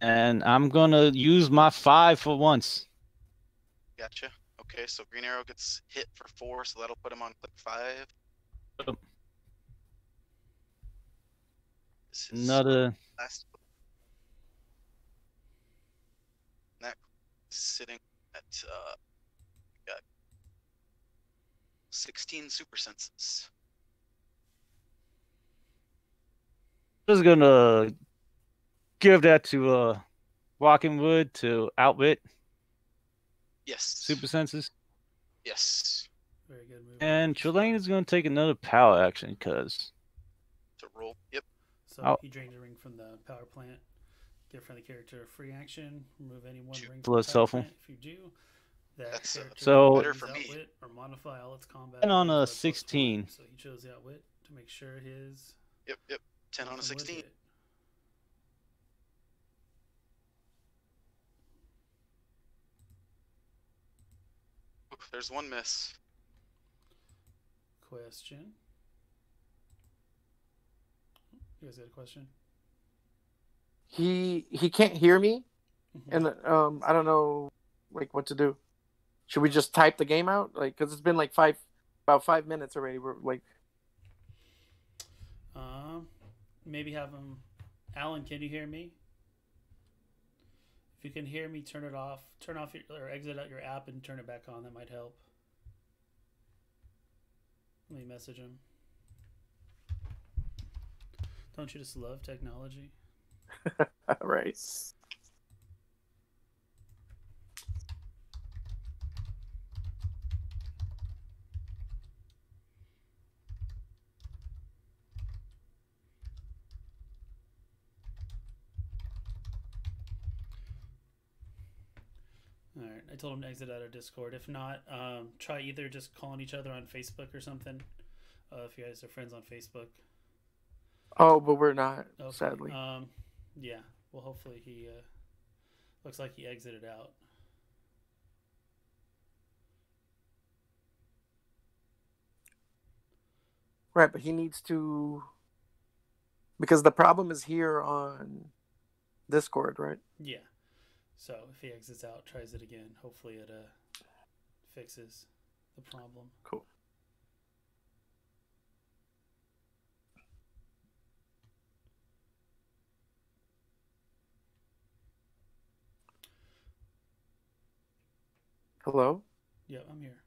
Speaker 1: And I'm gonna use my five for once.
Speaker 16: Gotcha. Okay, so Green Arrow gets hit for four, so that'll put him on click five.
Speaker 1: Yep.
Speaker 16: This is
Speaker 1: Another
Speaker 16: last. That sitting at uh, 16 super senses.
Speaker 1: Just gonna give that to uh, Walking Wood to outwit.
Speaker 16: Yes.
Speaker 1: Super senses.
Speaker 16: Yes.
Speaker 3: Very good move.
Speaker 1: And Trelane is gonna take another power action because.
Speaker 16: To roll. Yep.
Speaker 3: So
Speaker 1: oh.
Speaker 3: he drains a ring from the power plant. Give from the character a free action. Remove any one ring. From the power plant. If you do, that
Speaker 16: That's,
Speaker 1: So- Better
Speaker 16: for me.
Speaker 3: or modify all its combat.
Speaker 1: And on a
Speaker 3: by plus one.
Speaker 1: 16.
Speaker 3: So he chose the outwit to make sure his
Speaker 16: Yep. Yep. Ten on a sixteen. Oof, There's one miss.
Speaker 3: Question. You guys got a question?
Speaker 14: He he can't hear me,
Speaker 3: Mhm.
Speaker 14: and um I don't know like what to do. Should we just type the game out? Like, cause it's been like five about five minutes already. We're like,
Speaker 3: Um, maybe have him. Alan, can you hear me? If you can hear me, turn it off. Turn off your or exit out your app and turn it back on. That might help. Let me message him. Don't you just love technology? <laughs>
Speaker 14: right.
Speaker 3: All right. I told him to exit out of Discord. If not, um, try either just calling each other on Facebook or something. Uh, if you guys are friends on Facebook.
Speaker 14: Oh, but we're not,
Speaker 3: Okay,
Speaker 14: sadly.
Speaker 3: Um, yeah. Well, hopefully he uh, looks like he exited out.
Speaker 14: Right, but he needs to because the problem is here on Discord, right?
Speaker 3: Yeah. So if he exits out, tries it again, hopefully it uh, fixes the problem.
Speaker 14: Cool. Hello?
Speaker 3: Yeah, I'm here.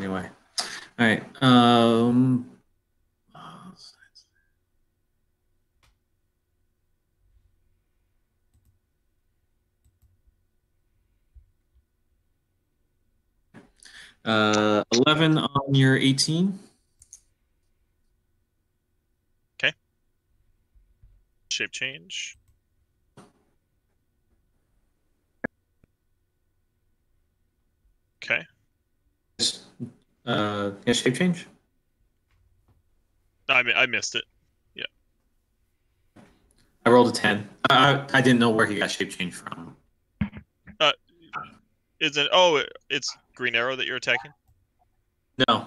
Speaker 18: Anyway, all right. Um, uh, eleven on your eighteen.
Speaker 5: Okay. Shape change. Okay.
Speaker 18: Uh, yeah, shape change.
Speaker 5: I I missed it. Yeah.
Speaker 18: I rolled a ten. I I, didn't know where he got shape change from.
Speaker 5: Uh, is it? Oh, it's Green Arrow that you're attacking.
Speaker 18: No.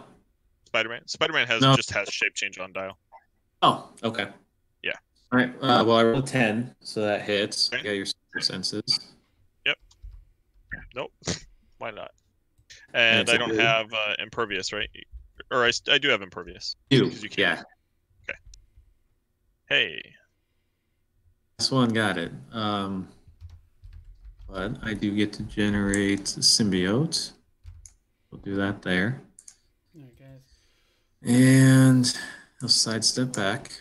Speaker 5: Spider-Man. Spider-Man has
Speaker 18: No.
Speaker 5: just has shape change on dial.
Speaker 18: Oh, okay.
Speaker 5: Yeah.
Speaker 18: All right. Uh, well, I rolled a ten, so that hits. You got your senses.
Speaker 5: Yep. Nope. Why not? And I don't
Speaker 18: blue.
Speaker 5: have uh, impervious, right? Or I, I do have impervious.
Speaker 18: You,
Speaker 5: 'cause you can't-
Speaker 18: yeah.
Speaker 5: Hey.
Speaker 18: This one got it. Um, but I do get to generate a symbiote. We'll do that there.
Speaker 3: All right, guys.
Speaker 18: And I'll sidestep back.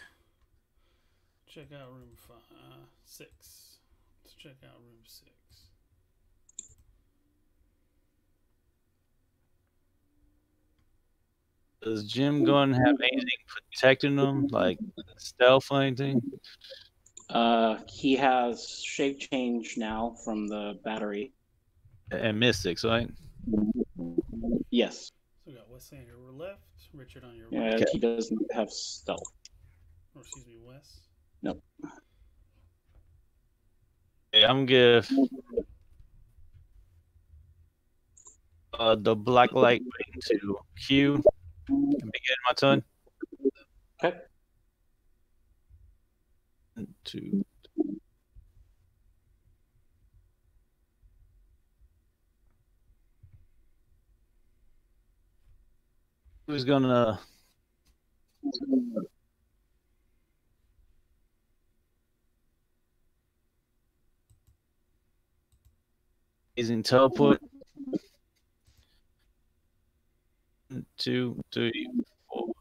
Speaker 3: Check out room five, uh, six. Let's check out room six.
Speaker 1: Does Jim Gunn have anything protecting him, like stealth or anything?
Speaker 20: Uh, he has shape change now from the battery.
Speaker 1: And mystics, right?
Speaker 20: Yes.
Speaker 3: So we got Wesley on your left, Richard on your
Speaker 20: Yeah,
Speaker 3: right.
Speaker 20: he doesn't have stealth.
Speaker 3: Or excuse me, Wes.
Speaker 20: Nope.
Speaker 1: Okay, I'm gonna give uh, the black light to Q and begin my turn.
Speaker 20: Okay.
Speaker 1: Two. Who's gonna is in teleport? One, Two, three, four,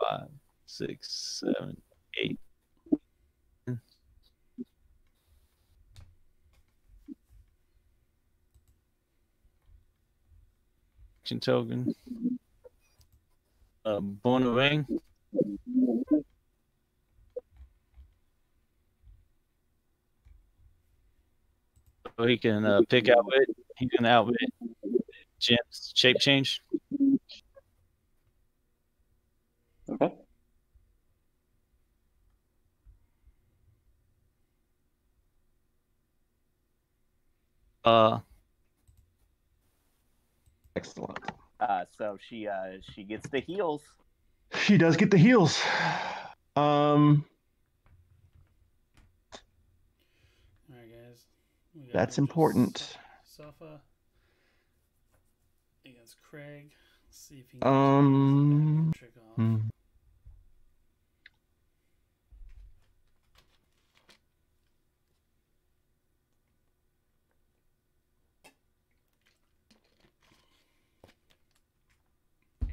Speaker 1: five, six, seven, eight. Action token. Uh, Born ring. So he can uh, pick outwit. He can outwit Jim's shape change.
Speaker 20: Okay.
Speaker 1: Uh,
Speaker 13: Excellent. Uh, so she uh she gets the heels.
Speaker 17: She does get the heels. Um,
Speaker 3: All right, guys.
Speaker 17: That's important.
Speaker 3: Safa against Craig. Let's see if he can
Speaker 17: Um,
Speaker 3: trick
Speaker 17: hmm.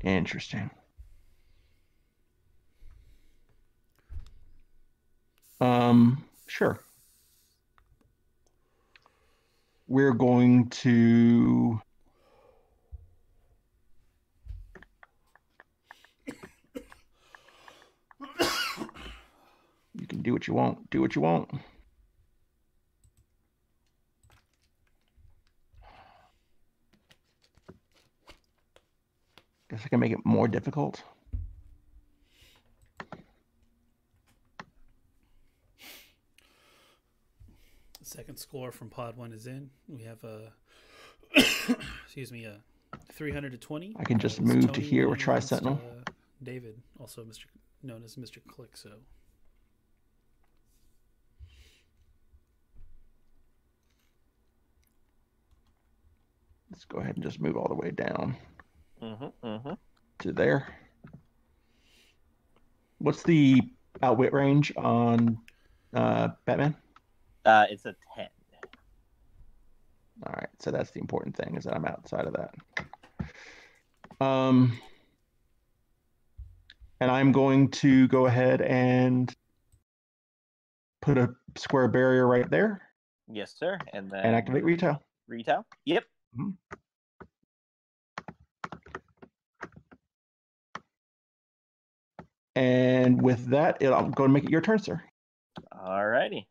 Speaker 17: Interesting. Um, sure. We're going to You can do what you want. Do what you want. Guess I can make it more difficult.
Speaker 3: The second score from Pod One is in. We have a <coughs> excuse me a three hundred to twenty.
Speaker 17: I can just move to here or try Sentinel.
Speaker 3: uh, David, also Mr. known as Mr. Click. So
Speaker 17: Let's go ahead and just move all the way down
Speaker 13: Mm-hmm. Mm-hmm.
Speaker 17: to there. What's the outwit range on uh, Batman?
Speaker 13: Uh, it's a ten.
Speaker 17: All right, so that's the important thing is that I'm outside of that. Um, and I'm going to go ahead and put a square barrier right there
Speaker 13: Yes, sir. And then
Speaker 17: and activate retail.
Speaker 13: retail. Yep.
Speaker 17: Mhm. And with that, it, I'll go and make it your turn, sir.
Speaker 13: Alrighty.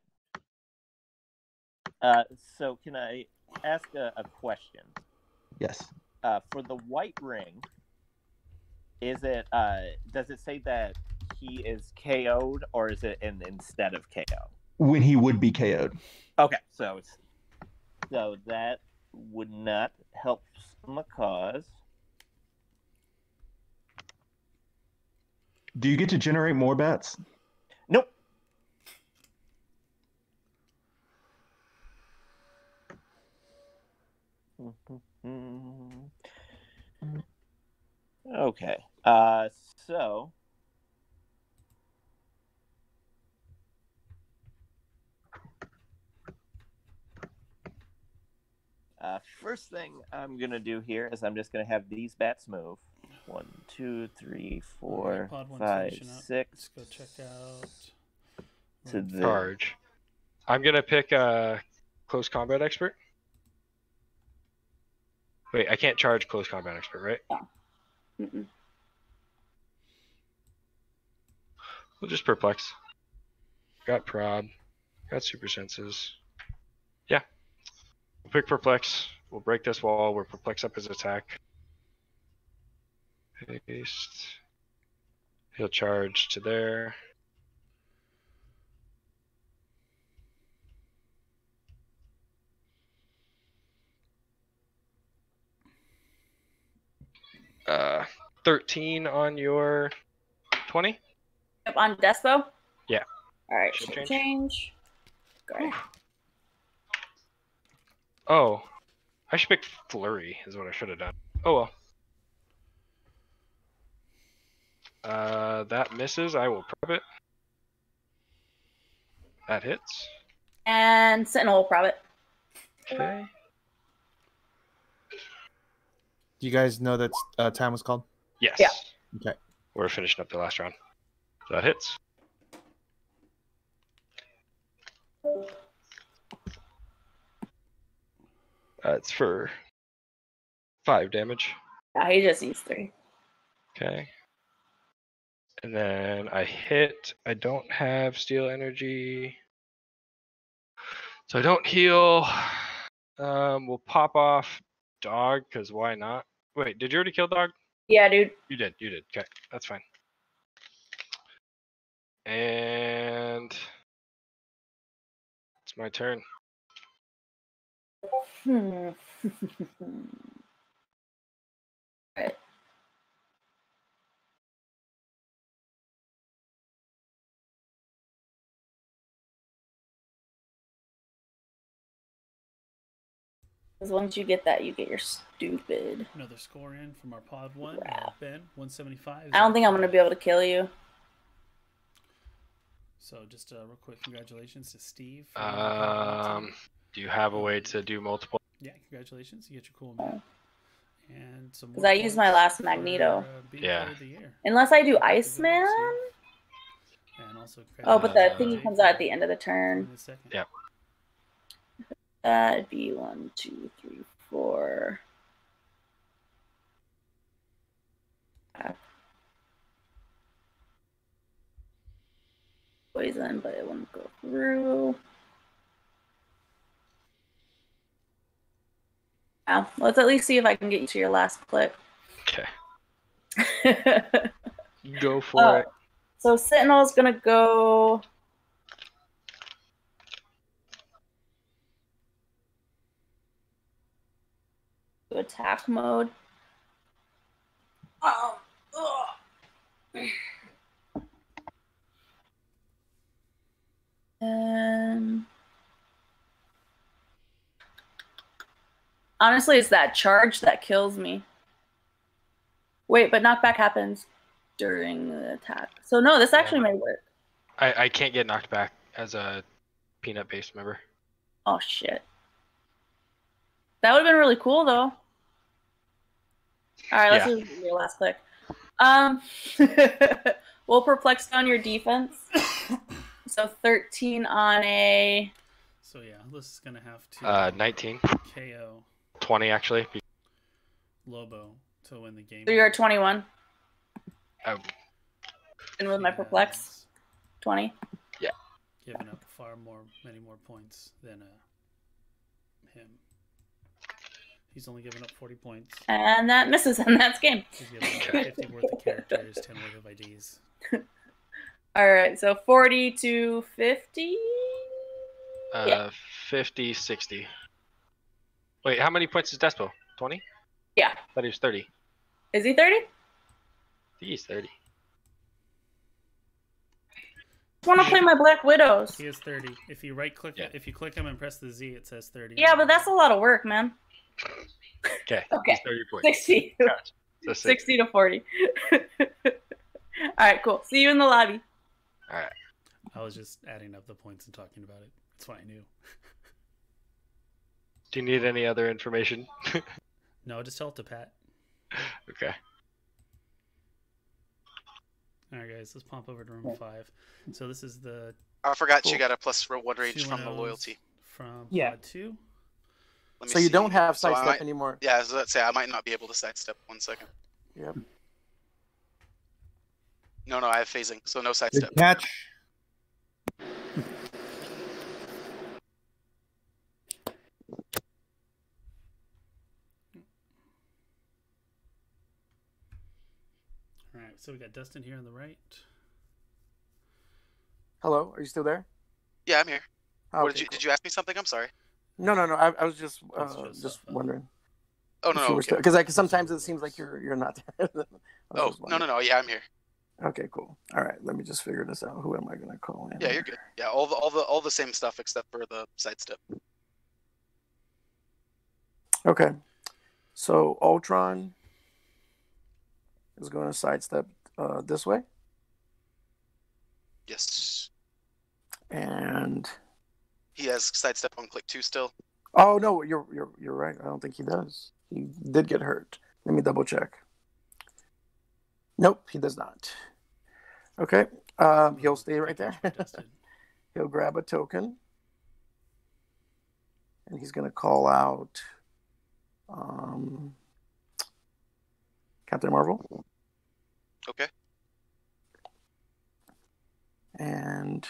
Speaker 13: Uh, so can I ask a, a question?
Speaker 17: Yes.
Speaker 13: Uh, for the white ring, is it uh, does it say that he is KO'd or is it in, instead of KO?
Speaker 17: When he would be KO'd.
Speaker 13: Okay, so it's so that would not help my cause.
Speaker 17: Do you get to generate more bats?
Speaker 13: Nope. Okay. Uh, so Uh, first thing I'm gonna do here is I'm just gonna have these bats move. One, two, three, four,
Speaker 3: Pod
Speaker 13: five, six.
Speaker 3: Let's go check out.
Speaker 13: To the
Speaker 2: Charge. I'm gonna pick a close combat expert. Wait, I can't charge close combat expert, right?
Speaker 7: Mm-mm.
Speaker 2: We'll just perplex. Got prod. Got super senses. We'll pick perplex. We'll break this wall. We'll perplex up his attack. Paste. He'll charge to there. Uh, 13 on your 20?
Speaker 7: Yep, on Despo.
Speaker 2: Yeah.
Speaker 7: All right,
Speaker 2: shape change.
Speaker 7: Go Great.
Speaker 2: Oh, I should pick flurry is what I should have done. Oh well. Uh, that misses. I will prep it. That hits.
Speaker 7: And Sentinel will prob it.
Speaker 2: Okay.
Speaker 11: Do you guys know that uh, time was called?
Speaker 2: Yes.
Speaker 7: Yeah.
Speaker 11: Okay.
Speaker 2: We're finishing up the last round. So that hits. That's for five damage.
Speaker 7: Yeah, he just needs three.
Speaker 2: Okay. And then I hit. I don't have Steal Energy. So I don't heal. Um, we'll pop off dog because why not? Wait, did you already kill dog?
Speaker 7: Yeah, dude.
Speaker 2: You did. You did. Okay, that's fine. And it's my turn.
Speaker 7: Hmm. right. Because once you get that, you get your stupid.
Speaker 3: Another score in from our pod one. Uh, ben, 175.
Speaker 7: I don't think I'm gonna be able to kill you.
Speaker 3: So just uh, real quick, congratulations to Steve. for winning pod one, too.
Speaker 2: Um, do you have a way to do multiple?
Speaker 3: Yeah, congratulations. You get your cool man. And some.
Speaker 7: Because I used my
Speaker 3: points
Speaker 7: last
Speaker 3: for,
Speaker 7: Magneto.
Speaker 3: uh,
Speaker 2: Yeah.
Speaker 3: player of the year.
Speaker 7: Unless I do Iceman.
Speaker 3: And also.
Speaker 7: Oh, but the
Speaker 2: Uh,
Speaker 7: thingy comes out at the end of the turn.
Speaker 3: Yeah. a second.
Speaker 2: Yep.
Speaker 7: That'd be one, two, three, four. Poison, but it wouldn't go through. Yeah, let's at least see if I can get you to your last clip.
Speaker 2: Okay. <laughs> Go for
Speaker 7: Oh,
Speaker 2: it.
Speaker 7: So Sentinel is gonna go. to Attack mode. Oh, ugh. And honestly, it's that charge that kills me. Wait, but knockback happens during the attack. So no, this actually may work.
Speaker 2: I, I can't get knocked back as a peanut based member.
Speaker 7: Oh shit. That would have been really cool though. All right, let's
Speaker 2: Yeah.
Speaker 7: do your last click. Um, <laughs> we'll perplex on your defense. <coughs> so 13 on a.
Speaker 3: So yeah, this is gonna have to
Speaker 2: Uh, 19.
Speaker 3: KO
Speaker 2: 20 actually.
Speaker 3: Lobo to win the game.
Speaker 7: So you're at 21.
Speaker 2: Oh.
Speaker 7: And with my perplex, 20.
Speaker 2: Yeah.
Speaker 3: giving up far more, many more points than uh, him. He's only given up 40 points.
Speaker 7: And that misses, and that's game.
Speaker 3: He's given up 50 worth of characters, 10 worth of IDs. <laughs>
Speaker 7: All right, so 40 to 50.
Speaker 2: Uh,
Speaker 7: Yeah.
Speaker 2: 50, 60. Wait, how many points is Despo? 20?
Speaker 7: Yeah.
Speaker 2: thought he was 30.
Speaker 7: Is he 30?
Speaker 2: I think he's 30.
Speaker 7: I want to play my Black Widows.
Speaker 3: He is 30. If you right click, if you click him and press the Z, it says 30.
Speaker 7: Yeah, but that's a lot of work, man.
Speaker 2: Okay. <laughs>
Speaker 7: Okay.
Speaker 2: He's 30 points.
Speaker 7: 60.
Speaker 2: So <laughs>
Speaker 7: 60 to 40. <laughs> All right, cool. See you in the lobby.
Speaker 2: All right.
Speaker 3: I was just adding up the points and talking about it. That's what I knew.
Speaker 2: Do you need any other information? <laughs>
Speaker 3: No, just tell it to Pat.
Speaker 2: okay.
Speaker 3: All right, guys, let's pump over to room five. So this is the
Speaker 16: I forgot
Speaker 3: Cool.
Speaker 16: you got a plus one range from the loyalty.
Speaker 3: from
Speaker 22: Yeah.
Speaker 3: pod two.
Speaker 16: Let me
Speaker 14: So you don't have
Speaker 16: So I
Speaker 14: sidestep
Speaker 16: might-
Speaker 14: anymore.
Speaker 16: Yeah, so let's say I might not be able to sidestep. One second.
Speaker 14: Yep.
Speaker 16: No, no, I have phasing, so no
Speaker 11: Good
Speaker 16: sidestep.
Speaker 11: catch.
Speaker 3: So we got Dustin here on the right.
Speaker 14: Hello, are you still there?
Speaker 16: Yeah, I'm here.
Speaker 14: Oh,
Speaker 16: what
Speaker 14: okay,
Speaker 16: did you did you ask me something? I'm sorry.
Speaker 14: No, no, no. I, I was just uh,
Speaker 3: just,
Speaker 14: just wondering.
Speaker 16: Oh no, no, okay.
Speaker 14: Because like sometimes it seems like you're you're not there. <laughs>
Speaker 16: Oh no, no, no. Yeah, I'm here.
Speaker 14: Okay, cool. All right, let me just figure this out. Who am I gonna call in?
Speaker 16: Yeah, you're good. Yeah, all the all the all the same stuff except for the sidestep.
Speaker 14: Okay, so Ultron is going to sidestep uh, this way,
Speaker 16: Yes.
Speaker 14: and
Speaker 16: He has sidestep on click two still.
Speaker 14: oh no, you're you're you're right. I don't think he does. He did get hurt. Let me double check. Nope, he does not. Okay, um, he'll stay right there. <laughs> he'll grab a token, and he's going to call out um, Captain Marvel.
Speaker 16: Okay.
Speaker 14: And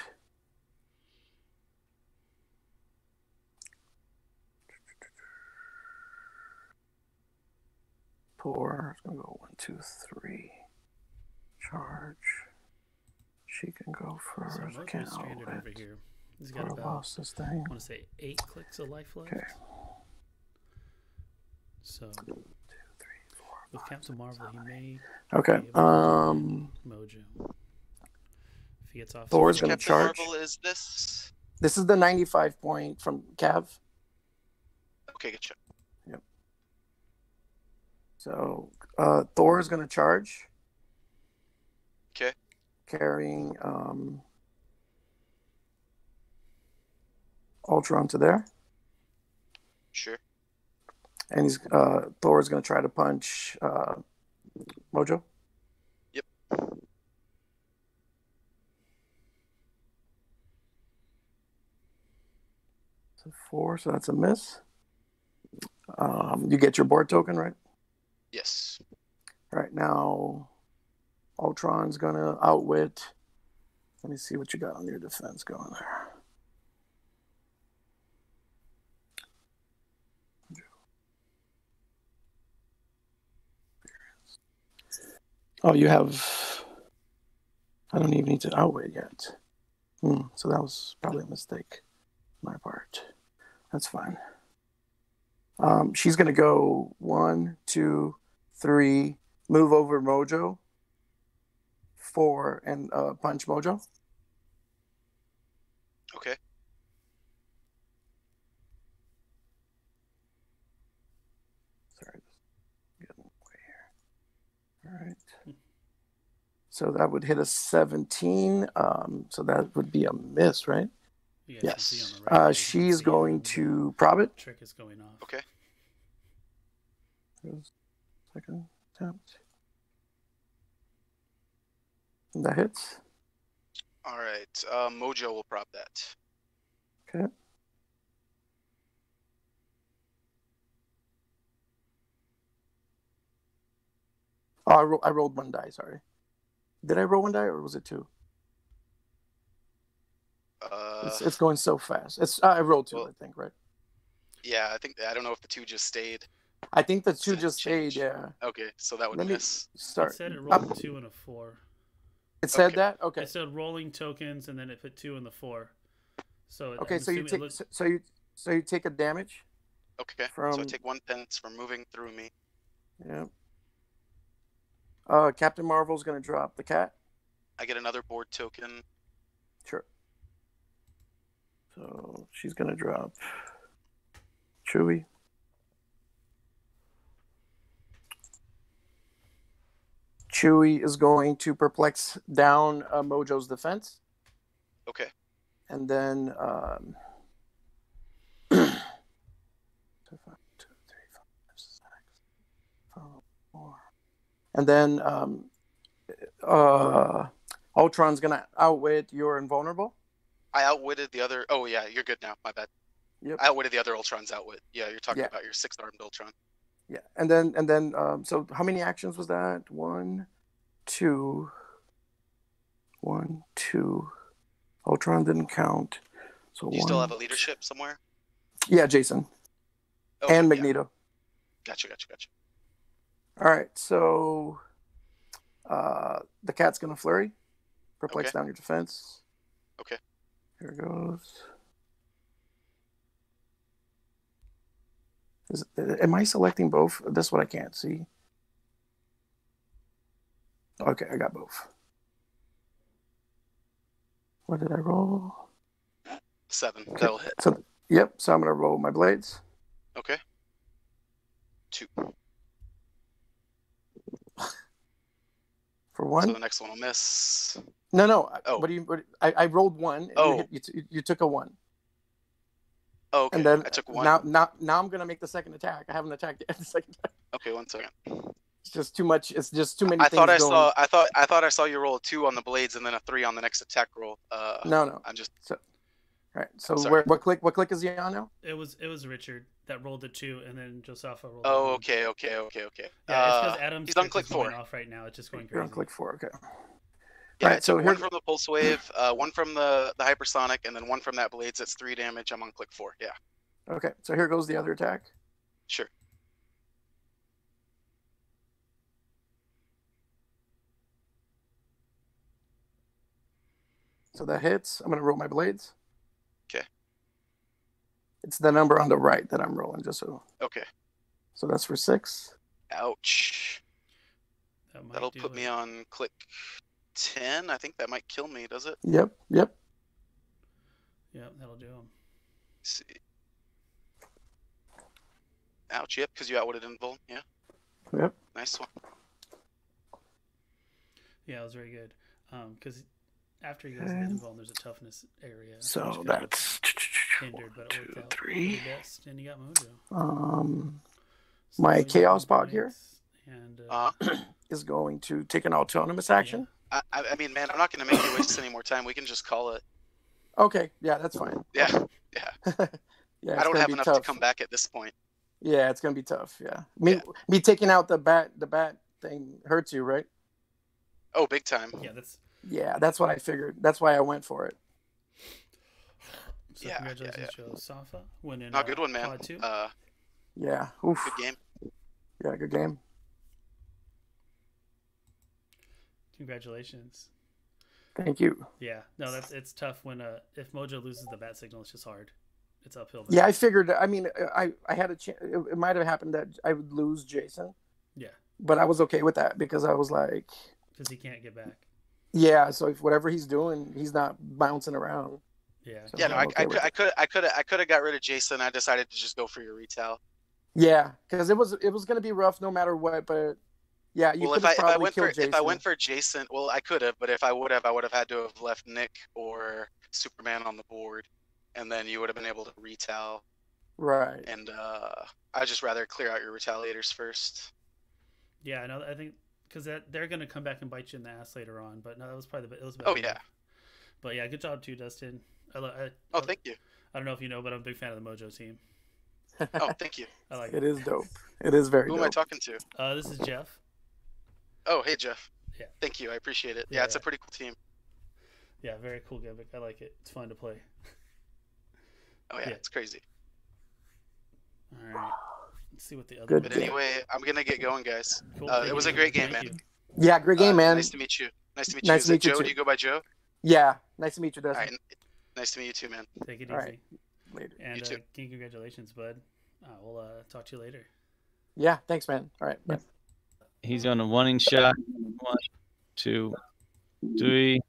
Speaker 14: Thor is gonna go one, two, three. Charge. She can go
Speaker 3: So
Speaker 14: first.
Speaker 3: Mojo's
Speaker 14: Can't
Speaker 3: stranded
Speaker 14: outwit.
Speaker 3: over here. He's got
Speaker 14: Thor
Speaker 3: about
Speaker 14: lost this thing.
Speaker 3: I want to say eight clicks of life left.
Speaker 14: Okay.
Speaker 3: So with Captain Marvel, he may
Speaker 14: Okay.
Speaker 3: be able to
Speaker 14: Um.
Speaker 3: Mojo. If he gets off,
Speaker 14: Thor's
Speaker 3: to-
Speaker 14: gonna
Speaker 16: Captain
Speaker 14: charge.
Speaker 16: Marvel is this?
Speaker 14: This is the 95 point from Cav.
Speaker 16: Okay, good shot.
Speaker 14: Yep. So uh, Thor is going to charge,
Speaker 16: Okay.
Speaker 14: carrying um, Ultron to there,
Speaker 16: Sure.
Speaker 14: And he's uh, Thor is going to try to punch uh, Mojo.
Speaker 16: Yep.
Speaker 14: So four, so that's a miss. Um, you get your board token, right?
Speaker 16: Yes.
Speaker 14: Right now, Ultron's gonna outwit. Let me see what you got on your defense going there. Oh, you have. I don't even need to outwit yet. Hmm, so that was probably a mistake my part. That's fine. Um, she's gonna go one, two, three, move over Mojo, four, and uh, punch Mojo.
Speaker 16: Okay.
Speaker 14: Sorry, just getting away here. All right. So that would hit a 17. Um, so that would be a miss, right?
Speaker 3: You guys can see
Speaker 14: Yes.
Speaker 3: right
Speaker 14: Uh,
Speaker 3: there, you can
Speaker 14: she's going to prob it.
Speaker 3: trick is going off.
Speaker 16: Okay.
Speaker 14: Second. attempt. And that hits.
Speaker 16: All right. Uh, Mojo will prob that.
Speaker 14: Okay. Oh, I, ro- I rolled one die. Sorry. Did I roll one die or was it two?
Speaker 16: Uh,
Speaker 14: It's, it's going so fast. It's uh, I rolled two,
Speaker 16: well-
Speaker 14: I think, right?
Speaker 16: yeah, I think I don't know if the two just stayed.
Speaker 14: I think the two just stayed. Yeah.
Speaker 16: Okay, so that would
Speaker 14: Let me
Speaker 16: miss.
Speaker 14: start.
Speaker 3: It said it rolled a two and a four.
Speaker 14: It said that. Okay.
Speaker 3: It said rolling tokens, and then it put two and the four. So it-
Speaker 14: Okay,
Speaker 3: I'm
Speaker 14: so you take
Speaker 3: looked-
Speaker 14: so, so you so you take a damage.
Speaker 16: Okay, From... so I take one pence for moving through me.
Speaker 14: Yeah. Uh, Captain Marvel's gonna drop the cat.
Speaker 16: I get another board token.
Speaker 14: Sure. So she's gonna drop Chewie. Chewie is going to perplex down uh, Mojo's defense,
Speaker 16: Okay.
Speaker 14: and then um, and then um, uh, Ultron's gonna outwit your invulnerable.
Speaker 16: I outwitted the other. Oh yeah, you're good now. My bad.
Speaker 14: Yep.
Speaker 16: I outwitted the other Ultron's outwit. Yeah, you're talking
Speaker 14: Yeah.
Speaker 16: about your six-armed Ultron.
Speaker 14: Yeah, and then and then um, so how many actions was that? One, two, one, two. Ultron didn't count. So
Speaker 16: you
Speaker 14: one.
Speaker 16: still have a leadership somewhere?
Speaker 14: Yeah, Jason
Speaker 16: Okay,
Speaker 14: and
Speaker 16: yeah.
Speaker 14: Magneto.
Speaker 16: Gotcha, gotcha, gotcha.
Speaker 14: All right, so uh, the cat's gonna flurry, perplex
Speaker 16: Okay.
Speaker 14: down your defense.
Speaker 16: Okay.
Speaker 14: Here it goes. Is, am I selecting both? That's what I can't see. Okay, I got both. What did I roll?
Speaker 16: Seven.
Speaker 14: Okay,
Speaker 16: That'll hit.
Speaker 14: So, yep. So I'm gonna roll my blades.
Speaker 16: Okay. Two.
Speaker 14: For one.
Speaker 16: So the next one will miss.
Speaker 14: No, no.
Speaker 16: Oh.
Speaker 14: What do you? What, I, I rolled one. And
Speaker 16: Oh.
Speaker 14: You, hit, you, took a one.
Speaker 16: Oh, okay.
Speaker 14: And then
Speaker 16: I took one.
Speaker 14: now, now, now I'm gonna make the second attack. I haven't attacked yet. <laughs> The second attack.
Speaker 16: Okay, one second.
Speaker 14: It's just too much. It's just too many.
Speaker 16: I thought I
Speaker 14: things
Speaker 16: saw. I thought. I thought I saw you roll a two on the blades and then a three on the next attack roll. Uh,
Speaker 14: No, no.
Speaker 16: I'm just.
Speaker 14: So, all right. So where, what click? What click is he on now?
Speaker 3: It was it was Richard that rolled the two, and then Josapha rolled.
Speaker 16: Oh,
Speaker 3: the
Speaker 16: okay, okay, okay, okay.
Speaker 3: Yeah, it's
Speaker 16: Uh,
Speaker 3: because Adam's
Speaker 16: he's on click four.
Speaker 3: off right now. It's just going
Speaker 14: You're
Speaker 3: crazy.
Speaker 14: on click four. Okay.
Speaker 16: Yeah,
Speaker 14: Right,
Speaker 16: I
Speaker 14: so
Speaker 16: took
Speaker 14: here-
Speaker 16: one from the pulse wave, uh, one from the the hypersonic, and then one from that blades. That's three damage. I'm on click four. Yeah,
Speaker 14: Okay. So here goes the other attack.
Speaker 16: sure.
Speaker 14: So that hits. I'm gonna roll my blades.
Speaker 16: Okay.
Speaker 14: It's the number on the right that I'm rolling, just so.
Speaker 16: Okay.
Speaker 14: So that's for six.
Speaker 16: Ouch.
Speaker 3: That
Speaker 16: That'll put
Speaker 3: it.
Speaker 16: me on click ten. I think that might kill me. Does it?
Speaker 14: Yep. Yep.
Speaker 3: Yep, that'll do him.
Speaker 16: see. Ouch. Yep. Because you outwitted invul. Yeah.
Speaker 14: Yep.
Speaker 16: Nice one.
Speaker 3: Yeah, it was very good. Um, because after he goes
Speaker 14: Okay.
Speaker 3: into invuln, there's a toughness area.
Speaker 14: So
Speaker 3: which kind of
Speaker 14: that's
Speaker 3: hindered, but it worked out
Speaker 14: three.
Speaker 3: best, and he got Mojo.
Speaker 14: Um,
Speaker 3: So
Speaker 14: my chaos
Speaker 3: got
Speaker 14: pod here
Speaker 3: And uh,
Speaker 16: Uh, <clears throat> <clears throat>
Speaker 14: is going to take an autonomous action.
Speaker 16: I, I I mean, man, I'm not gonna make you waste any more time. We can just call it. <laughs>
Speaker 14: Okay. Yeah, that's fine. <laughs>
Speaker 16: Yeah. Yeah. <laughs>
Speaker 14: yeah.
Speaker 16: I don't have enough
Speaker 14: tough.
Speaker 16: to come back at this point.
Speaker 14: Yeah, it's gonna be tough. Yeah. Me me taking out the bat the bat thing hurts you, right?
Speaker 16: Oh, big time.
Speaker 3: Yeah, that's
Speaker 14: Yeah, that's what I figured. That's why I went for it.
Speaker 3: So
Speaker 16: Yeah, yeah,
Speaker 3: congratulations, Joe Safa. Winning.
Speaker 16: No,
Speaker 3: uh,
Speaker 16: good one, man.
Speaker 3: Two.
Speaker 16: Uh,
Speaker 14: Yeah. Oof.
Speaker 16: good game.
Speaker 14: Yeah, good game.
Speaker 3: Congratulations.
Speaker 14: Thank you.
Speaker 3: Yeah, no, that's it's tough when uh if Mojo loses the bat signal, it's just hard. It's uphill.
Speaker 14: Yeah, I figured. I mean, I I had a chance. It, it might have happened that I would lose Jason,
Speaker 3: Yeah,
Speaker 14: but I was okay with that because I was like,
Speaker 3: because he can't get back.
Speaker 14: yeah. So if whatever he's doing, he's not bouncing around.
Speaker 3: Yeah.
Speaker 14: So
Speaker 16: Yeah, no,
Speaker 14: I'm
Speaker 16: I,
Speaker 14: okay
Speaker 16: I, could. I could, I could, I could have got rid of Jason. I decided to just go for your retail.
Speaker 14: Yeah, because it was it was gonna be rough no matter what. But yeah, you
Speaker 16: well,
Speaker 14: could
Speaker 16: if I
Speaker 14: have
Speaker 16: if I
Speaker 14: probably
Speaker 16: went for
Speaker 14: Jason.
Speaker 16: if I went for Jason, well, I could have, but if I would have, I would have had to have left Nick or Superman on the board, and then you would have been able to retail.
Speaker 14: right.
Speaker 16: And uh, I just rather clear out your retaliators first.
Speaker 3: Yeah, I know. I think because that they're going to come back and bite you in the ass later on. But no, that was probably the it was. the
Speaker 16: Oh yeah.
Speaker 3: But yeah, good job too, Dustin. I, I,
Speaker 16: Oh, thank you.
Speaker 3: I don't know if you know, but I'm a big fan of the Mojo team.
Speaker 16: Oh, thank you. <laughs>
Speaker 3: I like
Speaker 14: it. It is dope. It is very
Speaker 16: Who am I talking to?
Speaker 3: Uh, this is Jeff.
Speaker 16: Oh, hey Jeff.
Speaker 3: Yeah.
Speaker 16: Thank you. I appreciate it.
Speaker 3: Yeah,
Speaker 16: Yeah, it's
Speaker 3: yeah.
Speaker 16: a pretty cool team.
Speaker 3: Yeah, very cool gimmick. I like it. It's fun to play.
Speaker 16: Oh yeah,
Speaker 3: Yeah.
Speaker 16: it's crazy.
Speaker 3: All right. Let's see what the other.
Speaker 14: Good
Speaker 16: But
Speaker 14: game.
Speaker 16: anyway, I'm gonna get going, guys.
Speaker 3: Cool.
Speaker 16: Uh, it was a great game,
Speaker 3: Thank
Speaker 16: man.
Speaker 3: you.
Speaker 14: Yeah, great game,
Speaker 16: Uh,
Speaker 14: man.
Speaker 16: Nice to meet you. Nice to meet you.
Speaker 14: Nice
Speaker 16: Is
Speaker 14: to
Speaker 16: it
Speaker 14: meet you
Speaker 16: Joe?
Speaker 14: too.
Speaker 16: Do you go by Joe?
Speaker 14: Yeah, nice to meet you,
Speaker 16: All
Speaker 14: Dustin.
Speaker 16: Right. Nice to meet you too, man.
Speaker 3: Take it
Speaker 14: All
Speaker 3: easy.
Speaker 14: right. Later.
Speaker 3: And
Speaker 16: You
Speaker 3: uh,
Speaker 16: too.
Speaker 3: King, congratulations, bud. Uh, we'll uh, talk to you later.
Speaker 14: Yeah, thanks, man. All right. Bye.
Speaker 1: He's on a one inch shot. One, two, three.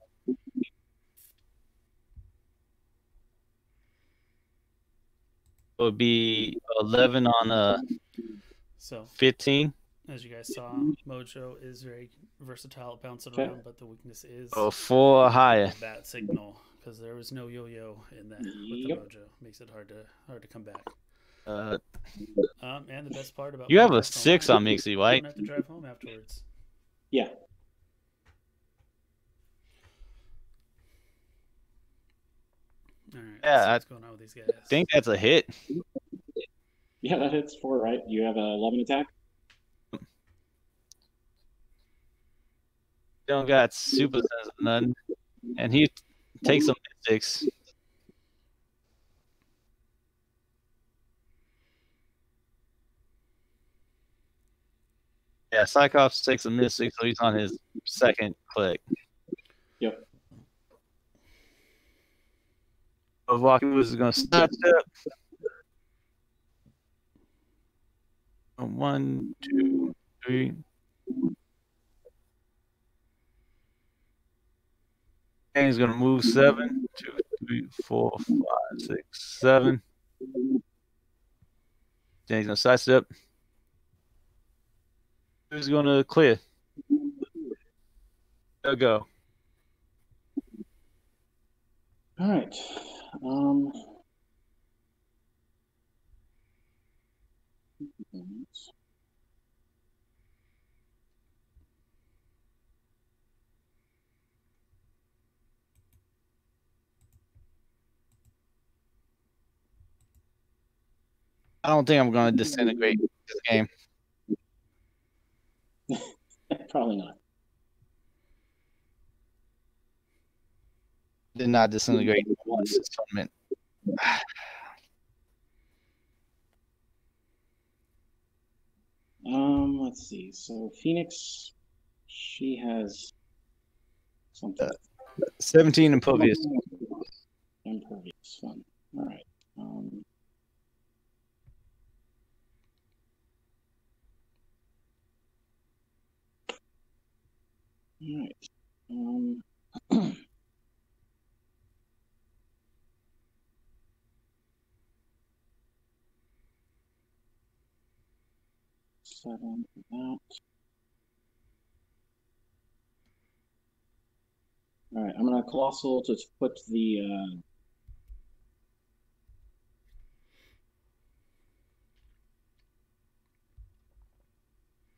Speaker 1: It would be 11 on a
Speaker 3: So
Speaker 1: 15.
Speaker 3: as you guys saw, Mojo is very versatile at bouncing
Speaker 20: Okay.
Speaker 3: around, but the weakness is
Speaker 1: Oh, four higher.
Speaker 3: the bat signal because there was no yo-yo in that with
Speaker 20: Yep.
Speaker 3: the Mojo. Makes it hard to hard to come back.
Speaker 1: Uh,
Speaker 3: Um, and the best part about
Speaker 1: you have a six
Speaker 3: online,
Speaker 1: on Mixie,
Speaker 3: You
Speaker 1: right?
Speaker 3: don't have to drive home afterwards.
Speaker 20: Yeah.
Speaker 3: All right.
Speaker 1: Yeah,
Speaker 3: let's
Speaker 1: I
Speaker 3: what's going on with these guys?
Speaker 1: I think that's a hit.
Speaker 20: Yeah, that hits four, right? You have a 11 attack?
Speaker 1: Don't got super sense or nothing. And he takes some mystics. Yeah, Cyclops takes a mystic, so he's on his second click.
Speaker 20: Yep.
Speaker 1: Milwaukee was going to start step. One, two, three. He's gonna move seven, two, three, four, five, six, seven. Then he's gonna sidestep. Who's gonna clear? There go.
Speaker 20: All right. Um.
Speaker 1: I don't think I'm gonna disintegrate this game. <laughs>
Speaker 20: Probably not.
Speaker 1: Did not disintegrate once this tournament. <sighs>
Speaker 20: Um, let's see. So Phoenix, she has something.
Speaker 1: 17 impervious.
Speaker 20: Impervious. Fun. All right. Um, all right. Um, seven. All right, I'm gonna colossal to put the uh,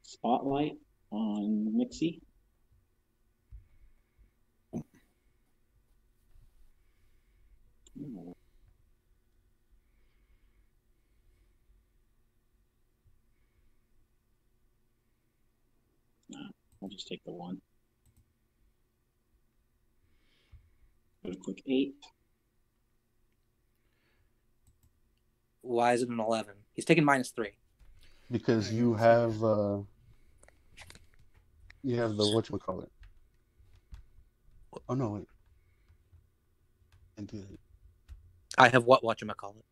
Speaker 20: spotlight on Mixie. Ooh. I'll just take the one. Go to click eight.
Speaker 12: Why is it an 11? He's taking minus three.
Speaker 15: Because you have uh you have the what you call it. Oh no wait. And do it.
Speaker 12: I have what watch him call whatchamacallit.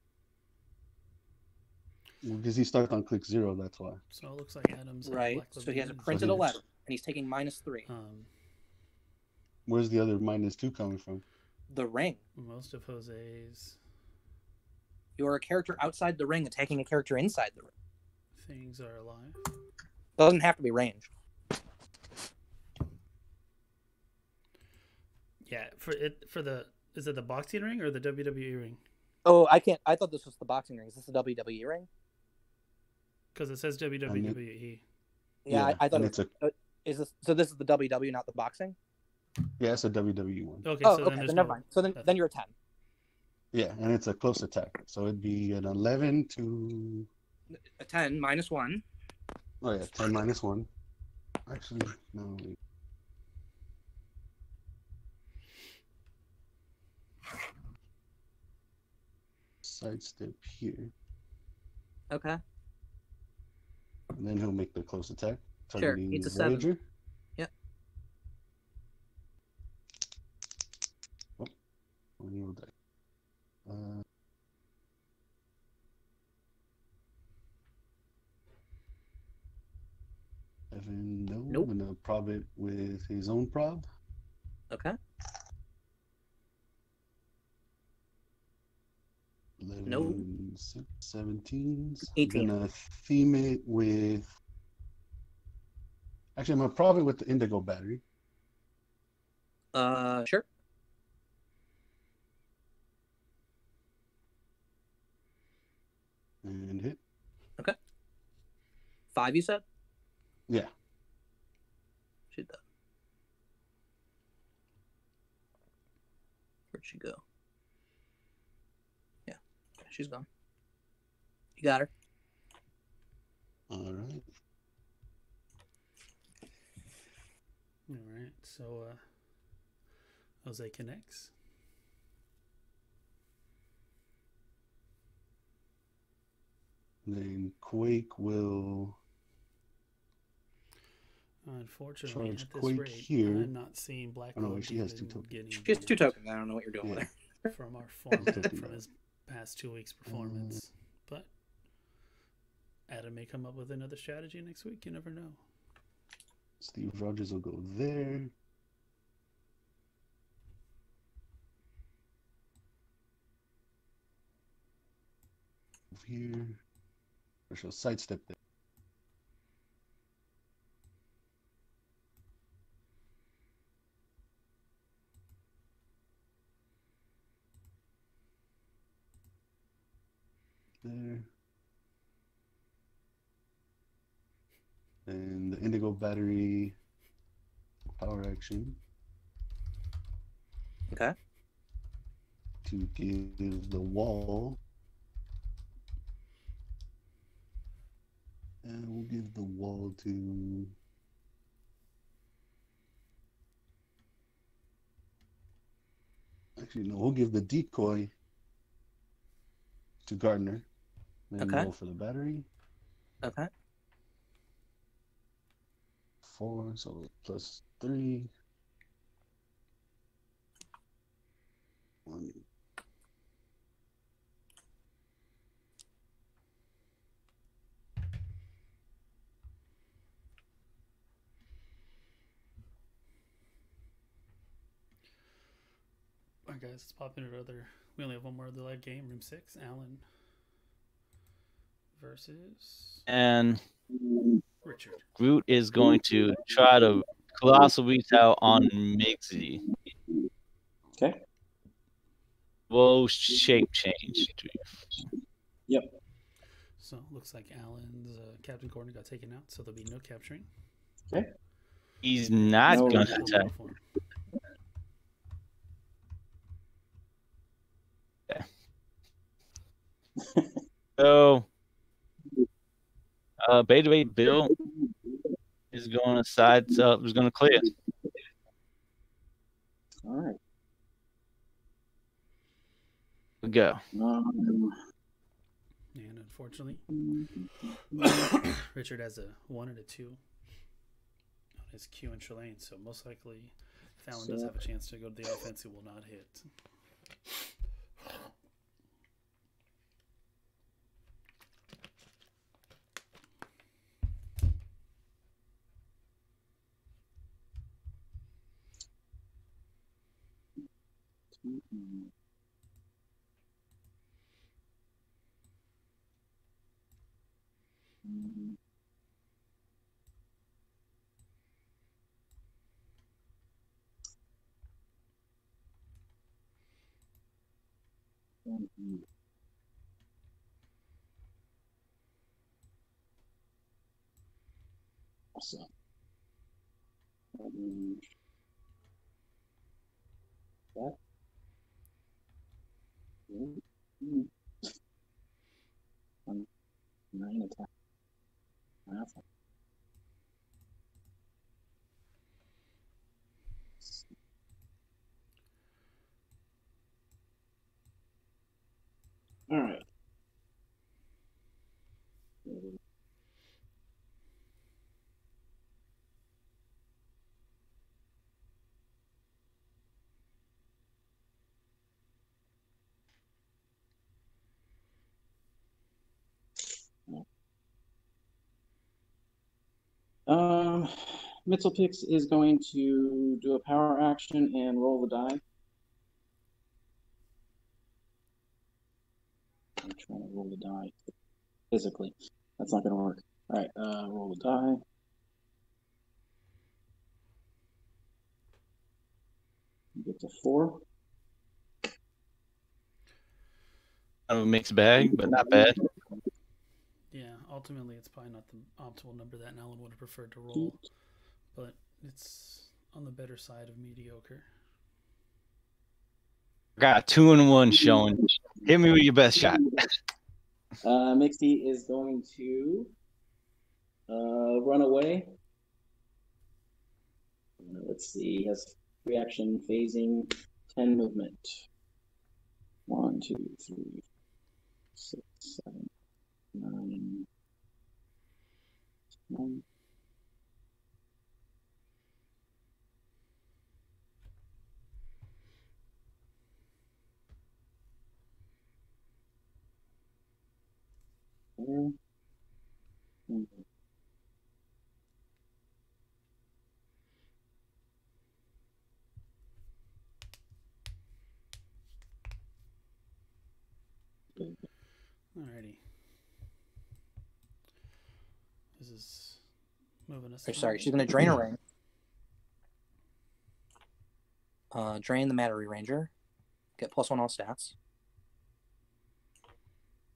Speaker 15: Because he starts on click zero, that's why.
Speaker 3: So it looks like Adams.
Speaker 12: Right. So he has a printed
Speaker 15: he-
Speaker 12: 11, and he's taking minus three.
Speaker 3: Um,
Speaker 15: Where's the other minus two coming from?
Speaker 12: The ring.
Speaker 3: most of Jose's
Speaker 12: You are a character outside the ring attacking a character inside the ring.
Speaker 3: things are alive.
Speaker 12: Doesn't have to be ranged.
Speaker 3: Yeah, for it for the is it the boxing ring or the WWE ring?
Speaker 12: Oh, I can't. I thought this was the boxing ring. Is this the WWE ring?
Speaker 3: Because it says WWE.
Speaker 12: Yeah, I,
Speaker 15: Yeah,
Speaker 12: I thought
Speaker 15: and
Speaker 12: it
Speaker 15: it's a
Speaker 12: uh, is this so? This is the WWE, not the boxing.
Speaker 15: yeah, it's a WWE one.
Speaker 3: Okay,
Speaker 12: oh,
Speaker 3: so
Speaker 12: okay.
Speaker 3: then
Speaker 12: Then, never
Speaker 3: no.
Speaker 12: mind. So then, then you're a ten.
Speaker 15: Yeah, and it's a close attack, so it'd be an eleven to
Speaker 12: A ten minus one.
Speaker 15: oh yeah, ten minus one. Actually, no. Wait. Sidestep here,
Speaker 12: Okay.
Speaker 15: and then he'll make the close attack.
Speaker 12: Sure, it's a seven.
Speaker 15: Voyager.
Speaker 12: Yep.
Speaker 15: Oh, one die. Uh, Evan, no.
Speaker 12: Nope.
Speaker 15: I'm gonna prob it with his own prob.
Speaker 12: Okay.
Speaker 15: 11,
Speaker 12: No.
Speaker 15: se- 17. So
Speaker 12: 18.
Speaker 15: I'm gonna theme it with. Actually, I'm gonna prob it with the indigo battery.
Speaker 12: Uh, sure.
Speaker 15: And hit.
Speaker 12: Okay. Five, you said.
Speaker 15: Yeah.
Speaker 12: Shoot that. Where'd she go? Yeah, she's gone. You got her.
Speaker 15: All right.
Speaker 3: All right, so uh, Jose connects.
Speaker 15: Then Quake will
Speaker 3: Unfortunately,
Speaker 15: charge
Speaker 3: at this
Speaker 15: Quake
Speaker 3: rate,
Speaker 15: here.
Speaker 3: I'm not seeing Black
Speaker 15: Oh no, she has two tokens.
Speaker 12: She has two tokens. I don't know what you're doing with her.
Speaker 3: from our format
Speaker 15: Fifty
Speaker 3: from his past two weeks' mm. performance. But Adam may come up with another strategy next week. You never know.
Speaker 15: Steve Rogers will go there. Here. Or she'll sidestep. There. And the indigo battery power action
Speaker 12: Okay.
Speaker 15: to give the wall. And we'll give the wall to. Actually, no, we'll give the decoy to Gardner. Then
Speaker 12: Okay.
Speaker 15: roll for the battery.
Speaker 12: Okay.
Speaker 15: Four, so plus three. One.
Speaker 3: All right, guys, let's pop into another. We only have one more of the live game. Room six, Alan versus
Speaker 1: And
Speaker 3: Richard.
Speaker 1: Groot is going to try to colossal reach out on Mixie.
Speaker 19: Okay.
Speaker 1: Whoa, shape change.
Speaker 19: Yep.
Speaker 3: So looks like Alan's uh, captain corner got taken out, so there'll be no capturing.
Speaker 19: Okay.
Speaker 1: He's not
Speaker 19: No.
Speaker 1: gonna attack. <laughs> So, uh, Beta Ray Bill is going to side, uh, is going to clear.
Speaker 19: All right.
Speaker 1: We go.
Speaker 19: Um,
Speaker 3: And unfortunately, <coughs> Richard has a one and a two on his Q and Shalane, so most likely, if Alan does have a chance to go to the offense, He will not hit.
Speaker 20: Awesome. Hmm. Nine attack. All right. Um, Mxyzptlk is going to do a power action and roll the die. I'm trying to roll the die physically. That's not going to work. All right, uh, roll the die. Get to four.
Speaker 1: Kind of a mixed bag, but not bad.
Speaker 3: Yeah, ultimately, it's probably not the optimal number that Alan would have preferred to roll, but it's on the better side of mediocre.
Speaker 1: Got two and one showing. Hit me with your best shot. <laughs>
Speaker 20: Uh, Mixie is going to uh, run away. Uh, let's see. He has reaction phasing, 10 movement. One, two, three, six, seven, nine, ten. There.
Speaker 3: Alrighty. This is moving us.
Speaker 12: Or, sorry, she's going to drain a ring. <clears throat> Uh, drain the Mattery Ranger. Get plus one all stats.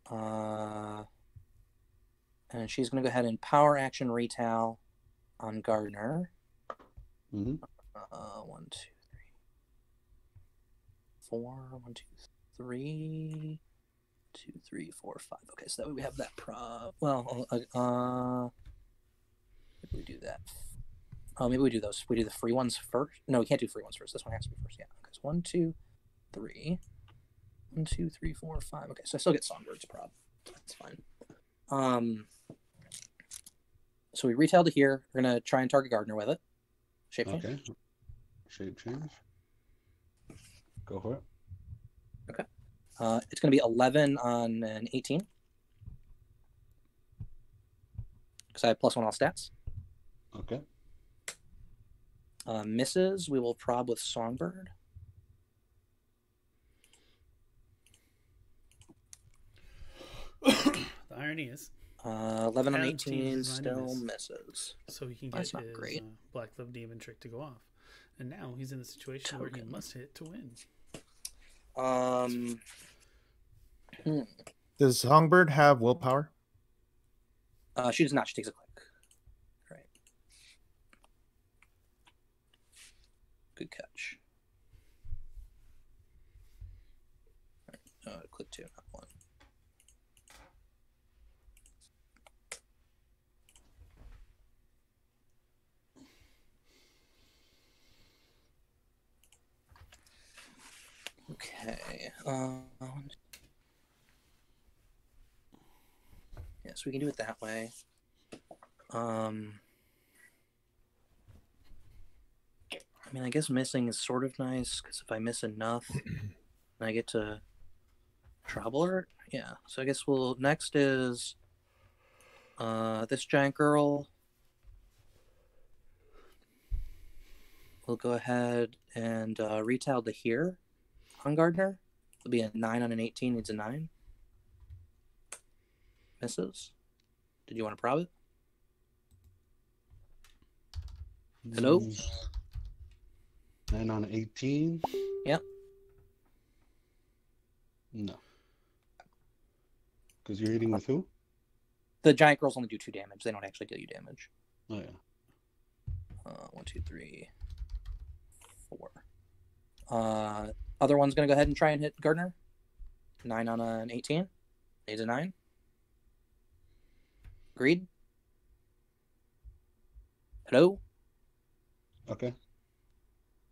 Speaker 12: Uh, and she's going to go ahead and power action retail on Gardner.
Speaker 15: Mm-hmm.
Speaker 12: Uh, one, two, three, four. One, two, three, two, three, four, five. Okay, so that way we have that prob. Well, uh, uh maybe we do that. Oh, maybe we do those. We do the free ones first. No, we can't do free ones first. This one has to be first. Yeah. Okay, so one, two, three. One, two, three, four, five. Okay, so I still get Songbird's prob. That's fine. Um. So we retail to here. We're gonna try and target Gardner with it. Shape change.
Speaker 15: Okay. Shape change. Go for it.
Speaker 12: Okay. Uh, it's going to be 11 on an 18. Because I have plus one all stats.
Speaker 15: Okay.
Speaker 12: Uh, misses, we will prob with Songbird. <coughs>
Speaker 3: The irony is,
Speaker 12: Uh, 11 on 18
Speaker 3: changes his mind
Speaker 12: still misses.
Speaker 3: so he can get
Speaker 12: That's not
Speaker 3: his
Speaker 12: great.
Speaker 3: Uh, Black Glove Demon trick to go off, and now he's in the situation where he must hit to win.
Speaker 12: Um, hmm.
Speaker 11: Does Songbird have willpower?
Speaker 12: Uh, she does not. She takes a click. Right. Good catch. Uh, click two, not one. Okay. Um, yeah, we can do it that way. Um, mean, I guess missing is sort of nice because if I miss enough, <clears throat> I get to trouble her. Yeah. So I guess we'll next is uh this giant girl. We'll go ahead and uh, retail to here on Gardner. It'll be a nine on an eighteen. Needs a nine. Misses. Did you want to prob it? Hello?
Speaker 15: Nine on 18.
Speaker 12: Yep.
Speaker 15: No. Because you're hitting with who?
Speaker 12: The giant girls only do two damage. They don't actually deal you damage.
Speaker 15: Oh, yeah.
Speaker 12: Uh, one, two, three, four. Uh, other one's gonna go ahead and try and hit Gardner. Nine on an eighteen. Needs a nine. Agreed. Hello.
Speaker 15: Okay.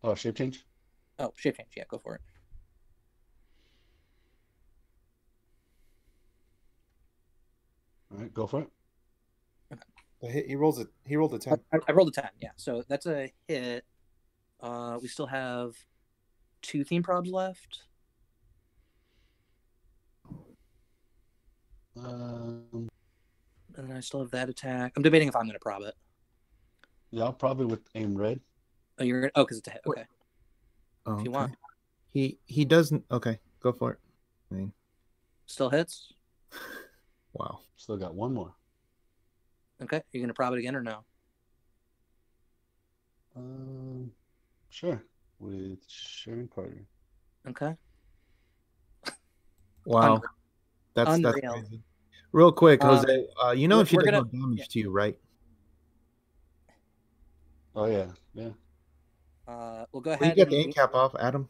Speaker 15: Oh, shape change.
Speaker 12: Oh, shape change. Yeah, go for it.
Speaker 15: All right, go for it.
Speaker 11: He he rolls it. He rolled a ten.
Speaker 12: I, I rolled a ten. Yeah, so that's a hit. Uh, we still have two theme probs left.
Speaker 15: Um,
Speaker 12: And I still have that attack. I'm debating if I'm going to prob it.
Speaker 15: yeah, I'll probably with aim red.
Speaker 12: Oh, you're oh, because it's a hit. Okay.
Speaker 11: Oh,
Speaker 12: If you
Speaker 11: okay.
Speaker 12: want.
Speaker 11: He he doesn't. Okay, go for it. I mean,
Speaker 12: Still hits. <laughs>
Speaker 11: wow.
Speaker 15: Still got one more.
Speaker 12: Okay. You're going to prob it again or no?
Speaker 15: Um, sure. With Sharon Carter.
Speaker 12: Okay. <laughs>
Speaker 11: Wow.
Speaker 12: Unreal.
Speaker 11: That's that's crazy. Real quick,
Speaker 12: Um,
Speaker 11: Jose. Uh, you know if she
Speaker 12: we're
Speaker 11: does
Speaker 12: gonna-
Speaker 11: no damage to you, right?
Speaker 15: Oh yeah, yeah.
Speaker 12: Uh, we'll go
Speaker 11: Will you
Speaker 12: ahead.
Speaker 11: get the ink cap off, Adam?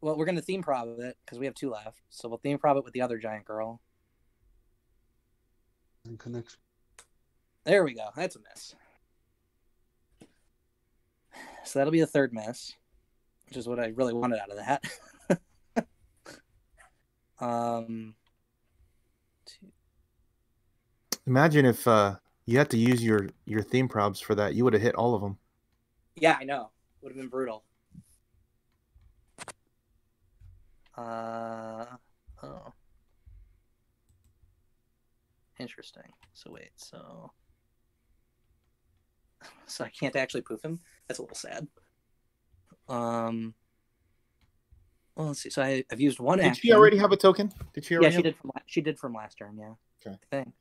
Speaker 12: Well, we're going to theme prob it because we have two left. So we'll theme prob it with the other giant girl.
Speaker 15: And connection.
Speaker 12: There we go. That's a miss. So that'll be a third miss, which is what I really wanted out of that. <laughs> um,
Speaker 11: Imagine if uh, you had to use your your theme probs for that. You would have hit all of them.
Speaker 12: yeah, I know. Would have been brutal. Uh, oh. Interesting. So wait, so <laughs> so I can't actually poof him. That's a little sad. Um. Well, let's see. So I, I've used one
Speaker 11: Did
Speaker 12: action.
Speaker 11: she already have a token? Did she
Speaker 12: Yeah, she
Speaker 11: have-
Speaker 12: did from she did from last turn. Yeah.
Speaker 11: Okay.
Speaker 12: I think.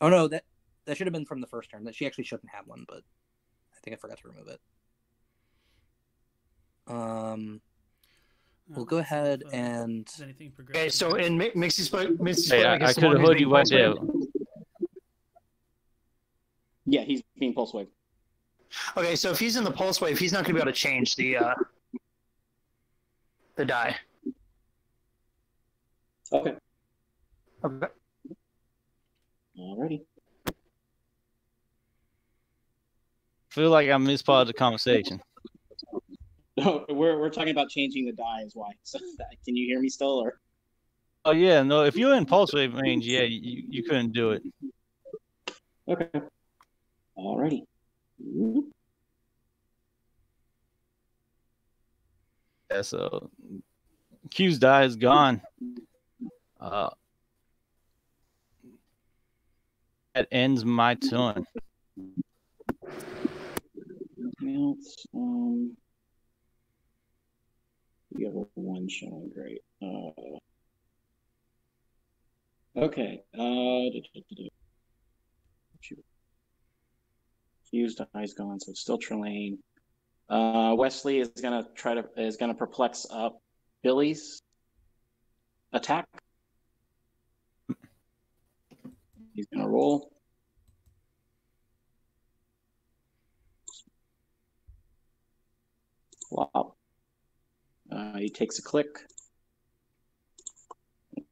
Speaker 12: Oh no, that that should have been from the first turn. That she actually shouldn't have one, but I think I forgot to remove it. Um. We'll go ahead and.
Speaker 3: Is anything
Speaker 22: Okay, so in Mi- Mixie Split, Mixie
Speaker 1: Hey,
Speaker 22: Split,
Speaker 1: I,
Speaker 22: I
Speaker 1: I
Speaker 22: guess the
Speaker 1: could have
Speaker 22: heard
Speaker 1: you right
Speaker 22: pulse
Speaker 1: there.
Speaker 20: Yeah, he's being pulse wave.
Speaker 22: Okay, so if he's in the pulse wave, he's not going to be able to change the uh, the die.
Speaker 20: Okay.
Speaker 22: Okay.
Speaker 20: Alrighty.
Speaker 1: feel like I missed part of the conversation.
Speaker 20: No, <laughs> we're we're talking about changing the die is why. So <laughs> can you hear me still or
Speaker 1: Oh yeah, no. If you're in pulse wave range, yeah, you, you couldn't do it.
Speaker 20: Okay. Alrighty.
Speaker 1: Yeah, so Q's die is gone. Uh, that ends my turn.
Speaker 20: Anything else? Um, we have a one showing. Great. Uh, okay. Uh, die's gone, so it's still Trelane. Uh, Wesley is gonna try to is gonna perplex up Billy's attack. He's gonna roll. Wow. Uh, he takes a click.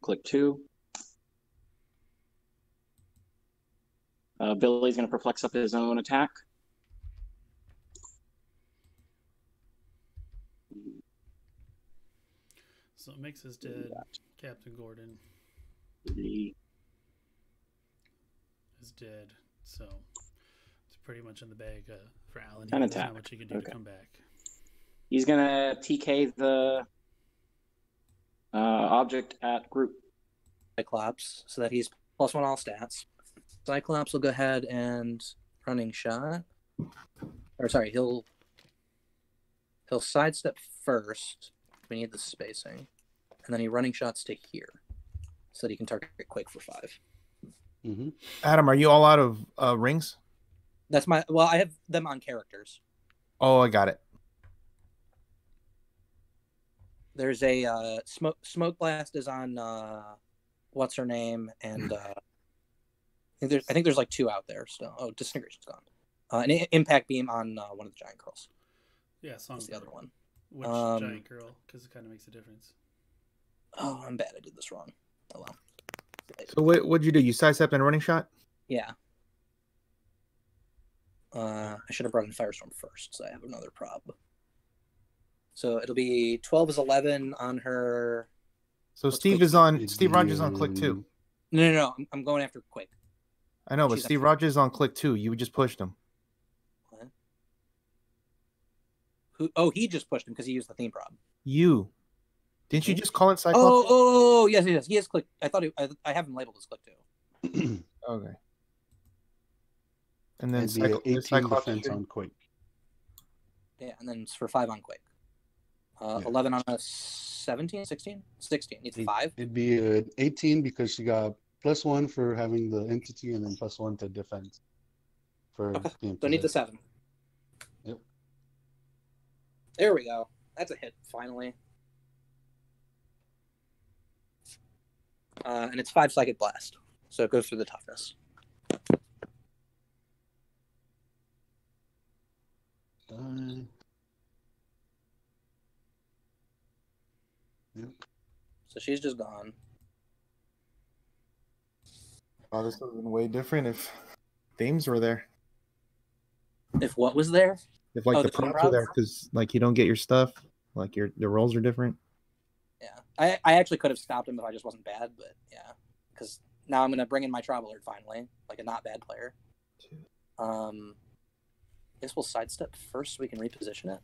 Speaker 20: Click two. Uh, Billy's going to perplex up his own attack.
Speaker 3: So it makes is dead. Captain Gordon is dead. So it's pretty much in the bag uh, for Alan.
Speaker 20: An attack.
Speaker 3: not much he can do to come back.
Speaker 20: He's going to TK the uh, object at group.
Speaker 12: Cyclops, so that he's plus one all stats. Cyclops will go ahead and running shot. Or sorry, he'll he'll sidestep first. We need the spacing, and then he running shots to here, so that he can target Quake for five.
Speaker 15: Mm-hmm.
Speaker 11: Adam, are you all out of uh, rings?
Speaker 12: That's my well. I have them on characters.
Speaker 11: Oh, I got it.
Speaker 12: There's a uh, smoke smoke blast is on uh, what's her name, and uh, I think there's I think there's like two out there still. Oh, disintegration's gone. Uh, an i- impact beam on uh, one of the giant girls.
Speaker 3: Yeah,
Speaker 12: That's
Speaker 3: songbird.
Speaker 12: the other one.
Speaker 3: Which
Speaker 12: Um,
Speaker 3: giant girl? Because it kind of makes a difference.
Speaker 12: Oh, I'm bad. I did this wrong. Oh well.
Speaker 11: So what what'd you do? You sidestep and running shot?
Speaker 12: Yeah. Uh, I should have brought in Firestorm first, so I have another prob. So it'll be 12 is 11 on her.
Speaker 11: So Steve is on Steve Rogers is on click two.
Speaker 12: No, no, no. I'm, I'm going after quick.
Speaker 11: I know, but
Speaker 12: She's
Speaker 11: Steve Rogers is on click two. You just pushed him.
Speaker 12: Who? Oh, he just pushed him because he used the theme prob.
Speaker 11: You. Didn't you just call it Cyclops?
Speaker 12: Oh, oh, oh, oh yes, yes, he is click. I thought he, I, I have him labeled as click two. <clears throat>
Speaker 11: Okay. And then
Speaker 15: It'd be 18
Speaker 11: Cyclops
Speaker 15: defense on quick.
Speaker 12: Yeah, and then it's for five on Quake. Uh, 11 on a 17, 16? 16. Needs a five.
Speaker 15: It'd be an 18 because she got plus one for having the entity and then plus one to defense. For being
Speaker 12: So I need the seven.
Speaker 15: Yep.
Speaker 12: There we go. That's a hit, finally. Uh, and it's five psychic blast. So it goes through the toughness.
Speaker 15: Done. Yep.
Speaker 12: So she's just gone.
Speaker 11: Oh, this would have been way different if themes were there.
Speaker 12: If what was there?
Speaker 11: If like
Speaker 12: Oh,
Speaker 11: the
Speaker 12: the
Speaker 11: props were there, because like you don't get your stuff, like your the roles are different.
Speaker 12: Yeah. I, I actually could have stopped him if I just wasn't bad, but yeah. Because now I'm going to bring in my Travel Alert finally, like a not bad player. Um, I guess we'll sidestep first so we can reposition it.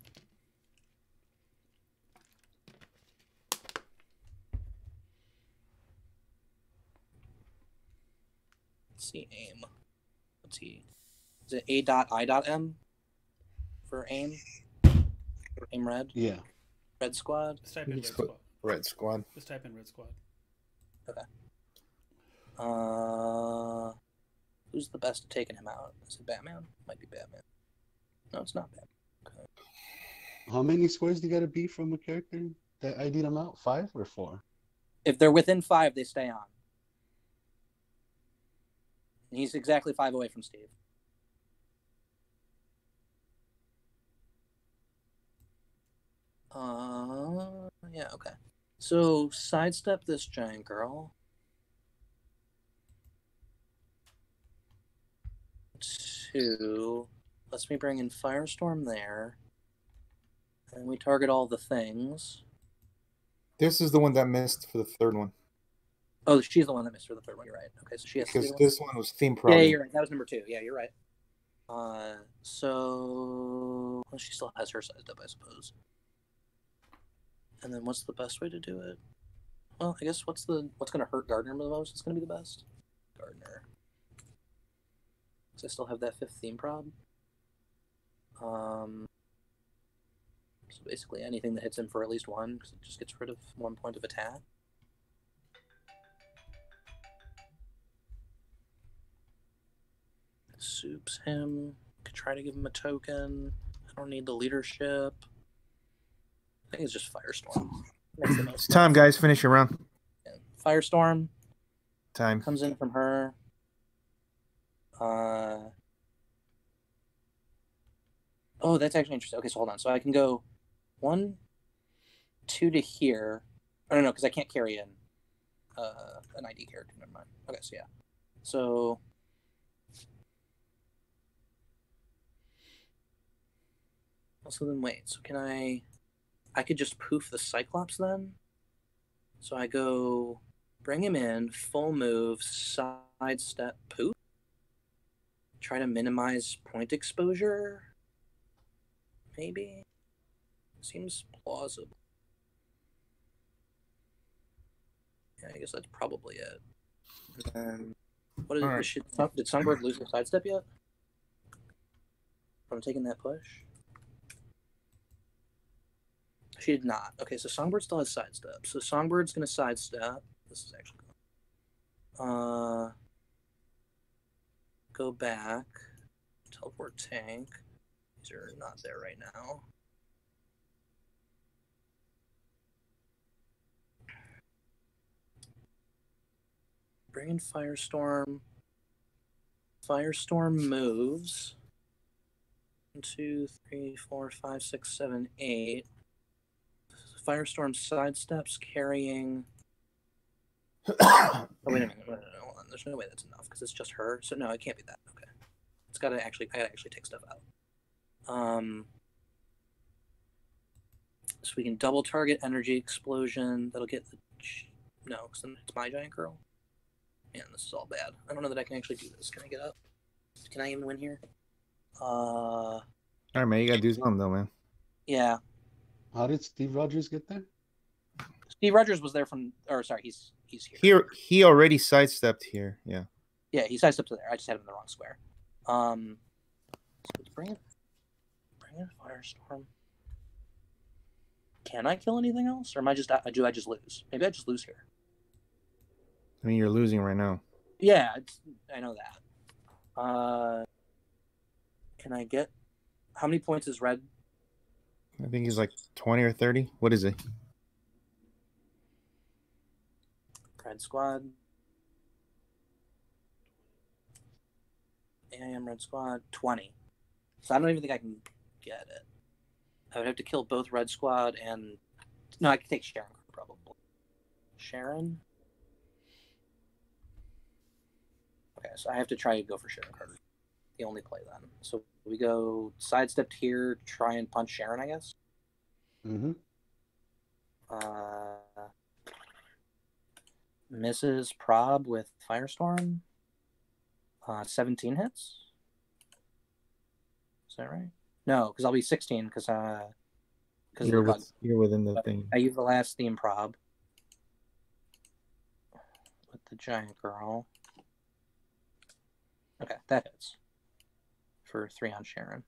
Speaker 12: Let's see, aim. What's he? Is it A dot I dot M for aim? For aim red?
Speaker 15: Yeah.
Speaker 12: Red squad?
Speaker 3: Just type in red squad.
Speaker 11: Red Squad.
Speaker 3: Just type in red squad.
Speaker 12: Okay. Uh, who's the best at taking him out? Is it Batman? Might be Batman. No, it's not Batman. Okay.
Speaker 15: How many squares do you got to be from a character that ID'd them out? Five or four?
Speaker 12: If they're within five, they stay on. And he's exactly five away from Steve. Uh, yeah, okay. So sidestep this giant girl. Two. Lets me bring in Firestorm there. And we target all the things.
Speaker 11: This is the one that missed for the third one
Speaker 12: Oh, she's the one that missed for the third one. You're right. Okay, so she has
Speaker 11: because this one was theme
Speaker 12: Yeah, you're right. That was number two. Yeah, you're right. Uh, so well, she still has her sized up, I suppose. And then what's the best way to do it? Well, I guess what's the what's going to hurt Gardner the most is going to be the best. Gardner. Because I still have that fifth theme prob. Um. So basically, anything that hits him for at least one, because it just gets rid of one point of attack. Soups him. Could try to give him a token. I don't need the leadership. I think it's just Firestorm. Makes the most
Speaker 11: It's time, guys. Finish your round.
Speaker 12: Firestorm
Speaker 11: Time.
Speaker 12: comes in from her. Uh. Oh, that's actually interesting. Okay, so hold on. So I can go one, two to here. Oh, no, no, because I can't carry in uh, an ID character. Never mind. Okay, so yeah. So. Also, then wait. So can I? I could just poof the Cyclops then. So I go, bring him in, full move, sidestep, poof. Try to minimize point exposure. Maybe. Seems plausible. Yeah, I guess that's probably it. Then, what is
Speaker 11: right.
Speaker 12: should, did Songbird lose the sidestep yet? From taking that push? She did not. Okay, so Songbird still has sidestep. So Songbird's gonna sidestep. This is actually uh go back. Teleport tank. These are not there right now. Bring in Firestorm. Firestorm moves. two, three, four, five, six, seven, eight. Firestorm sidesteps carrying. <coughs> oh, wait a minute. Wait, hold on. There's no way that's enough because it's just her. So no, it can't be that. Okay. It's got to actually. I got to actually take stuff out. Um. So we can double target energy explosion. That'll get the. No, because then it's my giant girl. Man, this is all bad. I don't know that I can actually do this. Can I get up? Can I even win here? Uh,
Speaker 11: All right, man. You gotta do something though, man.
Speaker 12: yeah.
Speaker 15: How did Steve Rogers get there?
Speaker 12: Steve Rogers was there from, or sorry, he's he's here.
Speaker 11: He he already sidestepped here. Yeah.
Speaker 12: Yeah, he sidestepped to there. I just had him in the wrong square. Um, so let's bring it, bring in Firestorm. Can I kill anything else, or am I just do I just lose? Maybe I just lose here.
Speaker 11: I mean, you're losing right now.
Speaker 12: Yeah, it's, I know that. Uh, can I get how many points is red?
Speaker 11: I think he's like twenty or thirty. What is it?
Speaker 12: Red squad. AM red squad twenty. So I don't even think I can get it. I would have to kill both red squad and no, I could take Sharon probably. Sharon. Okay, so I have to try to go for Sharon Carter. The only play then. So we go sidestepped here, try and punch Sharon, I guess.
Speaker 15: Mm-hmm.
Speaker 12: Uh, misses Prob with Firestorm. Uh, 17 hits. Is that right? No, because I'll be 16 because uh, because
Speaker 11: You're, with, you're within the thing.
Speaker 12: I use the last theme prob with the giant girl. Okay, that hits for three on Sharon.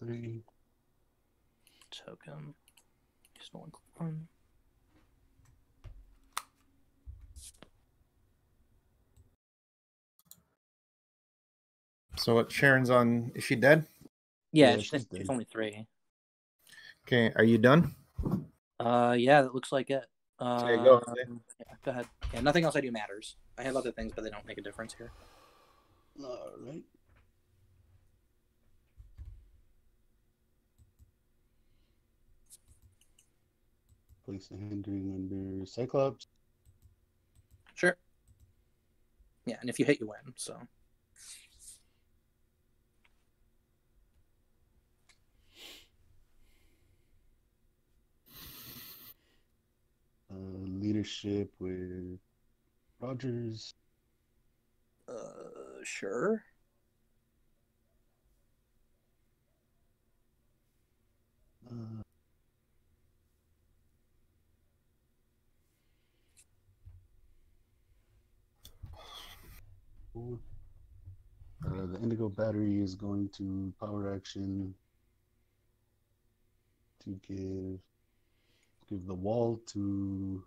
Speaker 15: Three.
Speaker 12: Token. Stolen one.
Speaker 11: So what? Sharon's on. Is she dead?
Speaker 12: Yeah,
Speaker 11: Yeah,
Speaker 12: it's,
Speaker 11: she's
Speaker 12: it's only three.
Speaker 11: Okay. Are you done?
Speaker 12: Uh, yeah, that looks like it. Uh,
Speaker 11: Okay, go, Jose.
Speaker 12: yeah, go ahead. Yeah, nothing else I do matters. I have other things, but they don't make a difference here.
Speaker 15: All right. Place a hindering under Cyclops.
Speaker 12: Sure. Yeah, and if you hit, you win. So.
Speaker 15: Uh, leadership with Rogers.
Speaker 12: Uh, sure.
Speaker 15: Uh. Uh, the indigo battery is going to power action to give give the wall to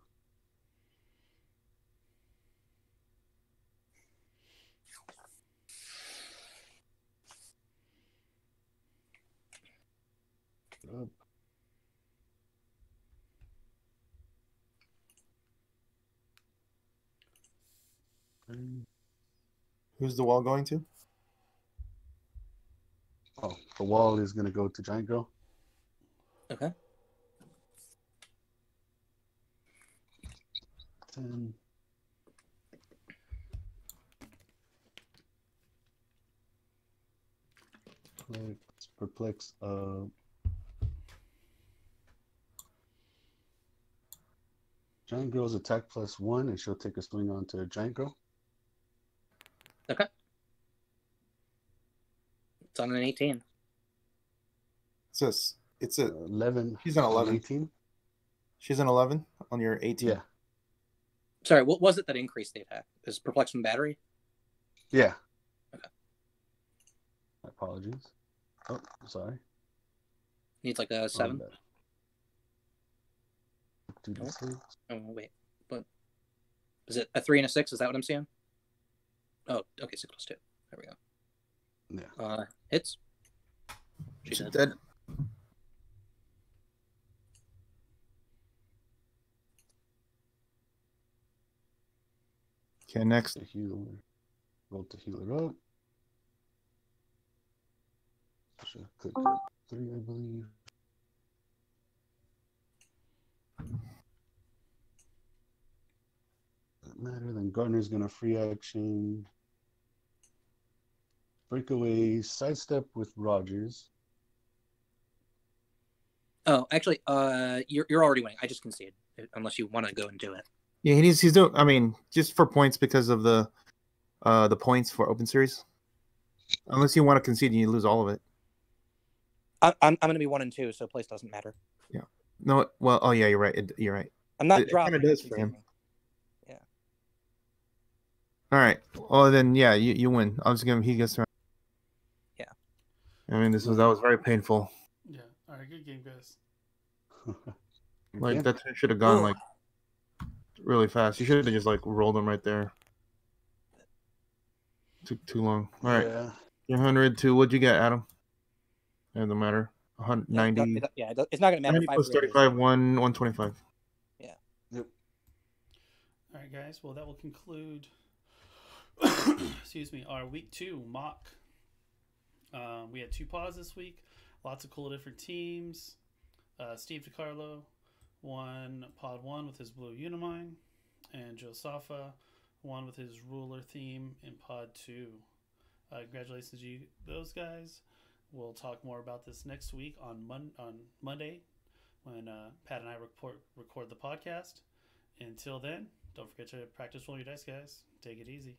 Speaker 15: up.
Speaker 11: Who's the wall going to?
Speaker 15: Oh, the wall is gonna go to Giant Girl.
Speaker 12: Okay.
Speaker 15: Ten. Perplex, perplex. Uh, Giant Girl's attack plus one, and she'll take a swing onto Giant Girl.
Speaker 12: Okay. It's on an 18.
Speaker 11: It's a, s- it's a uh,
Speaker 15: eleven.
Speaker 11: She's an eleven.
Speaker 15: 18.
Speaker 11: She's an eleven on your eighteen.
Speaker 15: Yeah.
Speaker 12: Sorry, what was it that increased the attack? Is perplex from battery?
Speaker 15: Yeah. Okay. Apologies. Oh, sorry.
Speaker 12: Needs like a seven.
Speaker 15: bad. Two d six.
Speaker 12: Oh wait, but is it a three and a six? Is that what I'm seeing? Oh, okay, six plus two. There we go.
Speaker 15: Yeah.
Speaker 12: Uh, hits.
Speaker 11: She's
Speaker 12: dead.
Speaker 11: dead. Okay, next.
Speaker 15: The healer. Roll to heal her up. Should click click three, I believe. Doesn't matter. Then Gardner's gonna free action. Breakaway, sidestep with Rogers.
Speaker 12: Oh, actually, uh, you're you're already winning. I just conceded, unless you want to go and do it.
Speaker 11: Yeah, he's he's doing. I mean, just for points because of the uh the points for Open Series. Unless you want to concede and you lose all of it.
Speaker 12: I, I'm I'm gonna be one and two, so place doesn't matter.
Speaker 11: Yeah. No. Well. Oh yeah. You're right. It, you're right.
Speaker 12: I'm not
Speaker 11: It,
Speaker 12: dropping.
Speaker 11: kind of does for him.
Speaker 12: Yeah.
Speaker 11: All right. Well then, yeah, you, you win. I'll just give him. He gets. around.
Speaker 12: Yeah.
Speaker 11: I mean, this was that was very painful.
Speaker 3: Yeah. All right. Good game, guys. <laughs>
Speaker 11: Like
Speaker 15: Okay.
Speaker 11: that should have gone
Speaker 3: Ooh.
Speaker 11: like really fast. You should have just like rolled him right there. Took too long. All right.
Speaker 15: Yeah.
Speaker 11: Your hundred to what'd you get, Adam? It doesn't matter. A hun-
Speaker 12: Yeah, it it- yeah, it's not gonna matter.
Speaker 11: 90
Speaker 12: Five
Speaker 11: plus
Speaker 12: three is-
Speaker 11: 35, 1, 125.
Speaker 12: Yeah.
Speaker 15: Yep.
Speaker 3: All right, guys. Well, that will conclude. <coughs> excuse me. Our week two MOC. Um, we had two pods this week. Lots of cool different teams. Uh, Steve DiCarlo won pod one with his blue Unimind, and Joe Safa won with his ruler theme in pod two. Uh, congratulations to you, those guys. We'll talk more about this next week on Mon- on Monday when uh, Pat and I report record the podcast. Until then, don't forget to practice roll your dice, guys. Take it easy.